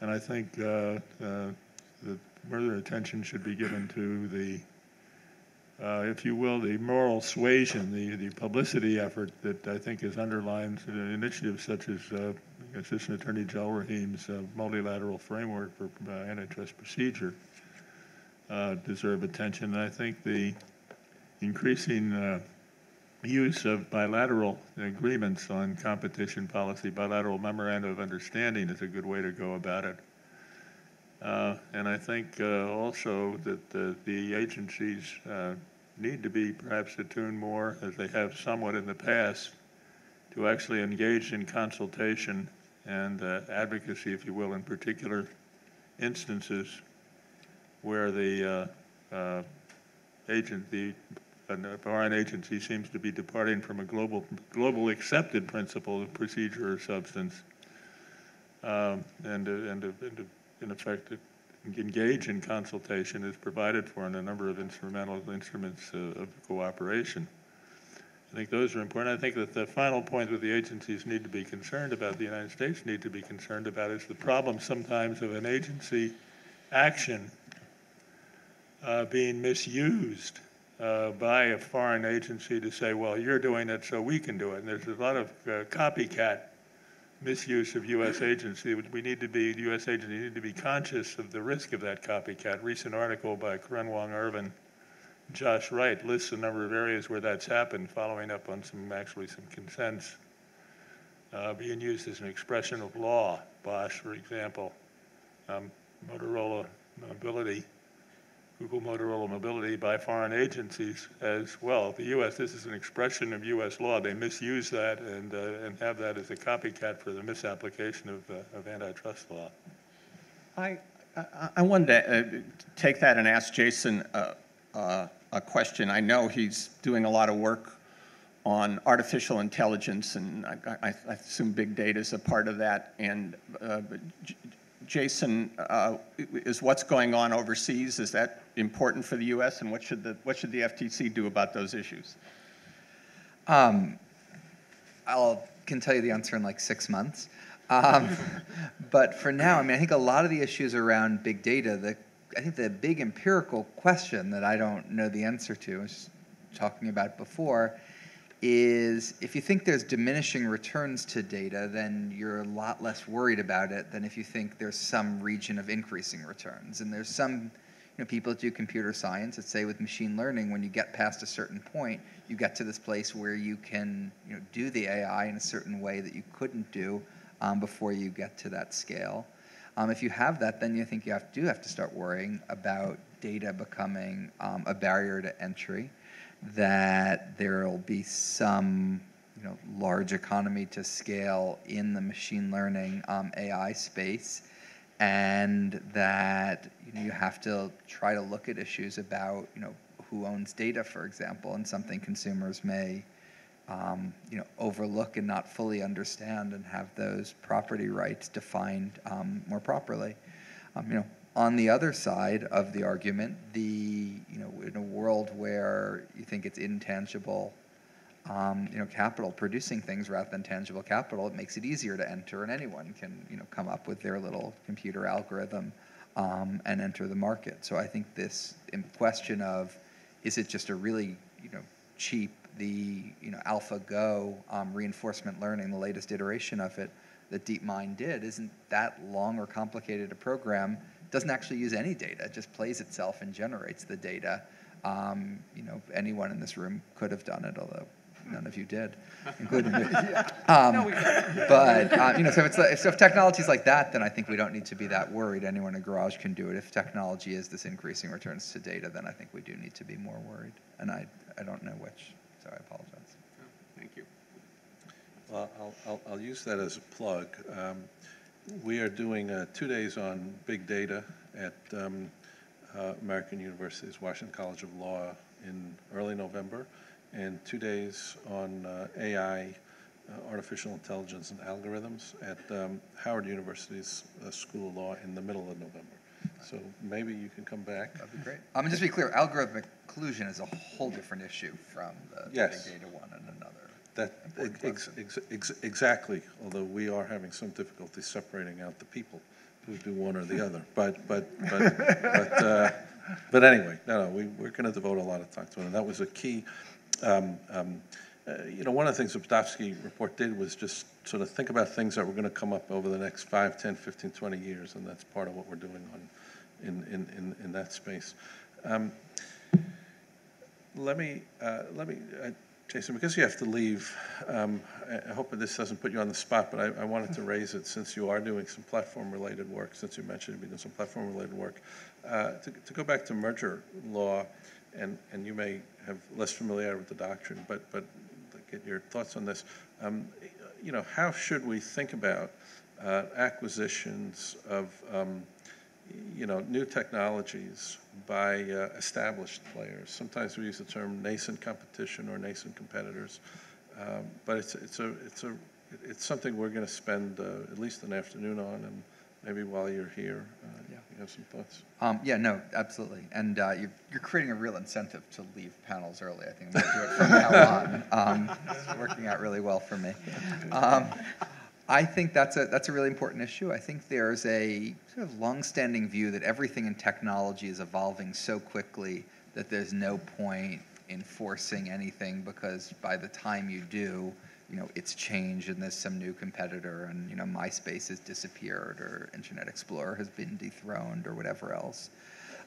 And I think uh, uh, that further attention should be given to the uh, if you will, the moral suasion, the, the publicity effort that I think is underlined uh, initiatives such as uh, Assistant Attorney Delrahim's uh, multilateral framework for uh, antitrust procedure deserve attention. And I think the increasing use of bilateral agreements on competition policy, bilateral memoranda of understanding is a good way to go about it. Uh, and I think uh, also that the, the agencies uh, need to be perhaps attuned more, as they have somewhat in the past, to actually engage in consultation and uh, advocacy, if you will, in particular instances where the uh, uh, agent, the foreign agency seems to be departing from a global, global accepted principle of procedure or substance, um, and, and, and in effect, engage in consultation is provided for in a number of instrumental instruments uh, of cooperation. I think those are important. I think that the final point that the agencies need to be concerned about, the United States need to be concerned about, is the problem sometimes of an agency action uh, being misused uh, by a foreign agency to say, well, you're doing it, so we can do it. And there's a lot of uh, copycat misuse of U.S. agency. We need to be, U.S. agency need to be conscious of the risk of that copycat. Recent article by Koren Wong-Ervin, Josh Wright lists a number of areas where that's happened, following up on some, actually some consents uh, being used as an expression of law. Bosch, for example, um, Motorola Mobility Google Motorola Mobility by foreign agencies as well. The U.S. This is an expression of U.S. law. They misuse that and uh, and have that as a copycat for the misapplication of, uh, of antitrust law. I I, wanted to uh, take that and ask Jason uh, uh, a question. I know he's doing a lot of work on artificial intelligence, and I, I, I assume big data is a part of that. And uh, Jason, is what's going on overseas, is that important for the U.S., and what should the, what should the FTC do about those issues? Um, I can tell you the answer in like six months. Um, (laughs) but for now, I mean, I think a lot of the issues around big data, the, I think the big empirical question that I don't know the answer to, I was talking about before, is if you think there's diminishing returns to data, then you're a lot less worried about it than if you think there's some region of increasing returns. And there's some you know, people that do computer science that say with machine learning, when you get past a certain point, you get to this place where you can you know, do the AI in a certain way that you couldn't do um, before you get to that scale. Um, if you have that, then you think you have, do have to start worrying about data becoming um, a barrier to entry that there will be some you know, large economy to scale in the machine learning um, AI space, and that you, know, you have to try to look at issues about you know who owns data, for example, and something consumers may um, you know overlook and not fully understand, and have those property rights defined um, more properly. Um, you know, on the other side of the argument, the you know in a world where you think it's intangible, um, you know capital producing things rather than tangible capital, it makes it easier to enter, and anyone can you know come up with their little computer algorithm um, and enter the market. So I think this question of is it just a really you know cheap the you know AlphaGo um, reinforcement learning, the latest iteration of it that DeepMind did, isn't that long or complicated a program doesn't actually use any data. It just plays itself and generates the data. Um, you know, anyone in this room could have done it, although none of you did, (laughs) including me. Um, but uh, you know, so if, it's, so if technology is like that, then I think we don't need to be that worried. Anyone in a garage can do it. If technology is this increasing returns to data, then I think we do need to be more worried. And I, I don't know which, so I apologize. Thank you. Well, I'll, I'll, I'll use that as a plug. Um, we are doing uh, two days on big data at um, uh, American University's Washington College of Law in early November, and two days on uh, AI, uh, artificial intelligence and algorithms at um, Howard University's uh, School of Law in the middle of November. So maybe you can come back. That'd be great. I mean, just to be clear, algorithmic collusion is a whole different issue from the yes. big data one and another. That, ex, ex, ex, exactly, although we are having some difficulty separating out the people who do one or the other. (laughs) But, but, but, but, uh, but anyway, no, no, we, we're going to devote a lot of time to it. And that was a key, um, um, uh, you know, one of the things the Pitofsky report did was just sort of think about things that were going to come up over the next 5, 10, 15, 20 years. And that's part of what we're doing on, in, in, in, in that space. Um, let me, uh, let me, uh, Jason, because you have to leave, um, I, hope this doesn't put you on the spot, but I, I wanted to raise it since you are doing some platform-related work, since you mentioned you've been doing some platform-related work, uh, to, to go back to merger law, and, and you may have less familiarity with the doctrine, but, but get your thoughts on this. Um, you know, how should we think about uh, acquisitions of um, you know, new technologies by uh, established players. Sometimes we use the term nascent competition or nascent competitors, um, but it's it's a it's a it's something we're going to spend uh, at least an afternoon on, and maybe while you're here, uh, yeah. you have some thoughts. Um, yeah, no, absolutely, and uh, you're, you're creating a real incentive to leave panels early. I think I'm going to do it from now on. (laughs) Um, it's working out really well for me. Um, I think that's a that's a really important issue. I think there's a sort of longstanding view that everything in technology is evolving so quickly that there's no point in forcing anything because by the time you do, you know, it's changed and there's some new competitor and you know MySpace has disappeared or Internet Explorer has been dethroned or whatever else.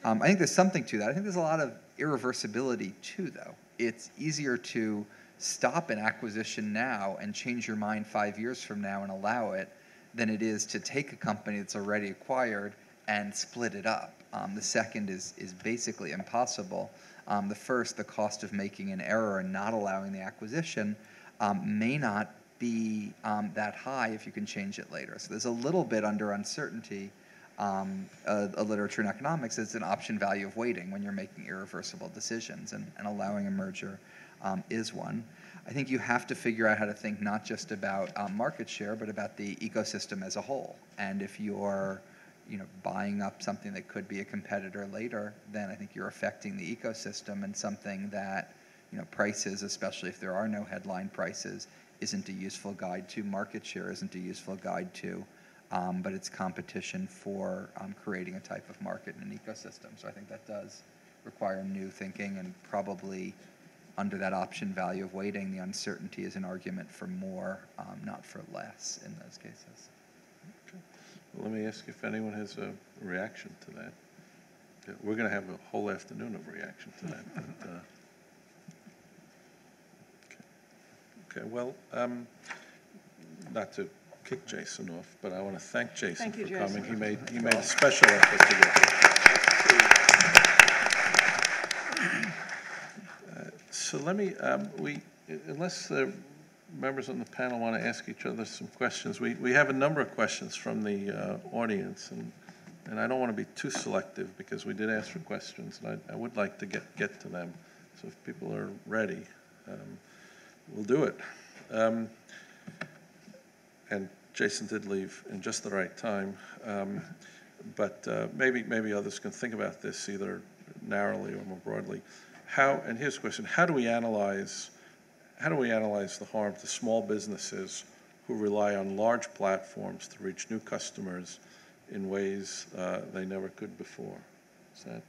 Um, I think there's something to that. I think there's a lot of irreversibility too, though. It's easier to stop an acquisition now and change your mind five years from now and allow it than it is to take a company that's already acquired and split it up. Um, the second is, is basically impossible. Um, the first, the cost of making an error and not allowing the acquisition, um, may not be um, that high if you can change it later. So there's a little bit under uncertainty. Um, a, a, literature in economics is an option value of waiting when you're making irreversible decisions, and, and allowing a merger um, is one. I think you have to figure out how to think not just about um, market share, but about the ecosystem as a whole. And if you're you know, buying up something that could be a competitor later, then I think you're affecting the ecosystem and something that, you know, prices, especially if there are no headline prices, isn't a useful guide to. Market share isn't a useful guide to, um, but it's competition for um, creating a type of market and an ecosystem. So I think that does require new thinking and probably under that option value of waiting, the uncertainty is an argument for more, um, not for less in those cases. Well, Let me ask if anyone has a reaction to that. We're going to have a whole afternoon of reaction to that. but, uh, okay. Well, um, not to kick Jason off, but I want to thank Jason Thank you, for coming. Jason. He made, he made a special effort to get here. Uh, So let me, um, we, unless the members on the panel want to ask each other some questions, we, we have a number of questions from the uh, audience, and, and I don't want to be too selective, because we did ask for questions, and I, I would like to get, get to them. So if people are ready, um, we'll do it. Um, And Jason did leave in just the right time, um, but uh, maybe, maybe others can think about this either narrowly or more broadly. How, and here's the question, how do we analyze, how do we analyze the harm to small businesses who rely on large platforms to reach new customers in ways uh, they never could before? Is that,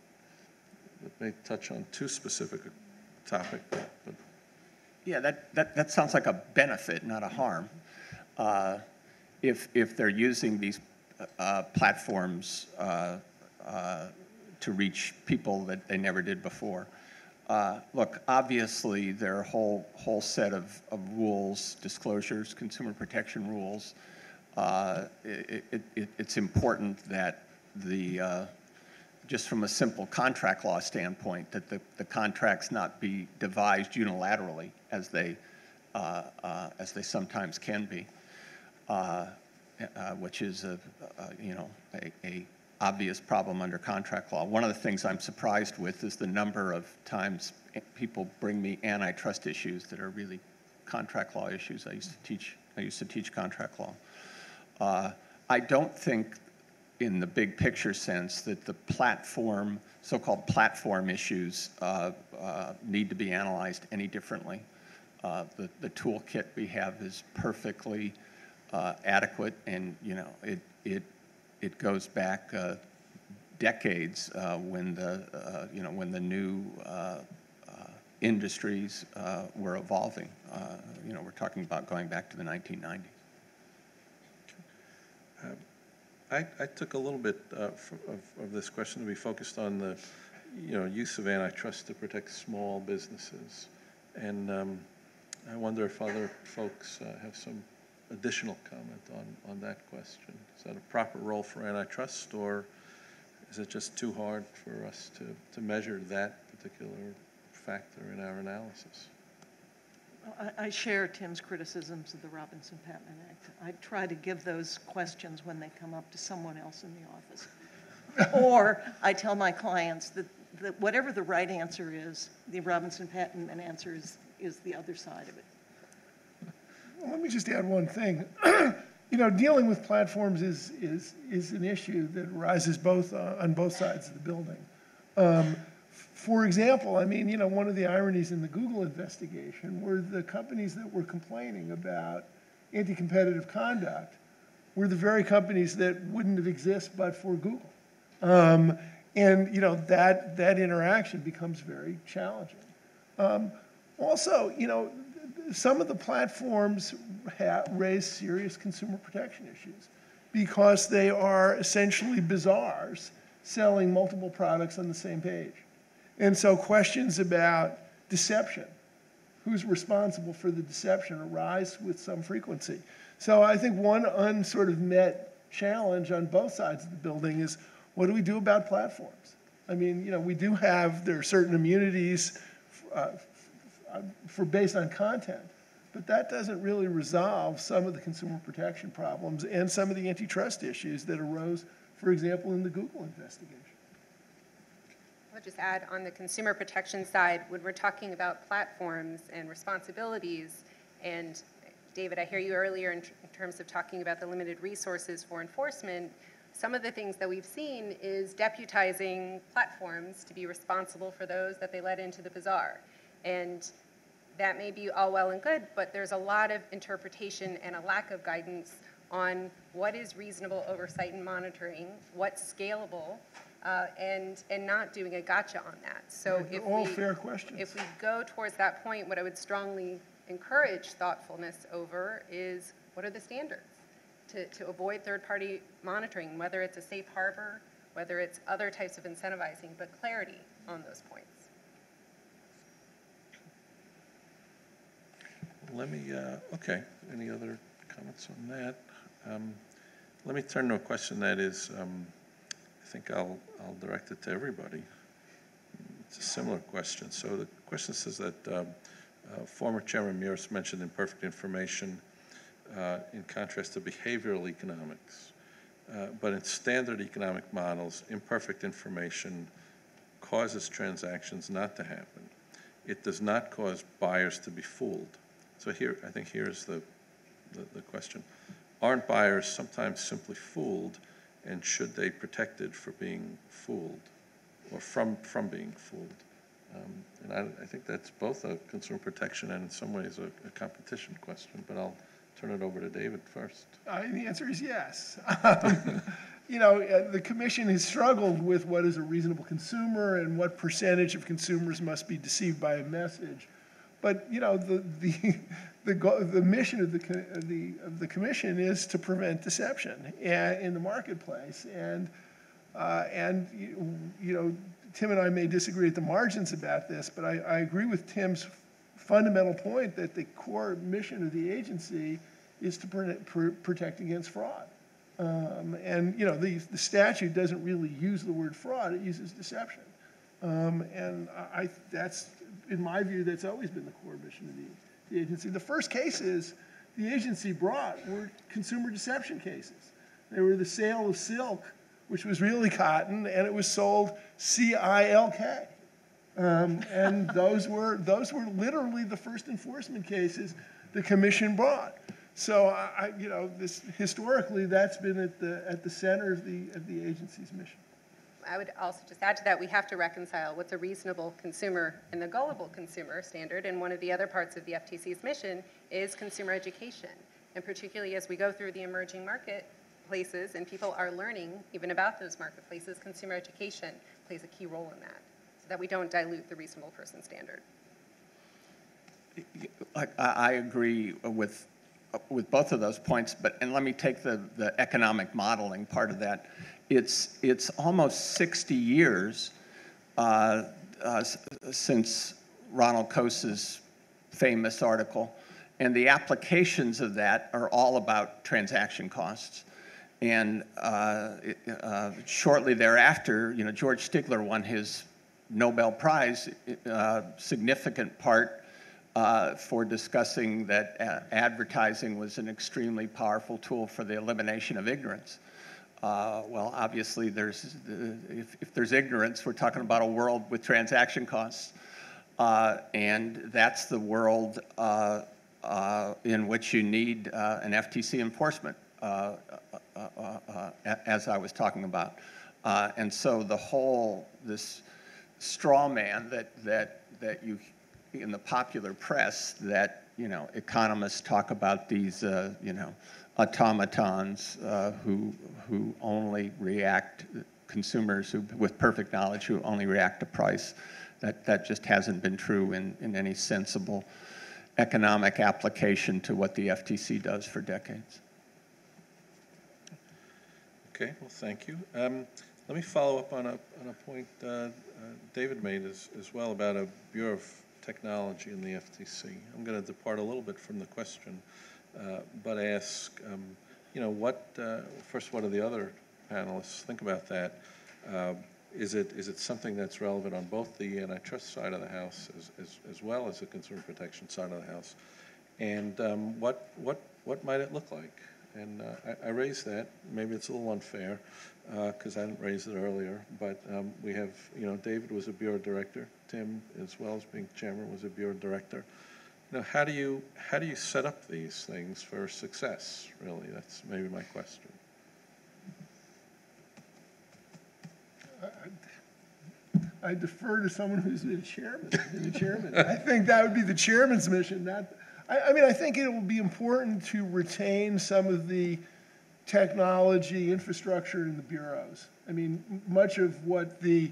that may touch on too specific a topic, but but Yeah, that, that, that sounds like a benefit, not a harm. Uh, If, if they're using these uh, platforms uh, uh, to reach people that they never did before. Uh, Look, obviously, there are a whole, whole set of, of rules, disclosures, consumer protection rules. Uh, It, it, it- it's important that the, uh, just from a simple contract law standpoint, that the, the contracts not be devised unilaterally as they, uh, uh, as they sometimes can be, uh, uh, which is a, a you know, a, a obvious problem under contract law. One of the things I'm surprised with is the number of times people bring me antitrust issues that are really contract law issues. I used to teach, I used to teach contract law. Uh, I don't think, in the big picture sense, that the platform, so-called platform issues, uh, uh, need to be analyzed any differently. Uh, the, the toolkit we have is perfectly uh, adequate, and you know, it it it goes back uh, decades uh, when the you know when the new industries were evolving. You know, we're talking about going back to the 1990s. I, I took a little bit uh, of, of this question to be focused on the, you know, use of antitrust to protect small businesses. And um, I wonder if other folks uh, have some additional comment on, on that question. Is that a proper role for antitrust, or is it just too hard for us to, to measure that particular factor in our analysis? I, I share Tim's criticisms of the Robinson-Patman Act. I try to give those questions when they come up to someone else in the office. (laughs) Or I tell my clients that, that whatever the right answer is, the Robinson-Patman answer is, is the other side of it. Well, Let me just add one thing. (clears throat) You know, dealing with platforms is, is, is an issue that arises both, uh, on both sides of the building. Um, For example, I mean, you know, one of the ironies in the Google investigation were the companies that were complaining about anti-competitive conduct were the very companies that wouldn't have existed but for Google. Um, and, you know, that, that interaction becomes very challenging. Um, also, you know, some of the platforms ha- raise serious consumer protection issues because they are essentially bazaars selling multiple products on the same page. And so questions about deception, who's responsible for the deception, arise with some frequency. So I think one unsort of met challenge on both sides of the building is what do we do about platforms? I mean, you know, we do have, there are certain immunities uh, for based on content, but that doesn't really resolve some of the consumer protection problems and some of the antitrust issues that arose, for example, in the Google investigation. I'll just add on the consumer protection side, when we're talking about platforms and responsibilities, and David, I hear you earlier in, in terms of talking about the limited resources for enforcement. Some of the things that we've seen is deputizing platforms to be responsible for those that they let into the bazaar. And that may be all well and good, but there's a lot of interpretation and a lack of guidance on what is reasonable oversight and monitoring, what's scalable, uh, and, and not doing a gotcha on that. So they're if all we- fair questions. If we go towards that point, what I would strongly encourage thoughtfulness over is what are the standards? To, to avoid third-party monitoring, whether it's a safe harbor, whether it's other types of incentivizing, but clarity on those points. Let me, uh, okay, any other comments on that? Um, Let me turn to a question that is, um, think I'll, I'll direct it to everybody. It's a similar question. So the question says that um, uh, former Chairman Muris mentioned imperfect information uh, in contrast to behavioral economics. Uh, But in standard economic models, imperfect information causes transactions not to happen. It does not cause buyers to be fooled. So here, I think here's the, the, the question. Aren't buyers sometimes simply fooled, and should they protected for being fooled, or from, from being fooled? Um, And I, I think that's both a consumer protection and in some ways a, a competition question, but I'll turn it over to David first. Uh, the answer is yes. Um, (laughs) You know, uh, the commission has struggled with what is a reasonable consumer and what percentage of consumers must be deceived by a message. But, you know, the, the, (laughs) the, the mission of the, of the, of the commission is to prevent deception in the marketplace. And, uh, and, you know, Tim and I may disagree at the margins about this, but I, I agree with Tim's fundamental point that the core mission of the agency is to pr- pr- protect against fraud. Um, and, you know, the, the statute doesn't really use the word fraud, it uses deception. Um, and I- that's, in my view, that's always been the core mission of the, the agency. The first cases the agency brought were consumer deception cases. They were the sale of silk, which was really cotton, and it was sold C-I-L-K. Um, and (laughs) those were, those were literally the first enforcement cases the commission brought. So I, I- you know, this, historically, that's been at the, at the center of the, of the agency's mission. I would also just add to that, we have to reconcile what's a reasonable consumer and the gullible consumer standard. And one of the other parts of the FTC's mission is consumer education. And particularly as we go through the emerging marketplaces and people are learning even about those marketplaces, consumer education plays a key role in that, so that we don't dilute the reasonable person standard. I, agree with, with both of those points, but, and let me take the, the economic modeling part of that. It's, it's almost 60 years uh, uh, since Ronald Coase's famous article, and the applications of that are all about transaction costs. And uh, uh, shortly thereafter, you know, George Stigler won his Nobel Prize, uh, significant part uh, for discussing that advertising was an extremely powerful tool for the elimination of ignorance. Uh, well, obviously, there's, uh, if, if there's ignorance, we're talking about a world with transaction costs. Uh, and that's the world uh, uh, in which you need uh, an FTC enforcement, as I was talking about. And so the whole, this straw man that, that, that you, in the popular press, that, you know, economists talk about these, you know, automatons uh, who, who only react, consumers who, with perfect knowledge who only react to price. That, that just hasn't been true in, in any sensible economic application to what the FTC does for decades. Okay, well, thank you. Um, Let me follow up on a, on a point uh, uh, David made as, as well about a Bureau of Technology in the FTC. I'm going to depart a little bit from the question, uh, but ask, um, you know, what, uh, first, what do the other panelists think about that? Uh, Is it, is it something that's relevant on both the antitrust side of the house as, as, as well as the consumer protection side of the house? And um, what, what, what might it look like? And uh, I, I raised that, maybe it's a little unfair, because I didn't raise it earlier, but um, we have, you know, David was a bureau director, Tim, as well as being chairman, was a bureau director. Know, how do you, how do you set up these things for success, really? That's maybe my question. I defer to someone who's been chairman, the chairman. I think that would be the chairman's mission, not, I, I mean, I think it will be important to retain some of the technology, infrastructure in the bureaus. I mean, much of what the,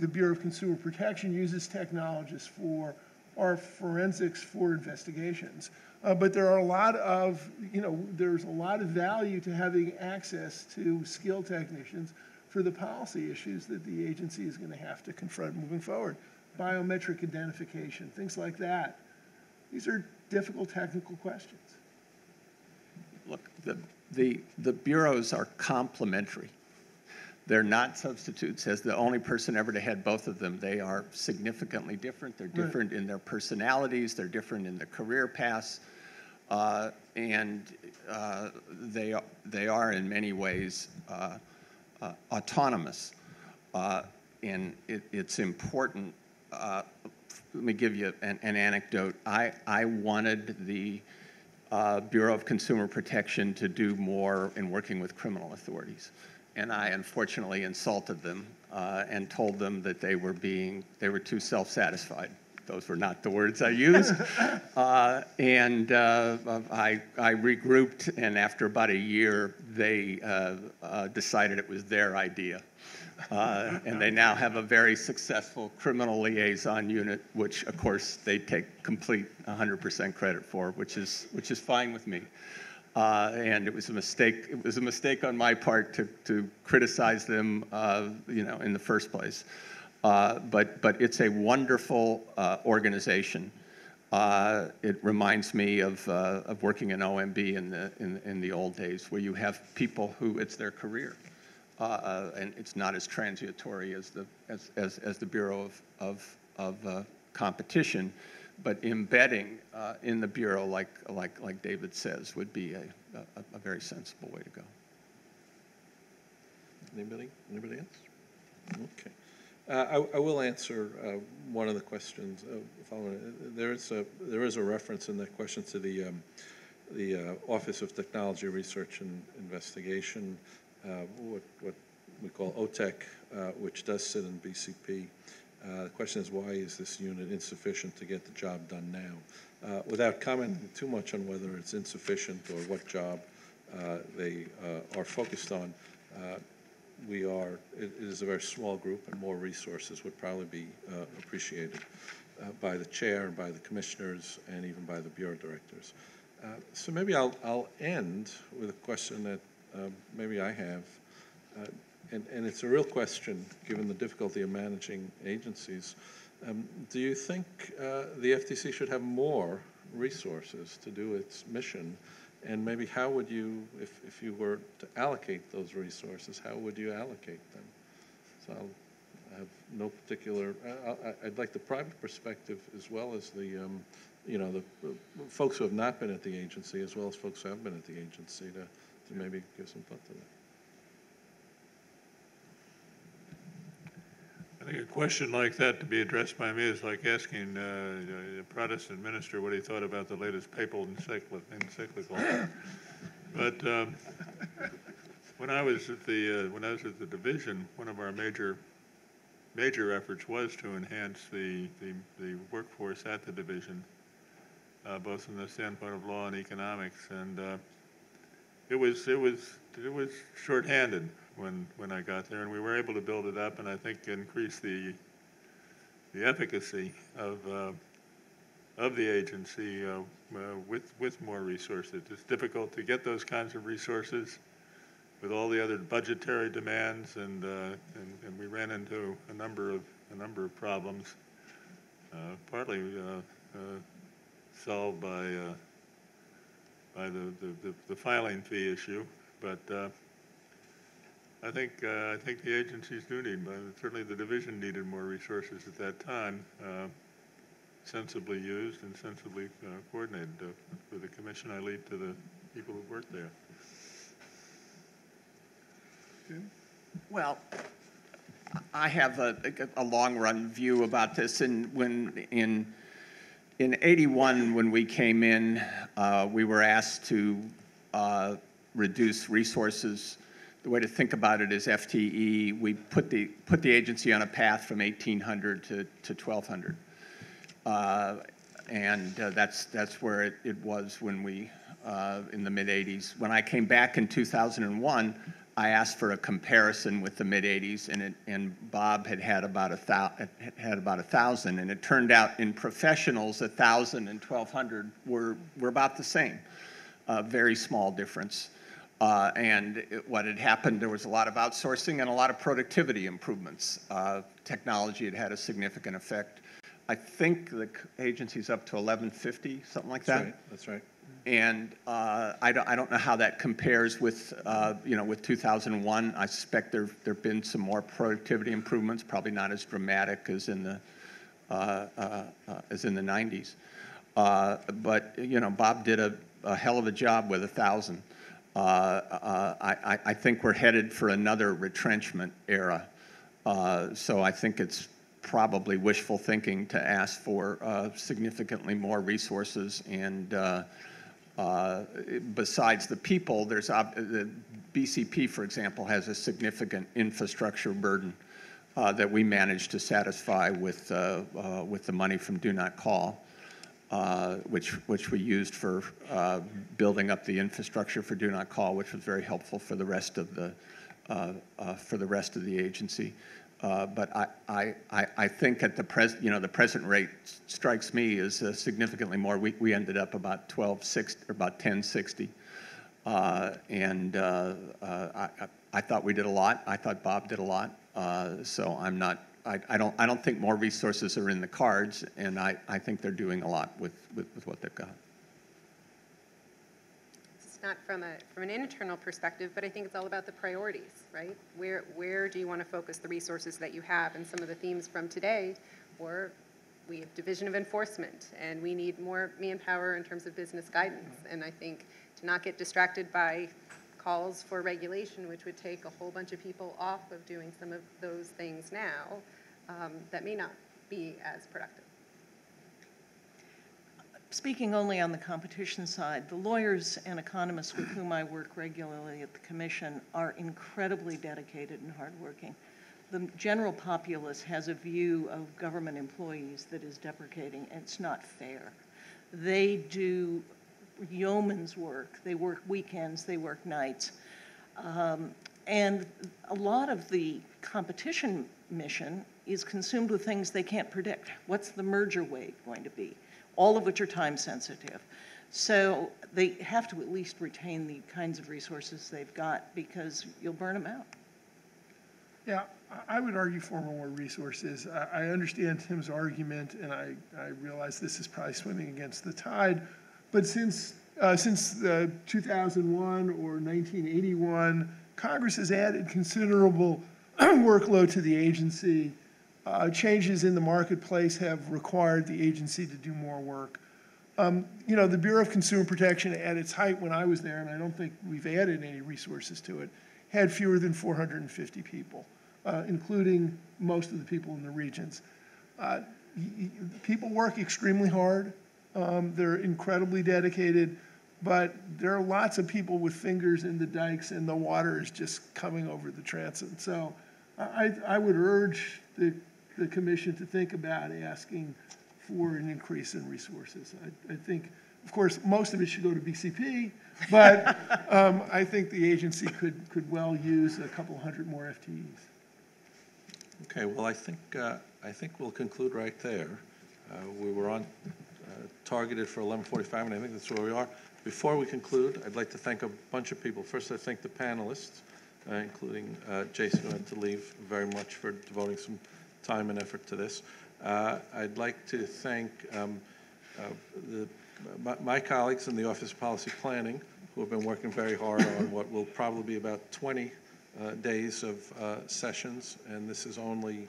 the Bureau of Consumer Protection uses technologists for are forensics for investigations. Uh, but there are a lot of, you know, there's a lot of value to having access to skilled technicians for the policy issues that the agency is going to have to confront moving forward. Biometric identification, things like that. These are difficult technical questions. Look, the, the, the bureaus are complementary. They're not substitutes. As the only person ever to head both of them, they are significantly different. They're Right. different in their personalities, they're different in their career paths, uh, and uh, they, are, they are in many ways uh, uh, autonomous. Uh, and it, it's important. Uh, let me give you an, an anecdote. I, I wanted the uh, Bureau of Consumer Protection to do more in working with criminal authorities. And I unfortunately insulted them uh, and told them that they were being, they were too self-satisfied. Those were not the words I used. (laughs) uh, and uh, I, I regrouped, and after about a year, they uh, uh, decided it was their idea. Uh, and they now have a very successful criminal liaison unit, which, of course, they take complete 100% credit for, which is which is fine with me. Uh, and it was a mistake. It was a mistake on my part to to criticize them, uh, you know, in the first place. Uh, but but it's a wonderful uh, organization. Uh, it reminds me of, uh, of working in OMB in the, in, in the old days, where you have people who it's their career. And it's not as transitory as the, as, as, as the Bureau of, of, of Competition. But embedding uh, in the Bureau, like, like, like David says, would be a, a, a very sensible way to go. Anybody, anybody else? Okay. Uh, I, I will answer uh, one of the questions. uh, following. There is a, there is a reference in that question to the, um, the uh, Office of Technology Research and Investigation, uh, what, what we call OTech, which does sit in BCP. Uh, The question is, why is this unit insufficient to get the job done now? Uh, Without commenting too much on whether it's insufficient or what job uh, they uh, are focused on, uh, we are, it it is a very small group, and more resources would probably be uh, appreciated uh, by the chair, and by the commissioners, and even by the bureau directors. Uh, So maybe I'll, I'll end with a question that um, maybe I have. Uh, And, and it's a real question, given the difficulty of managing agencies. Um, Do you think uh, the FTC should have more resources to do its mission? And maybe how would you, if, if you were to allocate those resources, how would you allocate them? So I'll have no particular, I- I'd like the private perspective as well as the, um, you know, the folks who have not been at the agency, as well as folks who have been at the agency, to, to maybe give some thought to that. I think a question like that to be addressed by me is like asking uh, a Protestant minister what he thought about the latest papal encycl- encyclical. But um, when I was at the uh, when I was at the division, one of our major major efforts was to enhance the the, the workforce at the division, uh, both from the standpoint of law and economics, and uh, it was it was it was shorthanded when when I got there, and we were able to build it up, and I think increase the the efficacy of uh, of the agency uh, uh, with with more resources. It's difficult to get those kinds of resources with all the other budgetary demands, and uh, and, and we ran into a number of a number of problems, uh, partly solved by. By the, the, the, the filing fee issue, but I think uh, I think the agencies do need, but certainly the division needed more resources at that time, uh, sensibly used and sensibly uh, coordinated. Uh, with the commission, I lead to the people who work there. Well, I have a, a long-run view about this, and when in in '81, when we came in, uh, we were asked to uh, reduce resources. The way to think about it is FTE. We put the put the agency on a path from 1,800 to, to 1,200, uh, and uh, that's that's where it, it was when we uh, in the mid 80s. When I came back in 2001, I asked for a comparison with the mid 80s, and, it, and Bob had had about a thou, had about a thousand, and it turned out in professionals, a thousand and 1,200 were were about the same, a very small difference. Uh, and it, what had happened, there was a lot of outsourcing and a lot of productivity improvements. Uh, technology had had a significant effect. I think the agency's up to 1150, something like that. That's right. That's right. And uh, I, don't, I don't know how that compares with, uh, you know, with 2001. I suspect there have been some more productivity improvements, probably not as dramatic as in the, uh, uh, as in the 90s. but, you know, Bob did a, a hell of a job with a 1,000. I, I think we're headed for another retrenchment era. Uh, so I think it's probably wishful thinking to ask for uh, significantly more resources and uh, uh, besides the people, there's ob- the BCP, for example, has a significant infrastructure burden uh, that we manage to satisfy with uh, uh, with the money from Do Not Call, uh, which which we used for uh, building up the infrastructure for Do Not Call, which was very helpful for the rest of the uh, uh, for the rest of the agency. Uh, but I, I, I- think at the present, you know, the present rate strikes me as significantly more. We, we ended up about 1260, or about 1060. Uh, and I, I- thought we did a lot. I thought Bob did a lot. So I'm not, I, I don't, I don't think more resources are in the cards, and I, I think they're doing a lot with, with, with what they've got. It's not from a, from an internal perspective, but I think it's all about the priorities, right? Where, where do you want to focus the resources that you have? And some of the themes from today were, we have Division of Enforcement, and we need more manpower in terms of business guidance. And I think to not get distracted by calls for regulation, which would take a whole bunch of people off of doing some of those things now, um, that may not be as productive. Speaking only on the competition side, the lawyers and economists with whom I work regularly at the commission are incredibly dedicated and hardworking. The general populace has a view of government employees that is deprecating, and it's not fair. They do yeoman's work. They work weekends, they work nights. Um, and a lot of the competition mission is consumed with things they can't predict. What's the merger wave going to be? All of which are time sensitive. So they have to at least retain the kinds of resources they've got because you'll burn them out. Yeah, I- would argue for more resources. I, I understand Tim's argument, and I, I realize this is probably swimming against the tide. But since, uh, since uh, 2001 or 1981, Congress has added considerable (clears throat) workload to the agency. Uh, changes in the marketplace have required the agency to do more work. Um, you know, the Bureau of Consumer Protection at its height when I was there, and I don't think we've added any resources to it, had fewer than 450 people, uh, including most of the people in the regions. Uh, people work extremely hard. Um, they're incredibly dedicated, but there are lots of people with fingers in the dikes, and the water is just coming over the transom. So I, I would urge the, the commission to think about asking for an increase in resources. I, I think, of course, most of it should go to BCP, but (laughs) um, I think the agency could, could well use a couple hundred more FTEs. Okay, well, I think, uh, I think we'll conclude right there. Uh, We were on, targeted for 11:45, and I think that's where we are. Before we conclude, I'd like to thank a bunch of people. First, I thank the panelists, uh, including uh, Jason, who had to leave, very much for devoting some time and effort to this. Uh, I'd like to thank um, uh, the- my- my colleagues in the Office of Policy Planning, who have been working very hard on what will probably be about 20 uh, days of uh, sessions, and this is only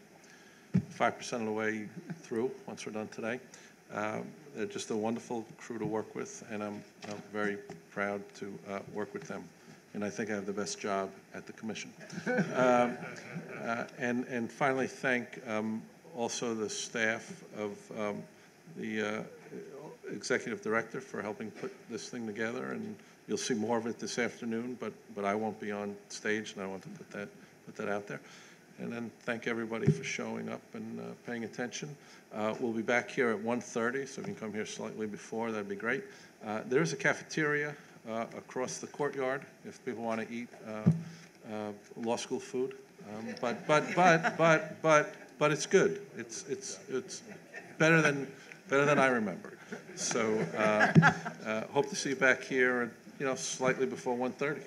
5% of the way through, once we're done today. Um, They're just a wonderful crew to work with, and I'm I'm very proud to uh, work with them. And I think I have the best job at the commission. Um, (laughs) uh, And, and finally, thank um, also the staff of um, the uh, executive director for helping put this thing together, and you'll see more of it this afternoon, but, but I won't be on stage, and I want to put that, put that out there. And then thank everybody for showing up and uh, paying attention. Uh, We'll be back here at 1:30, so if you can come here slightly before, that'd be great. Uh, There is a cafeteria uh, across the courtyard if people want to eat uh, uh, law school food. Um, But, but, but, but, but, but it's good. It's, it's, it's better than, better than I remember. So hope to see you back here, you know, slightly before 1:30.